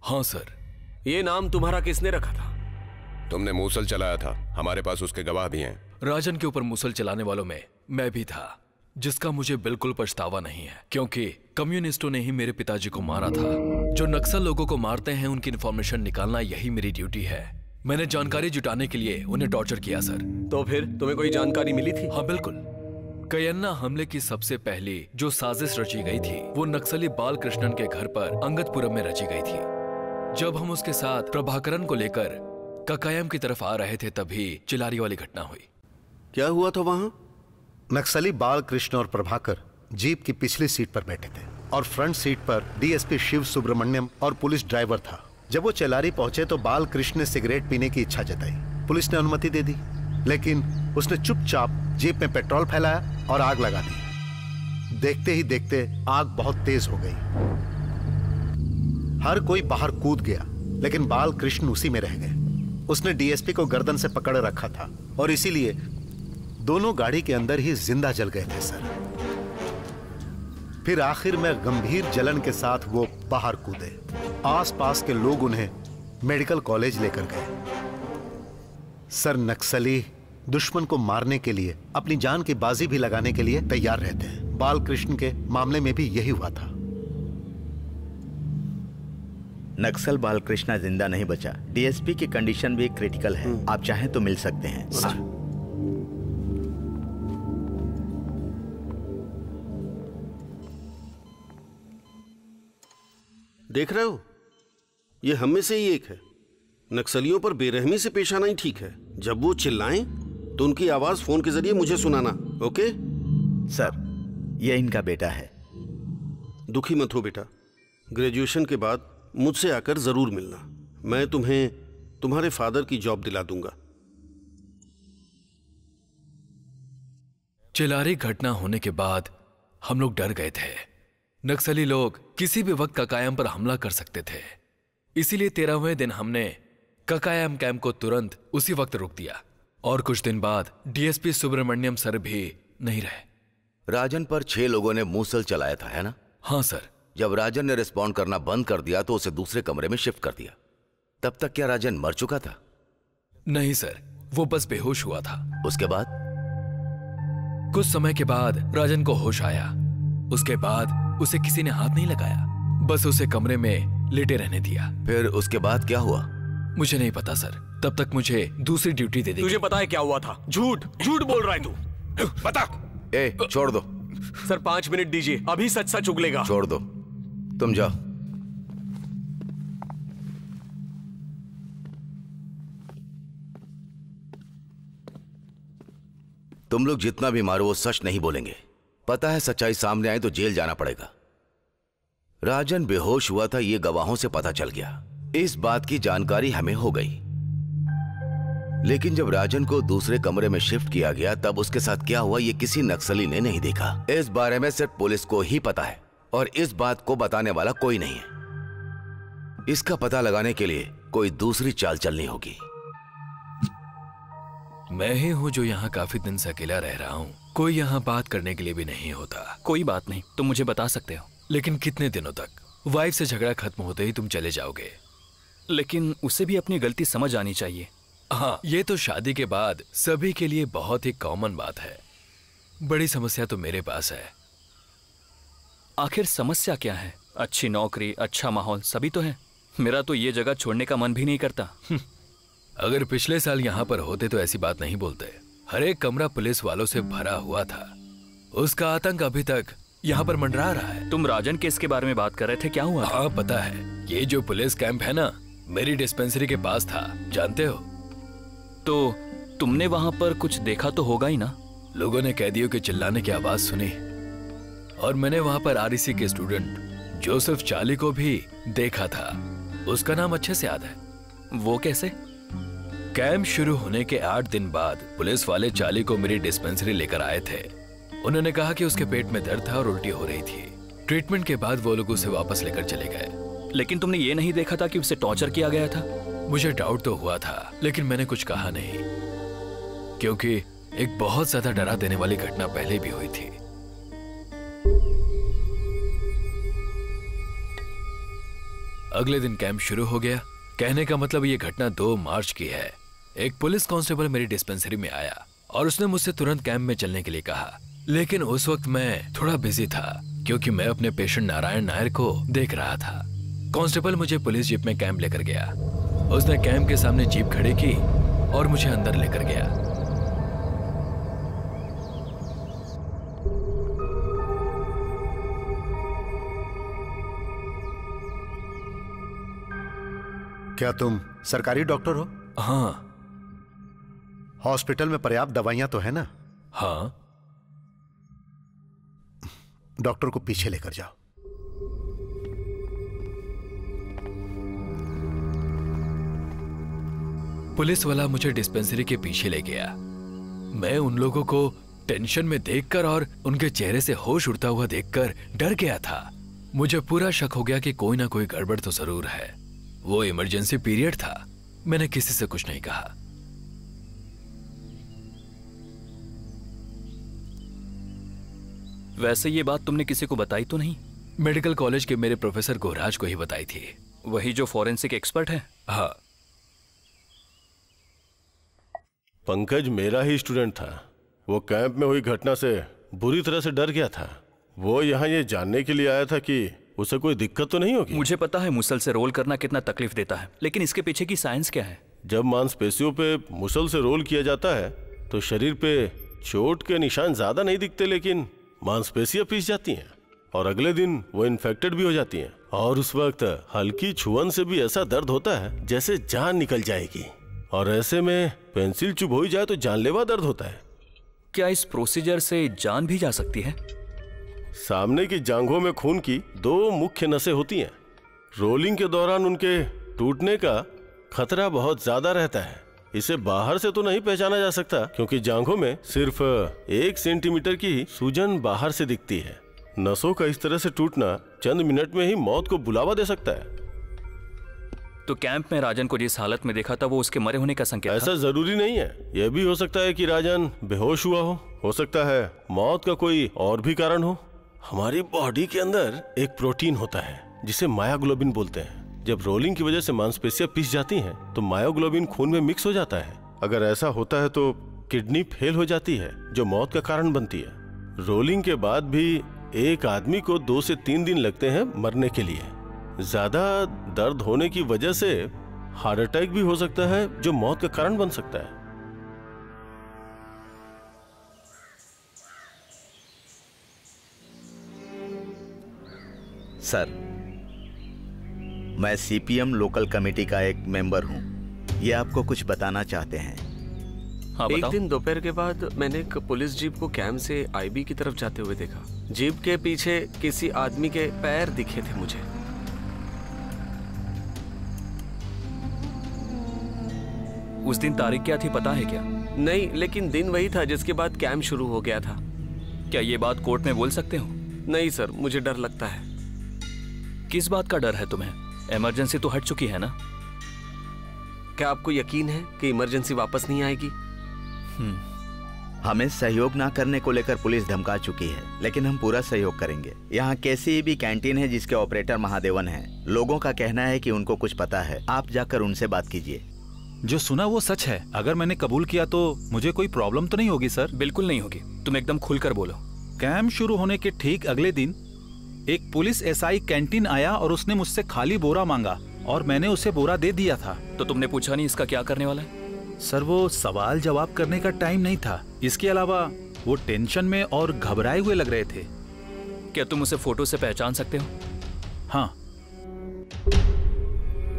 हाँ सर। ये नाम तुम्हारा किसने रखा था? तुमने मूसल चलाया था। हमारे पास उसके गवाह भी हैं। राजन के ऊपर मूसल चलाने वालों में मैं भी था। जिसका मुझे बिल्कुल पछतावा नहीं है क्योंकि कम्युनिस्टों ने ही मेरे पिताजी को मारा था। जो नक्सल लोगों को मारते हैं उनकी इन्फॉर्मेशन निकालना यही मेरी ड्यूटी है। मैंने जानकारी जुटाने के लिए उन्हें टॉर्चर किया सर तो फिर तुम्हें कोई जानकारी मिली थी? हाँ बिल्कुल। कयन्ना हमले की सबसे पहली जो साजिश रची गई थी वो नक्सली बाल कृष्णन के घर पर अंगतपुरम में रची गई थी। जब हम उसके साथ प्रभाकरण को लेकर ककायम की तरफ़ आ रहे थे तभी चिलारी वाली घटना हुई। क्या हुआ था वहाँ? नक्सली बाल कृष्ण और प्रभाकर जीप की पिछली सीट पर बैठे थे और फ्रंट सीट पर डीएसपी शिव सुब्रमण्यम और पुलिस ड्राइवर था। जब वो चेलारी पहुँचे तो बाल कृष्ण ने सिगरेट पीने की इच्छा जताई। पुलिस ने अनुमति दे दी, लेकिन उसने चुपचाप जीप में पेट्रोल फैलाया और आग लगा दी। देखते ही देखते आग बहुत तेज हो गई। हर कोई बाहर कूद गया, लेकिन बाल कृष्ण उसी में रह गए। उसने डीएसपी को गर्दन से पकड़ रखा था और इसीलिए दोनों गाड़ी के अंदर ही ज़िंदा जल गए थे सर। फिर आखिर में गंभीर जलन के साथ वो बाहर कूदे। आसपास के लोग उन्हें मेडिकल कॉलेज लेकर गए। सर नक्सली दुश्मन को मारने के लिए अपनी जान की बाजी भी लगाने के लिए तैयार रहते हैं। बालकृष्ण के मामले में भी यही हुआ था। नक्सल बालकृष्णा ज़िंदा नहीं बचा। डीएसपी की कंडीशन भी क्रिटिकल है। आप चाहें तो मिल सकते हैं। देख रहे हो? ये हम में से ही एक है। नक्सलियों पर बेरहमी से पेश आना ही ठीक है। जब वो चिल्लाएँ तो उनकी आवाज़ फ़ोन के ज़रिए मुझे सुनाना ओके? सर ये इनका बेटा है। दुखी मत हो बेटा। ग्रेजुएशन के बाद मुझसे आकर ज़रूर मिलना। मैं तुम्हें तुम्हारे फादर की जॉब दिला दूँगा। चिलारी घटना होने के बाद हम लोग डर गए थे। नक्सली लोग किसी भी वक्त ककायम पर हमला कर सकते थे। इसीलिए तेरहवें दिन हमने ककायम कैंप को तुरंत उसी वक्त रोक दिया। और कुछ दिन बाद डीएसपी सुब्रमण्यम सर भी नहीं रहे। राजन पर छह लोगों ने मूसल चलाया था है ना? हाँ सर। जब राजन ने रिस्पॉन्ड करना बंद कर दिया तो उसे दूसरे कमरे में शिफ्ट कर दिया। तब तक क्या राजन मर चुका था? नहीं सर। वो बस बेहोश हुआ था। उसके बाद? कुछ समय के बाद राजन को होश आया। उसके बाद उसे किसी ने हाथ नहीं लगाया। बस उसे कमरे में लेटे रहने दिया। फिर उसके बाद क्या हुआ? मुझे नहीं पता सर। तब तक मुझे दूसरी ड्यूटी दे दी तुझे पता है क्या हुआ था? झूठ झूठ बोल रहा है तू। बता। ए छोड़ दो। सर पाँच मिनट दीजिए। अभी सच सच उगलेगा। छोड़ दो। तुम जाओ। तुम लोग जितना भी मारो वो सच नहीं बोलेंगे। पता है सच्चाई सामने आई तो जेल जाना पड़ेगा। राजन बेहोश हुआ था यह गवाहों से पता चल गया। इस बात की जानकारी हमें हो गई। लेकिन जब राजन को दूसरे कमरे में शिफ्ट किया गया, तब उसके साथ क्या हुआ, ये किसी नक्सली ने नहीं देखा। इस बारे में सिर्फ़ पुलिस को ही पता है, और इस बात को बताने वाला कोई नहीं है। इसका पता लगाने के लिए कोई दूसरी चाल चलनी होगी। मैं ही हूँ जो यहाँ काफ़ी दिन से अकेला रह रहा हूँ। कोई यहाँ बात करने के लिए भी नहीं होता। कोई बात नहीं तुम मुझे बता सकते हो। लेकिन कितने दिनों तक? वाइफ से झगड़ा खत्म होते ही तुम चले जाओगे। लेकिन उसे भी अपनी गलती समझ आनी चाहिए। हाँ ये तो शादी के बाद सभी के लिए बहुत ही कॉमन बात है। बड़ी समस्या तो मेरे पास है। आखिर समस्या क्या है? अच्छी नौकरी अच्छा माहौल सभी तो है। मेरा तो ये जगह छोड़ने का मन भी नहीं करता। अगर पिछले साल यहाँ पर होते तो ऐसी बात नहीं बोलते। हर एक कमरा पुलिस वालों से भरा हुआ था। उसका आतंक अभी तक यहाँ पर मंडरा रहा है। तुम राजन केस के बारे में बात कर रहे थे क्या हुआ? हाँ पता है ये जो पुलिस कैंप है ना मेरी डिस्पेंसरी के पास था जानते हो? तो तुमने वहाँ पर कुछ देखा तो होगा ही ना? लोगों ने कैदियों के चिल्लाने की आवाज़ सुनी। और मैंने वहाँ पर आरईसी के स्टूडेंट जोसेफ चाली को भी देखा था। उसका नाम अच्छे से याद है। वो कैसे? कैंप शुरू होने के आठ दिन बाद पुलिस वाले चाली को मेरी डिस्पेंसरी लेकर आए थे। उन्होंने कहा कि उसके पेट में दर्द था और उल्टी हो रही थी। ट्रीटमेंट के बाद वो लोग उसे वापस लेकर चले गए। लेकिन तुमने ये नहीं देखा था कि उसे टॉर्चर किया गया था? मुझे डाउट तो हुआ था लेकिन मैंने कुछ कहा नहीं। क्योंकि एक बहुत ज़्यादा डरा देने वाली घटना पहले भी हुई थी। अगले दिन कैंप शुरू हो गया। कहने का मतलब ये घटना दो मार्च की है। एक पुलिस कांस्टेबल मेरी डिस्पेंसरी में आया और उसने मुझसे तुरंत कैंप में चलने के लिए कहा। लेकिन उस वक्त मैं थोड़ा बिज़ी था क्योंकि मैं अपने पेशेंट नारायण नायर को देख रहा था। कांस्टेबल मुझे पुलिस जीप में कैंप लेकर गया। उसने कैंप के सामने जीप खड़ी की और मुझे अंदर लेकर गया। क्या तुम सरकारी डॉक्टर हो? हाँ। हॉस्पिटल में पर्याप्त दवाइयाँ तो है ना? हाँ। डॉक्टर को पीछे लेकर जाओ। पुलिस वाला मुझे डिस्पेंसरी के पीछे ले गया। मैं उन लोगों को टेंशन में देखकर और उनके चेहरे से होश उड़ता हुआ देखकर डर गया था। मुझे पूरा शक हो गया कि कोई ना कोई गड़बड़ तो ज़रूर है। वो इमरजेंसी पीरियड था। मैंने किसी से कुछ नहीं कहा। वैसे ये बात तुमने किसी को बताई तो नहीं? मेडिकल कॉलेज के मेरे प्रोफेसर गोराज को ही बताई थी। वही जो फॉरेंसिक एक्सपर्ट है? हाँ। पंकज मेरा ही स्टूडेंट था। वो कैंप में हुई घटना से बुरी तरह से डर गया था। वो यहाँ ये जानने के लिए आया था कि उसे कोई दिक्कत तो नहीं होगी? मुझे पता है मुसल से रोल करना कितना तकलीफ़ देता है लेकिन इसके पीछे की साइंस क्या है? जब मांसपेशियों पे मुसल से रोल किया जाता है तो शरीर पे चोट के निशान ज़्यादा नहीं दिखते लेकिन मांसपेशियाँ पीस जाती हैं और अगले दिन वो इन्फेक्टेड भी हो जाती हैं। और उस वक्त हल्की छुअन से भी ऐसा दर्द होता है जैसे जान निकल जाएगी। और ऐसे में पेंसिल चुभ हो जाए तो जानलेवा दर्द होता है। क्या इस प्रोसीजर से जान भी जा सकती है? सामने की जांघों में खून की दो मुख्य नसें होती हैं। रोलिंग के दौरान उनके टूटने का खतरा बहुत ज़्यादा रहता है। इसे बाहर से तो नहीं पहचाना जा सकता क्योंकि जांघों में सिर्फ़ एक सेंटीमीटर की ही सूजन बाहर से दिखती है। नसों का इस तरह से टूटना चंद मिनट में ही मौत को बुलावा दे सकता है। तो कैंप में राजन को जिस हालत में देखा था वो उसके मरे होने का संकेत ऐसा ज़रूरी नहीं है। यह भी हो सकता है कि राजन बेहोश हुआ हो। हो सकता है मौत का कोई और भी कारण हो। हमारी बॉडी के अंदर एक प्रोटीन होता है जिसे मायाग्लोबिन बोलते हैं। जब रोलिंग की वजह से मांसपेशियाँ पिस जाती हैं तो मायोग्लोबिन खून में मिक्स हो जाता है। अगर ऐसा होता है तो किडनी फेल हो जाती है, जो मौत का कारण बनती है। रोलिंग के बाद भी एक आदमी को दो से तीन दिन लगते हैं मरने के लिए। ज़्यादा दर्द होने की वजह से हार्ट अटैक भी हो सकता है, जो मौत का कारण बन सकता है। सर मैं सीपीएम लोकल कमेटी का एक मेंबर हूँ। ये आपको कुछ बताना चाहते हैं। हाँ एक दिन दोपहर के बाद मैंने एक पुलिस जीप को कैंप से आईबी की तरफ़ जाते हुए देखा। जीप के पीछे किसी आदमी के पैर दिखे थे मुझे। उस दिन तारीख क्या थी पता है क्या? नहीं लेकिन दिन वही था जिसके बाद कैंप शुरू हो गया था। क्या ये बात कोर्ट में बोल सकते हो? नहीं सर मुझे डर लगता है। किस बात का डर है तुम्हें? इमरजेंसी तो हट चुकी है ना? क्या आपको यकीन है कि इमरजेंसी वापस नहीं आएगी? हमें सहयोग ना करने को लेकर पुलिस धमका चुकी है लेकिन हम पूरा सहयोग करेंगे। यहाँ कैसी भी कैंटीन है जिसके ऑपरेटर महादेवन हैं। लोगों का कहना है कि उनको कुछ पता है। आप जाकर उनसे बात कीजिए। जो सुना वो सच है। अगर मैंने कबूल किया तो मुझे कोई प्रॉब्लम तो नहीं होगी सर? बिल्कुल नहीं होगी। तुम एकदम खुलकर बोलो। कैंप शुरू होने के ठीक अगले दिन एक पुलिस एसआई कैंटीन आया और उसने मुझसे खाली बोरा मांगा और मैंने उसे बोरा दे दिया था। तो तुमने पूछा नहीं इसका क्या करने वाला है? सर वो सवाल जवाब करने का टाइम नहीं था। इसके अलावा वो टेंशन में और घबराए हुए लग रहे थे। क्या तुम उसे फ़ोटो से पहचान सकते हो? हाँ।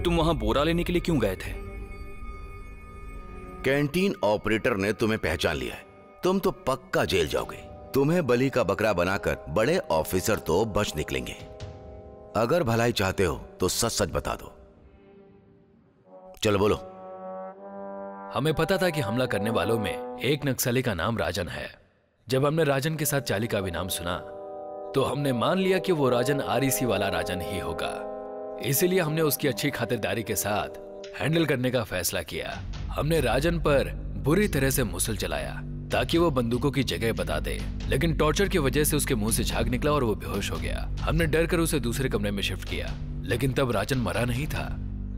तुम वहाँ बोरा लेने के लिए क्यों गए थे? कैंटीन ऑपरेटर ने तुम्हें पहचान लिया है। तुम तो पक्का जेल जाओगे। तुम्हें बलि का बकरा बनाकर बड़े ऑफिसर तो बच निकलेंगे। अगर भलाई चाहते हो तो सच सच बता दो। चलो बोलो। हमें पता था कि हमला करने वालों में एक नक्सली का नाम राजन है। जब हमने राजन के साथ चाली का भी नाम सुना तो हमने मान लिया कि वो राजन आरईसी वाला राजन ही होगा। इसीलिए हमने उसकी अच्छी खातिरदारी के साथ हैंडल करने का फैसला किया। हमने राजन पर बुरी तरह से मुसल चलाया ताकि वो बंदूकों की जगह बता दे। लेकिन टॉर्चर की वजह से उसके मुँह से झाग निकला और वो बेहोश हो गया। हमने डर कर उसे दूसरे कमरे में शिफ्ट किया। लेकिन तब राजन मरा नहीं था।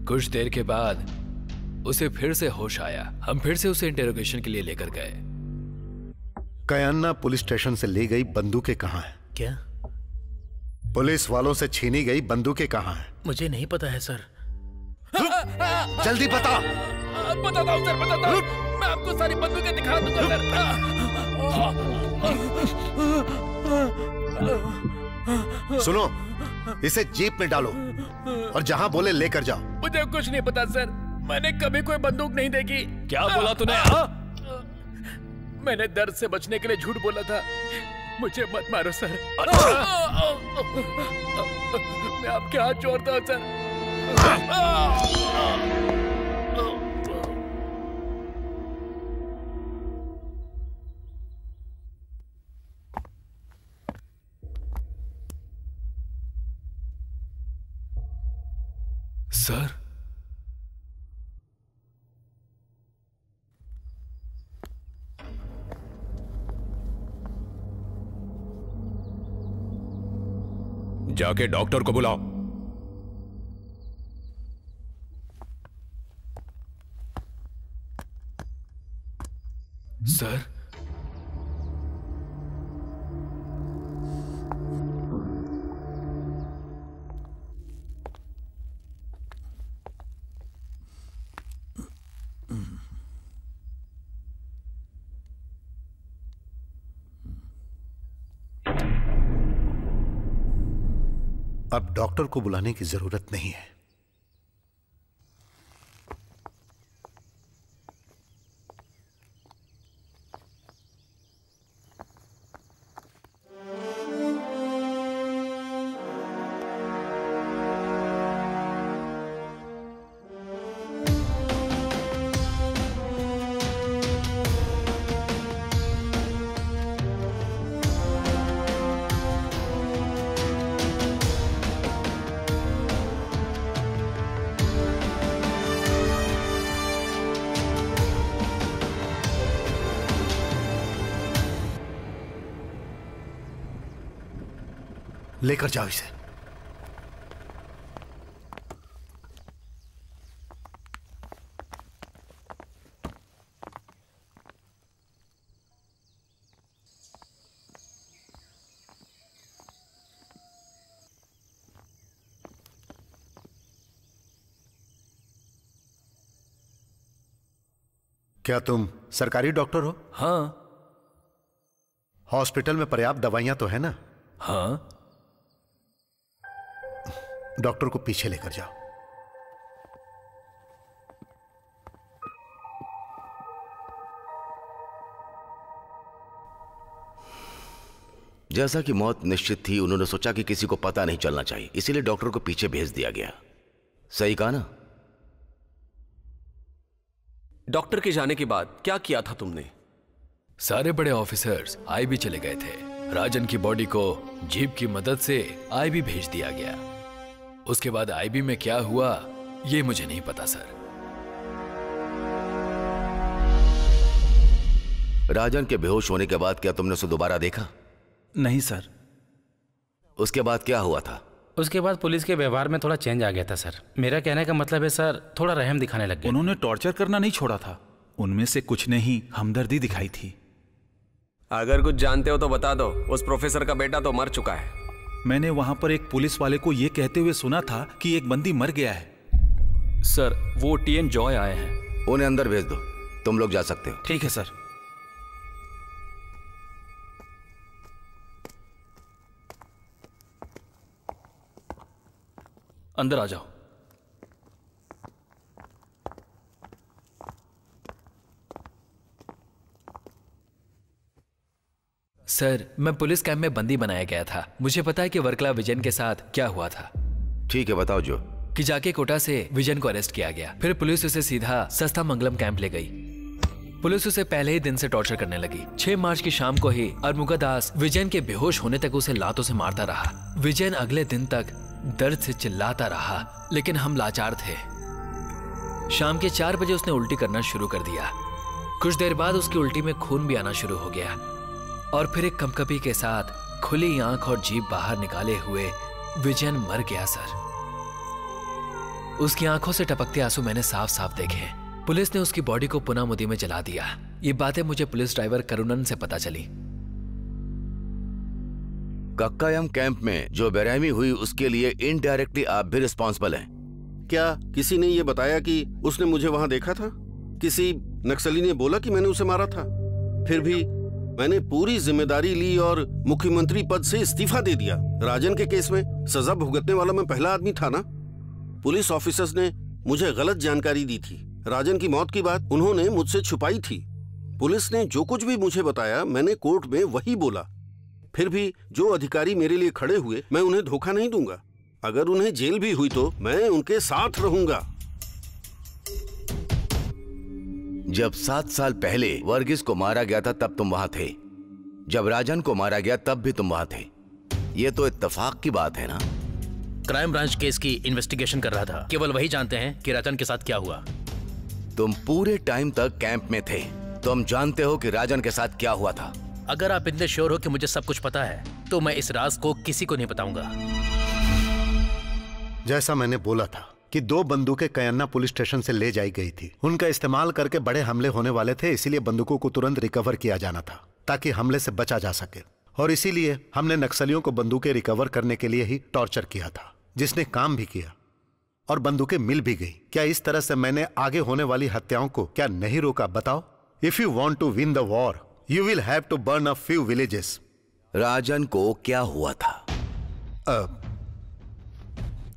कुछ देर के बाद उसे फिर से होश आया। हम फिर से उसे इंटेरोगेशन के लिए लेकर गए। कयान्ना पुलिस स्टेशन से ली गई बंदूकें कहाँ हैं? क्या? पुलिस वालों से छीनी गई बंदूकें कहाँ हैं? मुझे नहीं पता है सर। जल्दी बता। बताता हूँ सर बताता हूँ। मैं आपको सारी बंदूकें दिखा दूँगा सर। सुनो इसे जीप में डालो और जहाँ बोले लेकर जाओ। मुझे कुछ नहीं पता सर। मैंने कभी कोई बंदूक नहीं देखी। क्या बोला तूने हाँ? मैंने दर्द से बचने के लिए झूठ बोला था। मुझे मत मारो सर। मैं आपके हाथ जोड़ता हूँ सर। सर। जाके डॉक्टर को बुलाओ। सर। अब डॉक्टर को बुलाने की ज़रूरत नहीं है। जाओ इसे। क्या तुम सरकारी डॉक्टर हो? हाँ। हॉस्पिटल में पर्याप्त दवाइयाँ तो है ना? हाँ। डॉक्टर को पीछे लेकर जाओ। जैसा कि मौत निश्चित थी उन्होंने सोचा कि किसी को पता नहीं चलना चाहिए इसीलिए डॉक्टर को पीछे भेज दिया गया। सही कहा ना? डॉक्टर के जाने के बाद क्या किया था तुमने? सारे बड़े ऑफिसर्स आई भी चले गए थे। राजन की बॉडी को जीप की मदद से आई भी भेज दिया गया। उसके बाद आईबी में क्या हुआ ये मुझे नहीं पता सर। राजन के बेहोश होने के बाद क्या तुमने उसे दोबारा देखा? नहीं सर। उसके बाद क्या हुआ था? उसके बाद पुलिस के व्यवहार में थोड़ा चेंज आ गया था सर। मेरा कहने का मतलब है सर थोड़ा रहम दिखाने लग गया। उन्होंने टॉर्चर करना नहीं छोड़ा था। उनमें से कुछ ने ही हमदर्दी दिखाई थी। अगर कुछ जानते हो तो बता दो। उस प्रोफेसर का बेटा तो मर चुका है। मैंने वहाँ पर एक पुलिस वाले को यह कहते हुए सुना था कि एक बंदी मर गया है। सर वो टीएन जॉय आए हैं। उन्हें अंदर भेज दो। तुम लोग जा सकते हो। ठीक है सर। अंदर आ जाओ। सर मैं पुलिस कैंप में बंदी बनाया गया था। मुझे पता है कि वर्कला विजन के साथ क्या हुआ था। ठीक है बताओ जो। कि जाके कोटा से विजन को अरेस्ट किया गया। फिर पुलिस उसे सीधा सस्ता मंगलम कैंप ले गई। पुलिस उसे पहले ही दिन से टॉर्चर करने लगी। 6 मार्च की शाम को ही अरमुगा दास विजयन के बेहोश होने तक उसे लातों से मारता रहा। विजयन अगले दिन तक दर्द से चिल्लाता रहा लेकिन हम लाचार थे। शाम के चार बजे उसने उल्टी करना शुरू कर दिया। कुछ देर बाद उसकी उल्टी में खून भी आना शुरू हो गया। और फिर एक कमकपी के साथ खुली आँख और जीप बाहर निकाले हुए विजयन मर गया, सर। उसकी आँखों से टपकते आँसू मैंने साफ़ साफ़ देखे पुलिस ने उसकी बॉडी को पुनः मुदी में जला दिया। ये बातें मुझे पुलिस ड्राइवर करुणन से पता चली। कक्कायम कैंप में जो बेरहमी हुई, उसके लिए इनडायरेक्टली आप भी रिस्पॉन्सिबल हैं। क्या किसी ने यह बताया कि उसने मुझे वहाँ देखा था? किसी नक्सली ने बोला कि मैंने उसे मारा था? फिर भी मैंने पूरी ज़िम्मेदारी ली और मुख्यमंत्री पद से इस्तीफा दे दिया। राजन के केस में सजा भुगतने वाला मैं पहला आदमी था ना? पुलिस ऑफिसर्स ने मुझे गलत जानकारी दी थी। राजन की मौत की बात उन्होंने मुझसे छुपाई थी। पुलिस ने जो कुछ भी मुझे बताया, मैंने कोर्ट में वही बोला। फिर भी जो अधिकारी मेरे लिए खड़े हुए, मैं उन्हें धोखा नहीं दूँगा। अगर उन्हें जेल भी हुई तो मैं उनके साथ रहूँगा। जब सात साल पहले वर्गीस को मारा गया था तब तुम वहाँ थे। जब राजन को मारा गया तब भी तुम वहाँ थे। ये तो इत्तेफाक की बात है ना? क्राइम ब्रांच केस की इन्वेस्टिगेशन कर रहा था। केवल वही जानते हैं कि राजन के साथ क्या हुआ। तुम पूरे टाइम तक कैंप में थे। तुम जानते हो कि राजन के साथ क्या हुआ था। अगर आप इतने श्योर हो कि मुझे सब कुछ पता है तो मैं इस राज को किसी को नहीं बताऊँगा। जैसा मैंने बोला था कि दो बंदूकें कयन्ना पुलिस स्टेशन से ले जाई गई थी। उनका इस्तेमाल करके बड़े हमले होने वाले थे इसीलिए बंदूकों को तुरंत रिकवर किया जाना था ताकि हमले से बचा जा सके। और इसीलिए हमने नक्सलियों को बंदूकें रिकवर करने के लिए ही टॉर्चर किया था जिसने काम भी किया और बंदूकें मिल भी गई। क्या इस तरह से मैंने आगे होने वाली हत्याओं को क्या नहीं रोका बताओ? If you want to win the war you will have to burn a few villages Rajan को क्या हुआ था? अब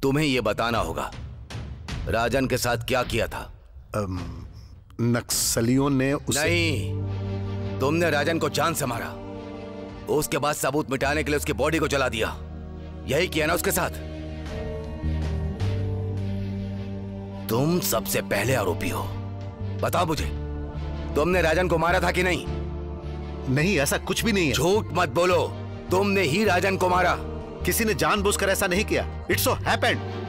तुम्हें यह बताना होगा। राजन के साथ क्या किया था? अम, नक्सलियों ने उसे नहीं। तुमने राजन को जान से मारा उसके बाद सबूत मिटाने के लिए उसकी बॉडी को जला दिया। यही किया ना उसके साथ? तुम सबसे पहले आरोपी हो। बताओ मुझे तुमने राजन को मारा था कि नहीं? नहीं ऐसा कुछ भी नहीं है। झूठ मत बोलो। तुमने ही राजन को मारा। किसी ने जानबूझकर ऐसा नहीं किया। इट्स सो हैपेंड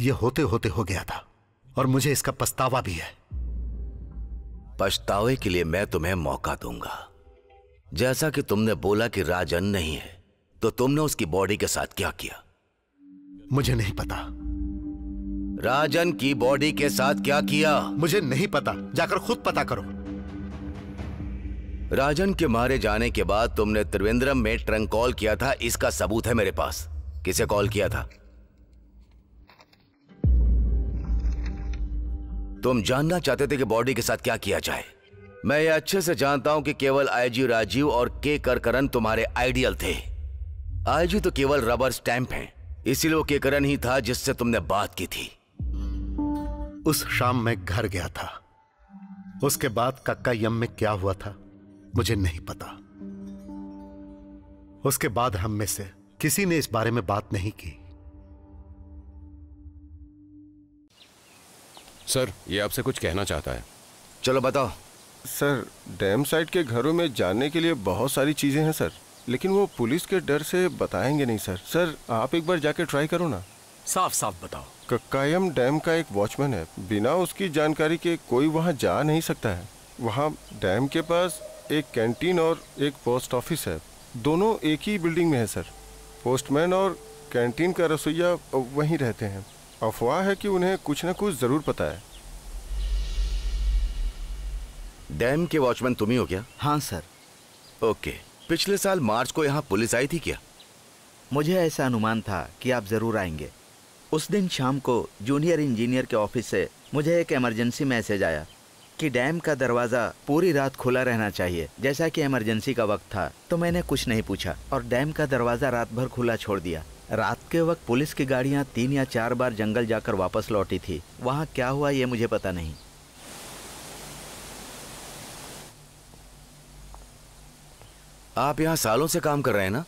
ये होते होते हो गया था। और मुझे इसका पछतावा भी है। पछतावे के लिए मैं तुम्हें मौका दूँगा। जैसा कि तुमने बोला कि राजन नहीं है तो तुमने उसकी बॉडी के साथ क्या किया? मुझे नहीं पता। राजन की बॉडी के साथ क्या किया? मुझे नहीं पता। जाकर खुद पता करो। राजन के मारे जाने के बाद तुमने त्रिवेंद्रम में ट्रंक कॉल किया था। इसका सबूत है मेरे पास। किसे कॉल किया था? तुम जानना चाहते थे कि बॉडी के साथ क्या किया जाए। मैं ये अच्छे से जानता हूँ कि केवल आईजी राजीव और के करकरन तुम्हारे आइडियल थे। आईजी तो केवल रबर स्टैंप है, इसीलिए वो केकरन ही था जिससे तुमने बात की थी। उस शाम मैं घर गया था। उसके बाद कक्का यम में क्या हुआ था, मुझे नहीं पता। उसके बाद हम में से किसी ने इस बारे में बात नहीं की। सर ये आपसे कुछ कहना चाहता है। चलो बताओ। सर डैम साइड के घरों में जाने के लिए बहुत सारी चीज़ें हैं सर। लेकिन वो पुलिस के डर से बताएँगे नहीं सर। सर आप एक बार जाके ट्राई करो ना। साफ़ साफ़ बताओ। कक्कायम डैम का एक वॉचमैन है। बिना उसकी जानकारी के कोई वहाँ जा नहीं सकता है। वहाँ डैम के पास एक कैंटीन और एक पोस्ट ऑफ़िस है। दोनों एक ही बिल्डिंग में है सर। पोस्टमैन और कैंटीन का रसोईया वहीं रहते हैं। अफवाह है कि उन्हें कुछ न कुछ ज़रूर पता है। डैम के वॉचमैन तुम ही हो क्या? हाँ सर। ओके। पिछले साल मार्च को यहाँ पुलिस आई थी क्या? मुझे ऐसा अनुमान था कि आप ज़रूर आएँगे। उस दिन शाम को जूनियर इंजीनियर के ऑफ़िस से मुझे एक इमरजेंसी मैसेज आया कि डैम का दरवाज़ा पूरी रात खुला रहना चाहिए जैसा कि इमरजेंसी का वक्त था तो मैंने कुछ नहीं पूछा और डैम का दरवाज़ा रात भर खुला छोड़ दिया। रात के वक्त पुलिस की गाड़ियाँ तीन या चार बार जंगल जाकर वापस लौटी थी। वहाँ क्या हुआ ये मुझे पता नहीं। आप यहाँ सालों से काम कर रहे हैं ना?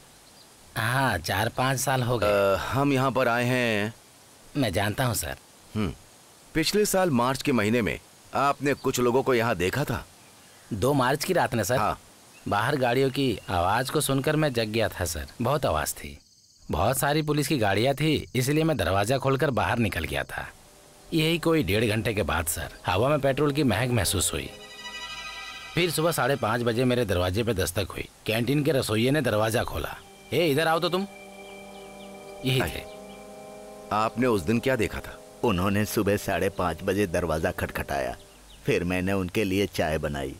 हाँ चार पाँच साल हो गए। हम यहाँ पर आए हैं। मैं जानता हूँ सर। हम्म। पिछले साल मार्च के महीने में आपने कुछ लोगों को यहाँ देखा था? दो मार्च की रात ने सर। हाँ। बाहर गाड़ियों की आवाज़ को सुनकर मैं जग गया था सर। बहुत आवाज़ थी। बहुत सारी पुलिस की गाड़ियाँ थी इसलिए मैं दरवाज़ा खोलकर बाहर निकल गया था। यही कोई डेढ़ घंटे के बाद सर। हवा में पेट्रोल की महक महसूस हुई। फिर सुबह साढ़े पाँच बजे मेरे दरवाजे पे दस्तक हुई। कैंटीन के रसोइये ने दरवाज़ा खोला। ए इधर आओ तो तुम। यही थे। आपने उस दिन क्या देखा था? उन्होंने सुबह साढ़े पाँच बजे दरवाज़ा खटखटाया। फिर मैंने उनके लिए चाय बनाई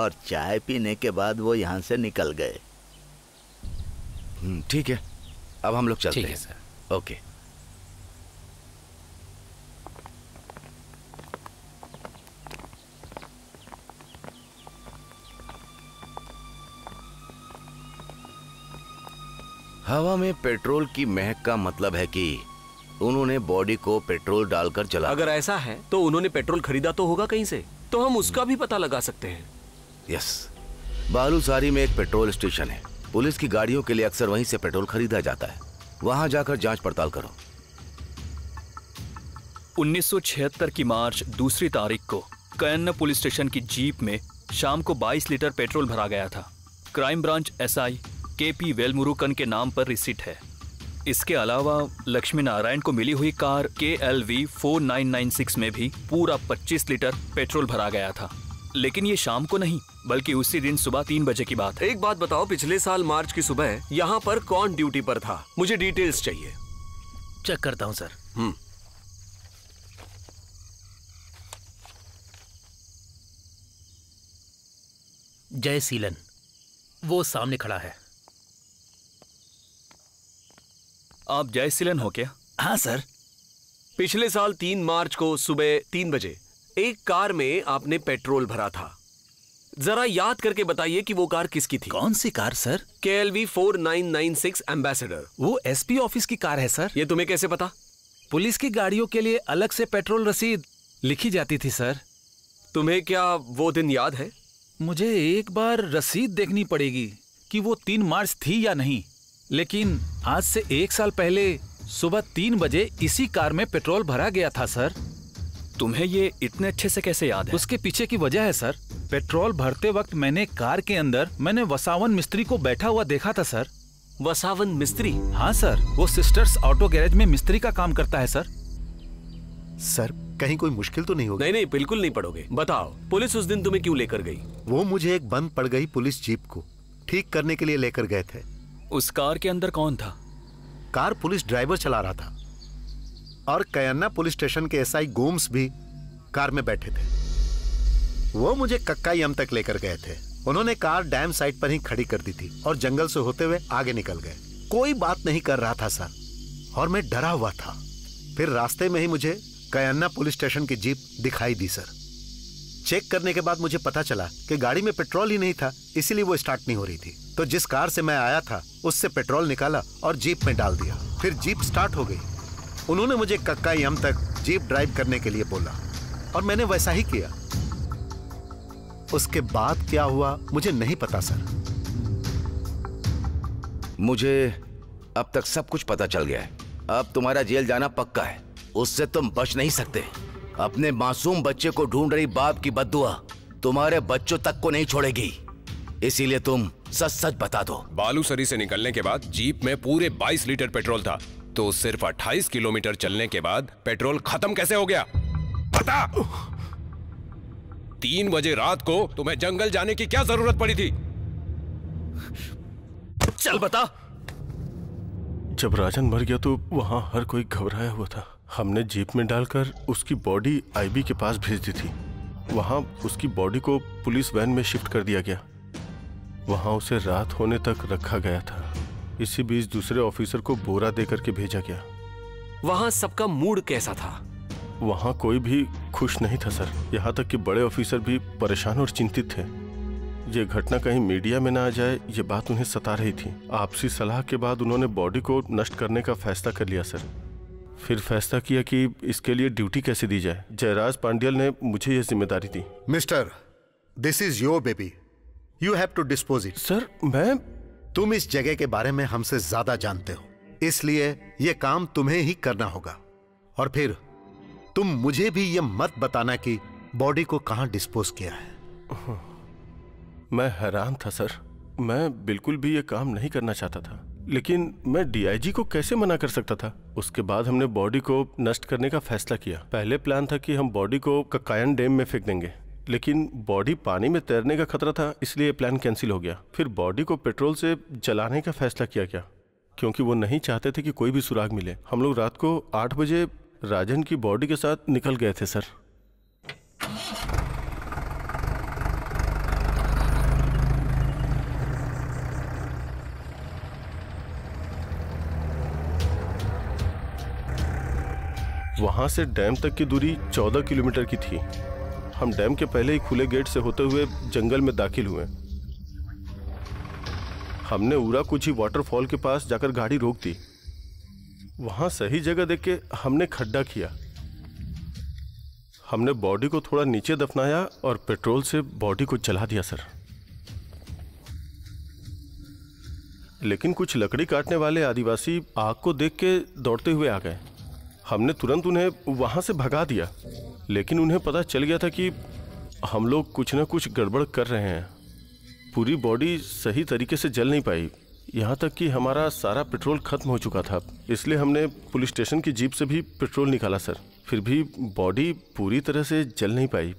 और चाय पीने के बाद वो यहाँ से निकल गए। हम्म, ठीक है। अब हम लोग चलते है, हैं। सर। ओके। हवा में पेट्रोल की महक का मतलब है कि उन्होंने बॉडी को पेट्रोल डालकर चला। अगर ऐसा है तो उन्होंने पेट्रोल खरीदा तो होगा कहीं से? तो हम उसका भी पता लगा सकते हैं। यस। बालूसारी में एक पेट्रोल स्टेशन है। पुलिस की गाड़ियों के लिए अक्सर वहीं से पेट्रोल खरीदा जाता है। वहाँ जाकर जाँच पड़ताल करो। 1976 की मार्च, दूसरी तारीख को कयन्ना पुलिस स्टेशन की जीप में शाम को 22 लीटर पेट्रोल भरा गया था। Crime branch SI K P Velmurugan के नाम पर रिसिट है। इसके अलावा लक्ष्मी नारायण को मिली हुई car K L V four nine nine six में भी पूरा 25 लीटर पेट्रोल भरा गया था। लेकिन ये शाम को नहीं बल्कि उसी दिन सुबह तीन बजे की बात है। एक बात बताओ पिछले साल मार्च की सुबह यहाँ पर कौन ड्यूटी पर था? मुझे डिटेल्स चाहिए। चेक करता हूँ सर। हम्म। जय सीलन। वो सामने खड़ा है। आप जय सिलन हो क्या? हाँ सर। पिछले साल तीन मार्च को सुबह तीन बजे एक कार में आपने पेट्रोल भरा था। जरा याद करके बताइए कि वो कार किसकी थी? कौन सी car sir? K L V four nine nine six Ambassador. वो एसपी ऑफ़िस की कार है सर। ये तुम्हें कैसे पता? पुलिस की गाड़ियों के लिए अलग से पेट्रोल रसीद लिखी जाती थी सर। तुम्हें क्या वो दिन याद है? मुझे एक बार रसीद देखनी पड़ेगी कि वो तीन मार्च थी या नहीं लेकिन आज से एक साल पहले सुबह तीन बजे इसी कार में पेट्रोल भरा गया था सर। तुम्हें ये इतने अच्छे से कैसे याद है? उसके पीछे की वजह है सर। पेट्रोल भरते वक्त मैंने कार के अंदर मैंने वसावन मिस्त्री को बैठा हुआ देखा था सर। वसावन मिस्त्री? हाँ सर। वो सिस्टर्स ऑटो गैरेज में मिस्त्री का काम करता है सर। सर कहीं कोई मुश्किल तो नहीं होगी? नहीं नहीं बिल्कुल नहीं पड़ोगे। बताओ पुलिस उस दिन तुम्हें क्यों लेकर गई? वो मुझे एक बंद पड़ गई पुलिस जीप को। ठीक करने के लिए लेकर गए थे। उस कार के अंदर कौन था? कार पुलिस ड्राइवर चला रहा था। और कयन्ना पुलिस स्टेशन के एसआई गोम्स भी कार में बैठे थे। वो मुझे कक्कायम तक लेकर गए थे। उन्होंने कार डैम साइड पर ही खड़ी कर दी थी और जंगल से होते हुए आगे निकल गए। कोई बात नहीं कर रहा था, सर। और मैं डरा हुआ था। फिर रास्ते में ही मुझे कयन्ना पुलिस स्टेशन की जीप दिखाई दी, सर। चेक करने के बाद मुझे पता चला कि गाड़ी में पेट्रोल ही नहीं था, इसीलिए वो स्टार्ट नहीं हो रही थी। तो जिस कार से मैं आया था, उससे पेट्रोल निकाला और जीप में डाल दिया। फिर जीप स्टार्ट हो गई। उन्होंने मुझे कक्कायम तक जीप ड्राइव करने के लिए बोला और मैंने वैसा ही किया। उसके बाद क्या हुआ मुझे नहीं पता सर। मुझे अब तक सब कुछ पता चल गया है। अब तुम्हारा जेल जाना पक्का है। उससे तुम बच नहीं सकते। अपने मासूम बच्चे को ढूंढ रही बाप की बदुआ तुम्हारे बच्चों तक को नहीं छोड़ेगी। इसीलिए तुम सच सच बता दो। बालूसरी से निकलने के बाद जीप में पूरे 22 लीटर पेट्रोल था। तो सिर्फ़ 28 किलोमीटर चलने के बाद पेट्रोल खत्म कैसे हो गया? बता! तीन बजे रात को तुम्हें जंगल जाने की क्या ज़रूरत पड़ी थी? चल बता। जब राजन मर गया तो वहाँ हर कोई घबराया हुआ था। हमने जीप में डालकर उसकी बॉडी आईबी के पास भेज दी थी। वहाँ उसकी बॉडी को पुलिस वैन में शिफ्ट कर दिया गया। वहाँ उसे रात होने तक रखा गया था। इसी बीच दूसरे ऑफिसर को बोरा दे करके भेजा गया। वहाँ सबका मूड कैसा था? वहाँ कोई भी खुश नहीं था सर। यहाँ तक कि बड़े ऑफिसर भी परेशान और चिंतित थे। ये घटना कहीं मीडिया में ना आ जाए ये बात उन्हें सता रही थी। आपसी सलाह के बाद उन्होंने बॉडी को नष्ट करने का फैसला कर लिया सर। फिर फैसला किया कि इसके लिए ड्यूटी कैसे दी जाए। जयराज पांड्यल ने मुझे यह ज़िम्मेदारी दी। Mister this is your baby you have to dispose it sir मैं तुम इस जगह के बारे में हमसे ज़्यादा जानते हो। इसलिए यह काम तुम्हें ही करना होगा। और फिर, तुम मुझे भी यह मत बताना कि बॉडी को कहाँ डिस्पोज किया है। मैं हैरान था, सर। मैं बिल्कुल भी ये काम नहीं करना चाहता था। लेकिन मैं डीआईजी को कैसे मना कर सकता था? उसके बाद हमने बॉडी को नष्ट करने का फैसला किया। पहले प्लान था कि हम बॉडी को ककायन डैम में फेंक देंगे। लेकिन बॉडी पानी में तैरने का खतरा था, इसलिए प्लान कैंसिल हो गया। फिर बॉडी को पेट्रोल से जलाने का फैसला किया गया क्योंकि वो नहीं चाहते थे कि कोई भी सुराग मिले। हम लोग रात को आठ बजे राजन की बॉडी के साथ निकल गए थे, सर। वहाँ से डैम तक की दूरी 14 किलोमीटर की थी। हम डैम के पहले ही खुले गेट से होते हुए जंगल में दाखिल हुए। हमने उरा कुछ ही वाटरफॉल के पास जाकर गाड़ी रोक दी। वहाँ सही जगह देख के हमने खड्डा किया। हमने बॉडी को थोड़ा नीचे दफनाया और पेट्रोल से बॉडी को जला दिया सर लेकिन कुछ लकड़ी काटने वाले आदिवासी आग को देख के दौड़ते हुए आ गए। हमने तुरंत उन्हें वहाँ से भगा दिया। लेकिन उन्हें पता चल गया था कि हम लोग कुछ ना कुछ गड़बड़ कर रहे हैं। पूरी बॉडी सही तरीके से जल नहीं पाई। यहाँ तक कि हमारा सारा पेट्रोल खत्म हो चुका था। इसलिए हमने पुलिस स्टेशन की जीप से भी पेट्रोल निकाला, सर। फिर भी बॉडी पूरी तरह से जल नहीं पाई।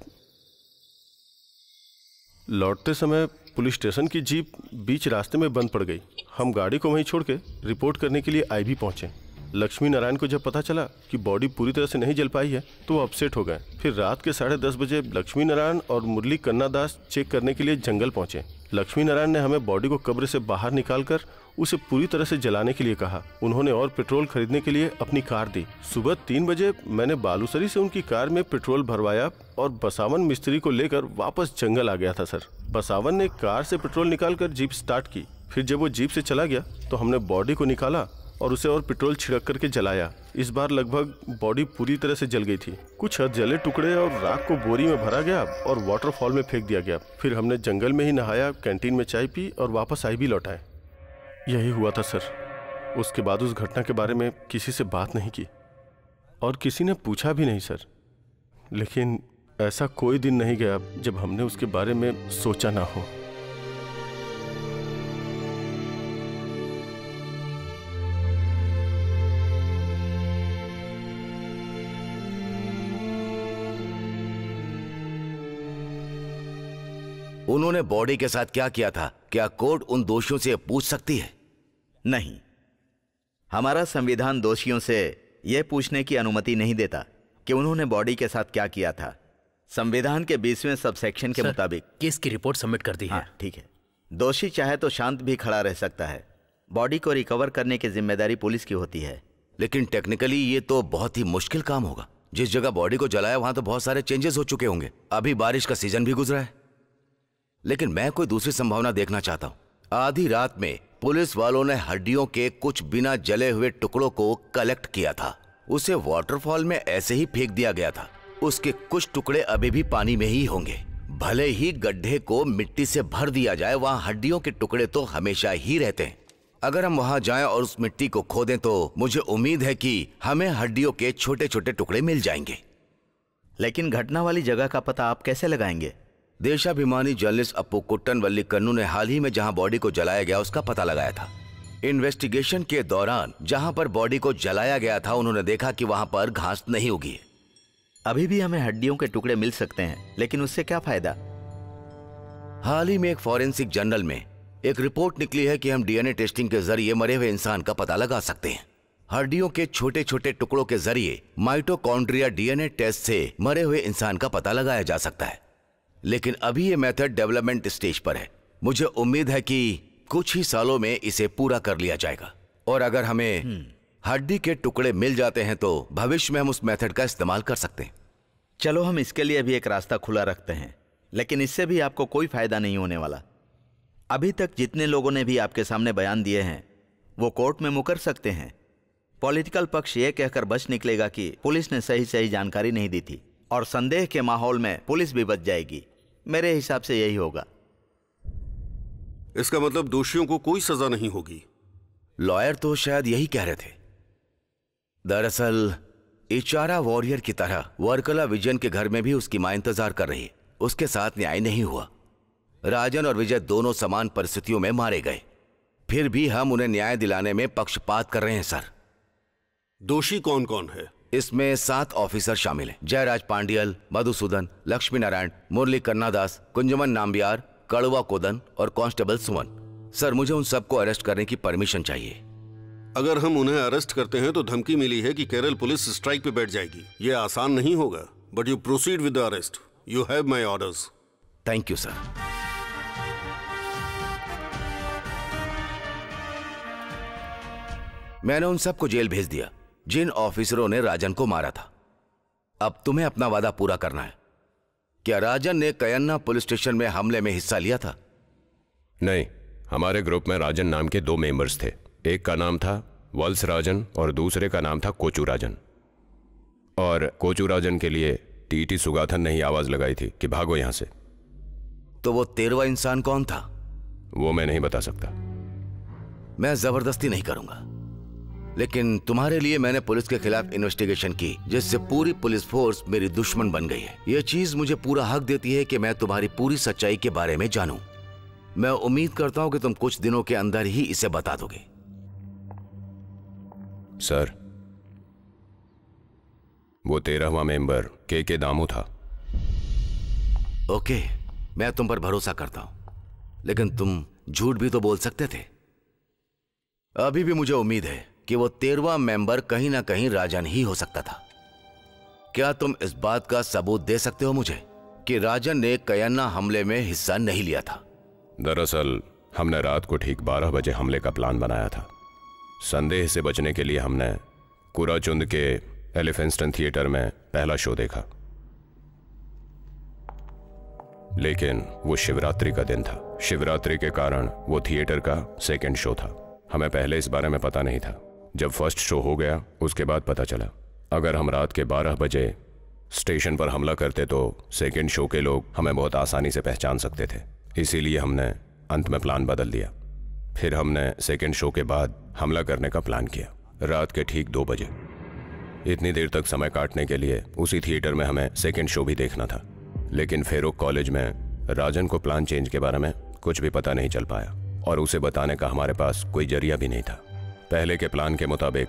लौटते समय पुलिस स्टेशन की जीप बीच रास्ते में बंद पड़ गई। हम गाड़ी को वहीं छोड़ के रिपोर्ट करने के लिए आई भी पहुँचे। लक्ष्मी नारायण को जब पता चला कि बॉडी पूरी तरह से नहीं जल पाई है तो वो अपसेट हो गए। फिर रात के साढ़े दस बजे लक्ष्मी नारायण और मुरली कन्ना दास चेक करने के लिए जंगल पहुँचे। लक्ष्मी नारायण ने हमें बॉडी को कब्र से बाहर निकालकर उसे पूरी तरह से जलाने के लिए कहा। उन्होंने और पेट्रोल खरीदने के लिए अपनी कार दी। सुबह तीन बजे मैंने बालूसरी से उनकी कार में पेट्रोल भरवाया और बसावन मिस्त्री को लेकर वापस जंगल आ गया था, सर। बसावन ने कार से पेट्रोल निकालकर जीप स्टार्ट की। फिर जब वो जीप से चला गया तो हमने बॉडी को निकाला और उसे और पेट्रोल छिड़क करके जलाया। इस बार लगभग बॉडी पूरी तरह से जल गई थी। कुछ हद जले टुकड़े और राख को बोरी में भरा गया और वाटरफॉल में फेंक दिया गया। फिर हमने जंगल में ही नहाया कैंटीन में चाय पी और वापस आई भी लौटाए यही हुआ था, सर। उसके बाद उस घटना के बारे में किसी से बात नहीं की। और किसी ने पूछा भी नहीं, सर। लेकिन ऐसा कोई दिन नहीं गया जब हमने उसके बारे में सोचा ना हो। उन्होंने बॉडी के साथ क्या किया था? क्या कोर्ट उन दोषियों से पूछ सकती है? नहीं। हमारा संविधान दोषियों से यह पूछने की अनुमति नहीं देता कि उन्होंने बॉडी के साथ क्या किया था। संविधान के बीसवें सबसेक्शन के मुताबिक। केस की रिपोर्ट सबमिट कर दी है। हाँ, ठीक है। दोषी चाहे तो शांत भी खड़ा रह सकता है। बॉडी को रिकवर करने की ज़िम्मेदारी पुलिस की होती है। लेकिन टेक्निकली ये तो बहुत ही मुश्किल काम होगा। जिस जगह बॉडी को जलाया वहाँ तो बहुत सारे चेंजेस हो चुके होंगे। अभी बारिश का सीज़न भी गुजरा है। लेकिन मैं कोई दूसरी संभावना देखना चाहता हूँ। आधी रात में पुलिस वालों ने हड्डियों के कुछ बिना जले हुए टुकड़ों को कलेक्ट किया था। उसे वाटरफॉल में ऐसे ही फेंक दिया गया था। उसके कुछ टुकड़े अभी भी पानी में ही होंगे। भले ही गड्ढे को मिट्टी से भर दिया जाए, वहाँ हड्डियों के टुकड़े तो हमेशा ही रहते हैं। अगर हम वहाँ जाएँ और उस मिट्टी को खोदें तो मुझे उम्मीद है कि हमें हड्डियों के छोटे छोटे टुकड़े मिल जाएँगे। लेकिन घटना वाली जगह का पता आप कैसे लगाएँगे? Deshabhimani journalist Appukuttan Vallikkunnu ने हाल ही में जहाँ बॉडी को जलाया गया उसका पता लगाया था। इन्वेस्टिगेशन के दौरान जहाँ पर बॉडी को जलाया गया था उन्होंने देखा कि वहाँ पर घास नहीं उगी अभी भी हमें हड्डियों के टुकड़े मिल सकते हैं लेकिन उससे क्या फ़ायदा? हाल ही में एक फॉरेंसिक जर्नल में एक रिपोर्ट निकली है कि हम डीएनए टेस्टिंग के ज़रिए मरे हुए इंसान का पता लगा सकते हैं। हड्डियों के छोटे छोटे टुकड़ों के ज़रिए माइटोकॉन्ड्रिया डीएनए टेस्ट से मरे हुए इंसान का पता लगाया जा सकता है। लेकिन अभी ये मेथड डेवलपमेंट स्टेज पर है। मुझे उम्मीद है कि कुछ ही सालों में इसे पूरा कर लिया जाएगा। और अगर हमें हड्डी के टुकड़े मिल जाते हैं तो भविष्य में हम उस मेथड का इस्तेमाल कर सकते हैं। चलो हम इसके लिए भी एक रास्ता खुला रखते हैं लेकिन इससे भी आपको कोई फ़ायदा नहीं होने वाला। अभी तक जितने लोगों ने भी आपके सामने बयान दिए हैं वो कोर्ट में मुकर सकते हैं। पॉलिटिकल पक्ष ये कहकर बच निकलेगा कि पुलिस ने सही सही जानकारी नहीं दी थी। और संदेह के माहौल में पुलिस भी बच जाएगी। मेरे हिसाब से यही होगा। इसका मतलब दोषियों को कोई सजा नहीं होगी। लॉयर तो शायद यही कह रहे थे। दरअसल इचारा वॉरियर की तरह वर्कला विजयन के घर में भी उसकी माँ इंतज़ार कर रही। उसके साथ न्याय नहीं हुआ। राजन और विजय दोनों समान परिस्थितियों में मारे गए। फिर भी हम उन्हें न्याय दिलाने में पक्षपात कर रहे हैं सर। दोषी कौन कौन है? इसमें सात ऑफिसर शामिल हैं। जयराज पांडियल मधुसूदन लक्ष्मी नारायण मुरली कन्नादास कुंजमन नाम्बियार कड़वा कोदन और कांस्टेबल सुमन। सर मुझे उन सबको अरेस्ट करने की परमिशन चाहिए। अगर हम उन्हें अरेस्ट करते हैं तो धमकी मिली है कि केरल पुलिस स्ट्राइक पे बैठ जाएगी। ये आसान नहीं होगा। But you proceed with the arrest you have my orders thank you sir मैंने उन सबको जेल भेज दिया। जिन ऑफिसरों ने राजन को मारा था। अब तुम्हें अपना वादा पूरा करना है। क्या राजन ने कयन्ना पुलिस स्टेशन में हमले में हिस्सा लिया था? नहीं हमारे ग्रुप में राजन नाम के दो मेंबर्स थे। एक का नाम था वल्स राजन और दूसरे का नाम था कोचू राजन। और कोचू राजन के लिए टीटी सुगाथन ने ही आवाज़ लगाई थी कि भागो यहाँ से। तो वो तेरवा इंसान कौन था? वो मैं नहीं बता सकता। मैं ज़बरदस्ती नहीं करूँगा। लेकिन तुम्हारे लिए मैंने पुलिस के खिलाफ इन्वेस्टिगेशन की जिससे पूरी पुलिस फोर्स मेरी दुश्मन बन गई है। यह चीज़ मुझे पूरा हक देती है कि मैं तुम्हारी पूरी सच्चाई के बारे में जानूं। मैं उम्मीद करता हूँ कि तुम कुछ दिनों के अंदर ही इसे बता दोगे। सर वो तेरहवा मेंबर के के दामू था। ओके मैं तुम पर भरोसा करता हूँ। लेकिन तुम झूठ भी तो बोल सकते थे। अभी भी मुझे उम्मीद है। कि वो तेरवा मेंबर कहीं ना कहीं राजन ही हो सकता था। क्या तुम इस बात का सबूत दे सकते हो मुझे कि राजन ने कयन्ना हमले में हिस्सा नहीं लिया था? दरअसल, हमने रात को ठीक 12 बजे हमले का प्लान बनाया था। संदेह से बचने के लिए हमने कुराचुंद के एलिफेंस्टन थिएटर में पहला शो देखा। लेकिन वो शिवरात्रि का दिन था। शिवरात्रि के कारण वो थिएटर का सेकंड शो था। हमें पहले इस बारे में पता नहीं था। जब फ़र्स्ट शो हो गया, उसके बाद पता चला। अगर हम रात के 12 बजे स्टेशन पर हमला करते तो सेकेंड शो के लोग हमें बहुत आसानी से पहचान सकते थे। इसीलिए हमने अंत में प्लान बदल दिया। फिर हमने सेकेंड शो के बाद हमला करने का प्लान किया। रात के ठीक दो बजे। इतनी देर तक समय काटने के लिए उसी थिएटर में हमें सेकेंड शो भी देखना था। लेकिन फेरोक कॉलेज में राजन को प्लान चेंज के बारे में कुछ भी पता नहीं चल पाया। और उसे बताने का हमारे पास कोई ज़रिया भी नहीं था। पहले के प्लान के मुताबिक,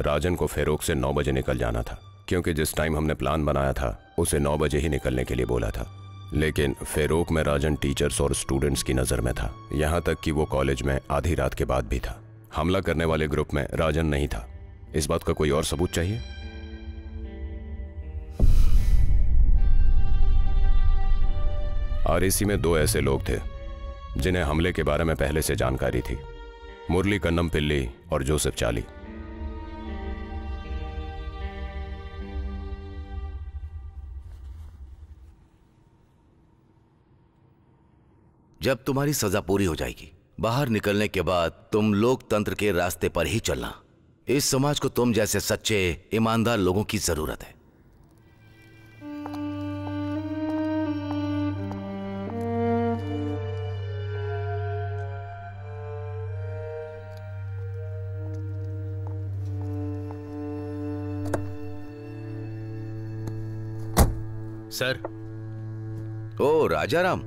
राजन को फेरोक से नौ बजे निकल जाना था, क्योंकि जिस टाइम हमने प्लान बनाया था, उसे नौ बजे ही निकलने के लिए बोला था। लेकिन फेरोक में राजन टीचर्स और स्टूडेंट्स की नज़र में था, यहाँ तक कि वो कॉलेज में आधी रात के बाद भी था। हमला करने वाले ग्रुप में राजन नहीं था। इस बात का कोई और सबूत चाहिए? आरएसी में दो ऐसे लोग थे, जिन्हें हमले के बारे में पहले से जानकारी थी। मुरली कन्नम पिल्ली और जोसेफ चाली। जब तुम्हारी सजा पूरी हो जाएगी, बाहर निकलने के बाद तुम लोकतंत्र के रास्ते पर ही चलना। इस समाज को तुम जैसे सच्चे, ईमानदार लोगों की ज़रूरत है। सर। ओ राजाराम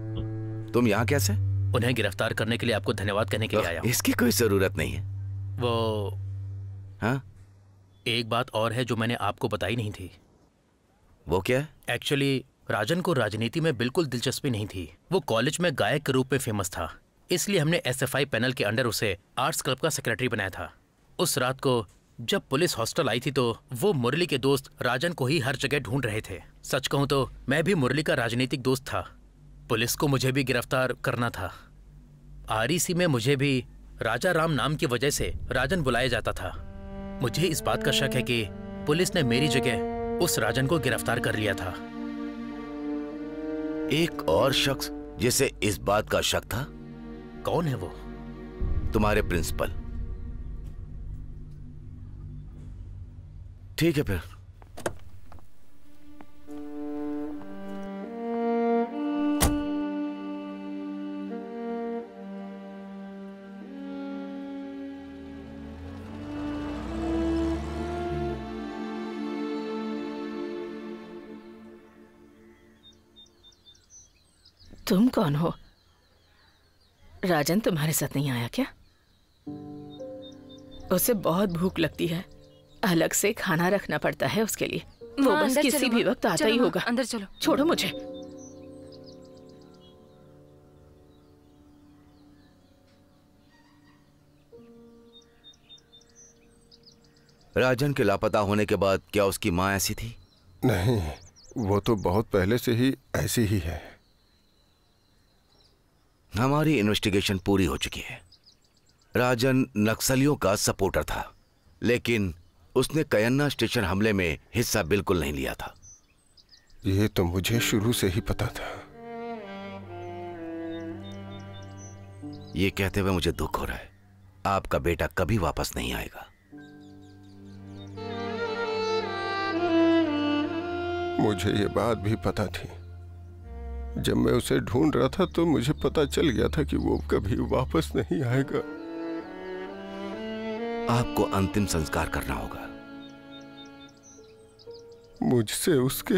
तुम यहाँ कैसे? उन्हें गिरफ़्तार करने के लिए आपको धन्यवाद कहने के लिए आया इसकी कोई ज़रूरत नहीं है। वो हाँ? एक बात और है जो मैंने आपको बताई नहीं थी। वो क्या है? एक्चुअली राजन को राजनीति में बिल्कुल दिलचस्पी नहीं थी। वो कॉलेज में गायक के रूप में फ़ेमस था। इसलिए हमने एसएफआई पैनल के अंडर उसे आर्ट्स क्लब का सेक्रेटरी बनाया था। उस रात को जब पुलिस हॉस्टल आई थी तो वो मुरली के दोस्त राजन को ही हर जगह ढूंढ रहे थे। सच कहूँ तो मैं भी मुरली का राजनीतिक दोस्त था। पुलिस को मुझे भी गिरफ़्तार करना था। आरईसी में मुझे भी राजा राम नाम की वजह से राजन बुलाया जाता था। मुझे इस बात का शक है कि पुलिस ने मेरी जगह उस राजन को गिरफ़्तार कर लिया था। एक और शख्स जिसे इस बात का शक था? कौन है वो? तुम्हारे प्रिंसिपल। ठीक है फिर। तुम कौन हो? राजन तुम्हारे साथ नहीं आया क्या? उसे बहुत भूख लगती है। अलग से खाना रखना पड़ता है उसके लिए। वो हाँ, बस किसी भी वक्त आता ही होगा। अंदर चलो। छोड़ो मुझे। राजन के लापता होने के बाद क्या उसकी माँ ऐसी थी? नहीं वो तो बहुत पहले से ही ऐसी ही है। हमारी इन्वेस्टिगेशन पूरी हो चुकी है। राजन नक्सलियों का सपोर्टर था लेकिन उसने कयन्ना स्टेशन हमले में हिस्सा बिल्कुल नहीं लिया था। ये तो मुझे शुरू से ही पता था। ये कहते हुए मुझे दुख हो रहा है। आपका बेटा कभी वापस नहीं आएगा। मुझे ये बात भी पता थी। जब मैं उसे ढूंढ रहा था तो मुझे पता चल गया था कि वो कभी वापस नहीं आएगा। आपको अंतिम संस्कार करना होगा। मुझसे उसके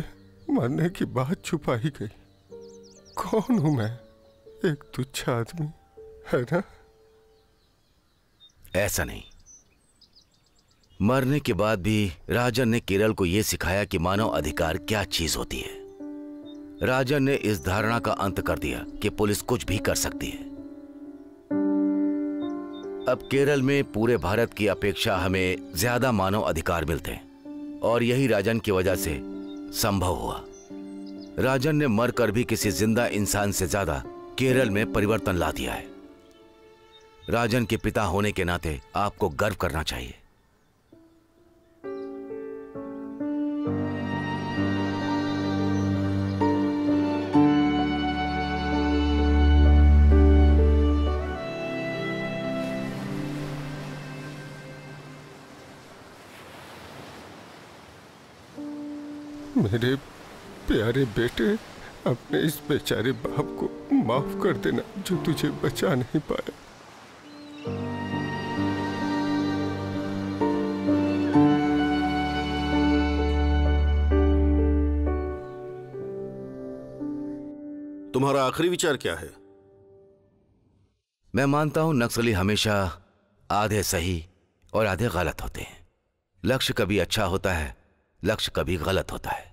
मरने की बात छुपाई गई। कौन हूँ मैं? एक तुच्छ आदमी है ना? ऐसा नहीं। मरने के बाद भी राजन ने केरल को यह सिखाया कि मानव अधिकार क्या चीज़ होती है। राजन ने इस धारणा का अंत कर दिया कि पुलिस कुछ भी कर सकती है। अब केरल में पूरे भारत की अपेक्षा हमें ज़्यादा मानव अधिकार मिलते हैं। और यही राजन की वजह से संभव हुआ। राजन ने मरकर भी किसी ज़िंदा इंसान से ज़्यादा केरल में परिवर्तन ला दिया है। राजन के पिता होने के नाते आपको गर्व करना चाहिए। मेरे प्यारे बेटे अपने इस बेचारे बाप को माफ़ कर देना जो तुझे बचा नहीं पाया। तुम्हारा आखिरी विचार क्या है? मैं मानता हूँ नक्सली हमेशा आधे सही और आधे गलत होते हैं। लक्ष्य कभी अच्छा होता है लक्ष्य कभी गलत होता है।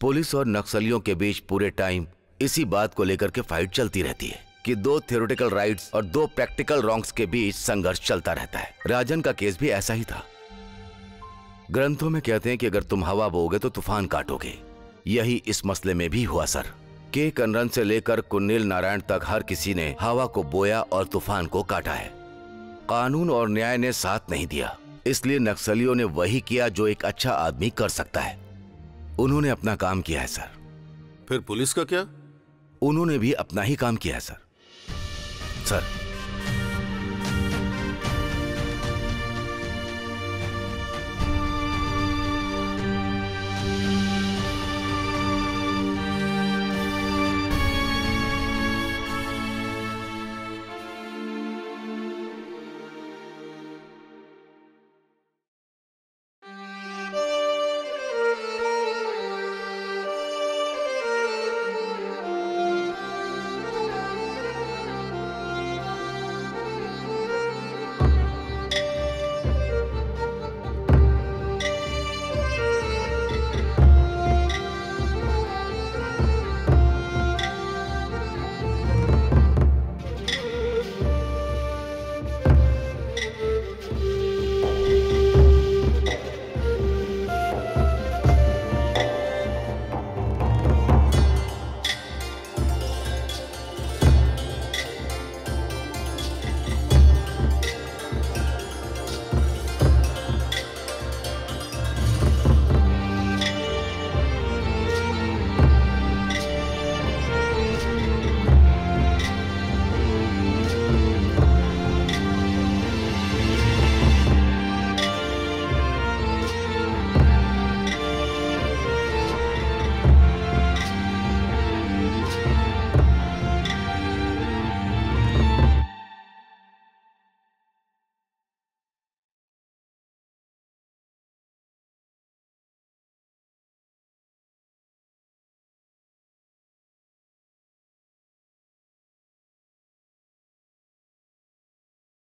पुलिस और नक्सलियों के बीच पूरे टाइम इसी बात को लेकर के फाइट चलती रहती है कि दो थियोरिटिकल राइट्स और दो प्रैक्टिकल रॉन्ग्स के बीच संघर्ष चलता रहता है। राजन का केस भी ऐसा ही था। ग्रंथों में कहते हैं कि अगर तुम हवा बोगे तो तूफ़ान काटोगे। यही इस मसले में भी हुआ, सर। के. कनरन से लेकर कुन्नील नारायण तक हर किसी ने हवा को बोया और तूफ़ान को काटा है। कानून और न्याय ने साथ नहीं दिया। इसलिए नक्सलियों ने वही किया जो एक अच्छा आदमी कर सकता है। उन्होंने अपना काम किया है सर। फिर पुलिस का क्या? उन्होंने भी अपना ही काम किया है सर। सर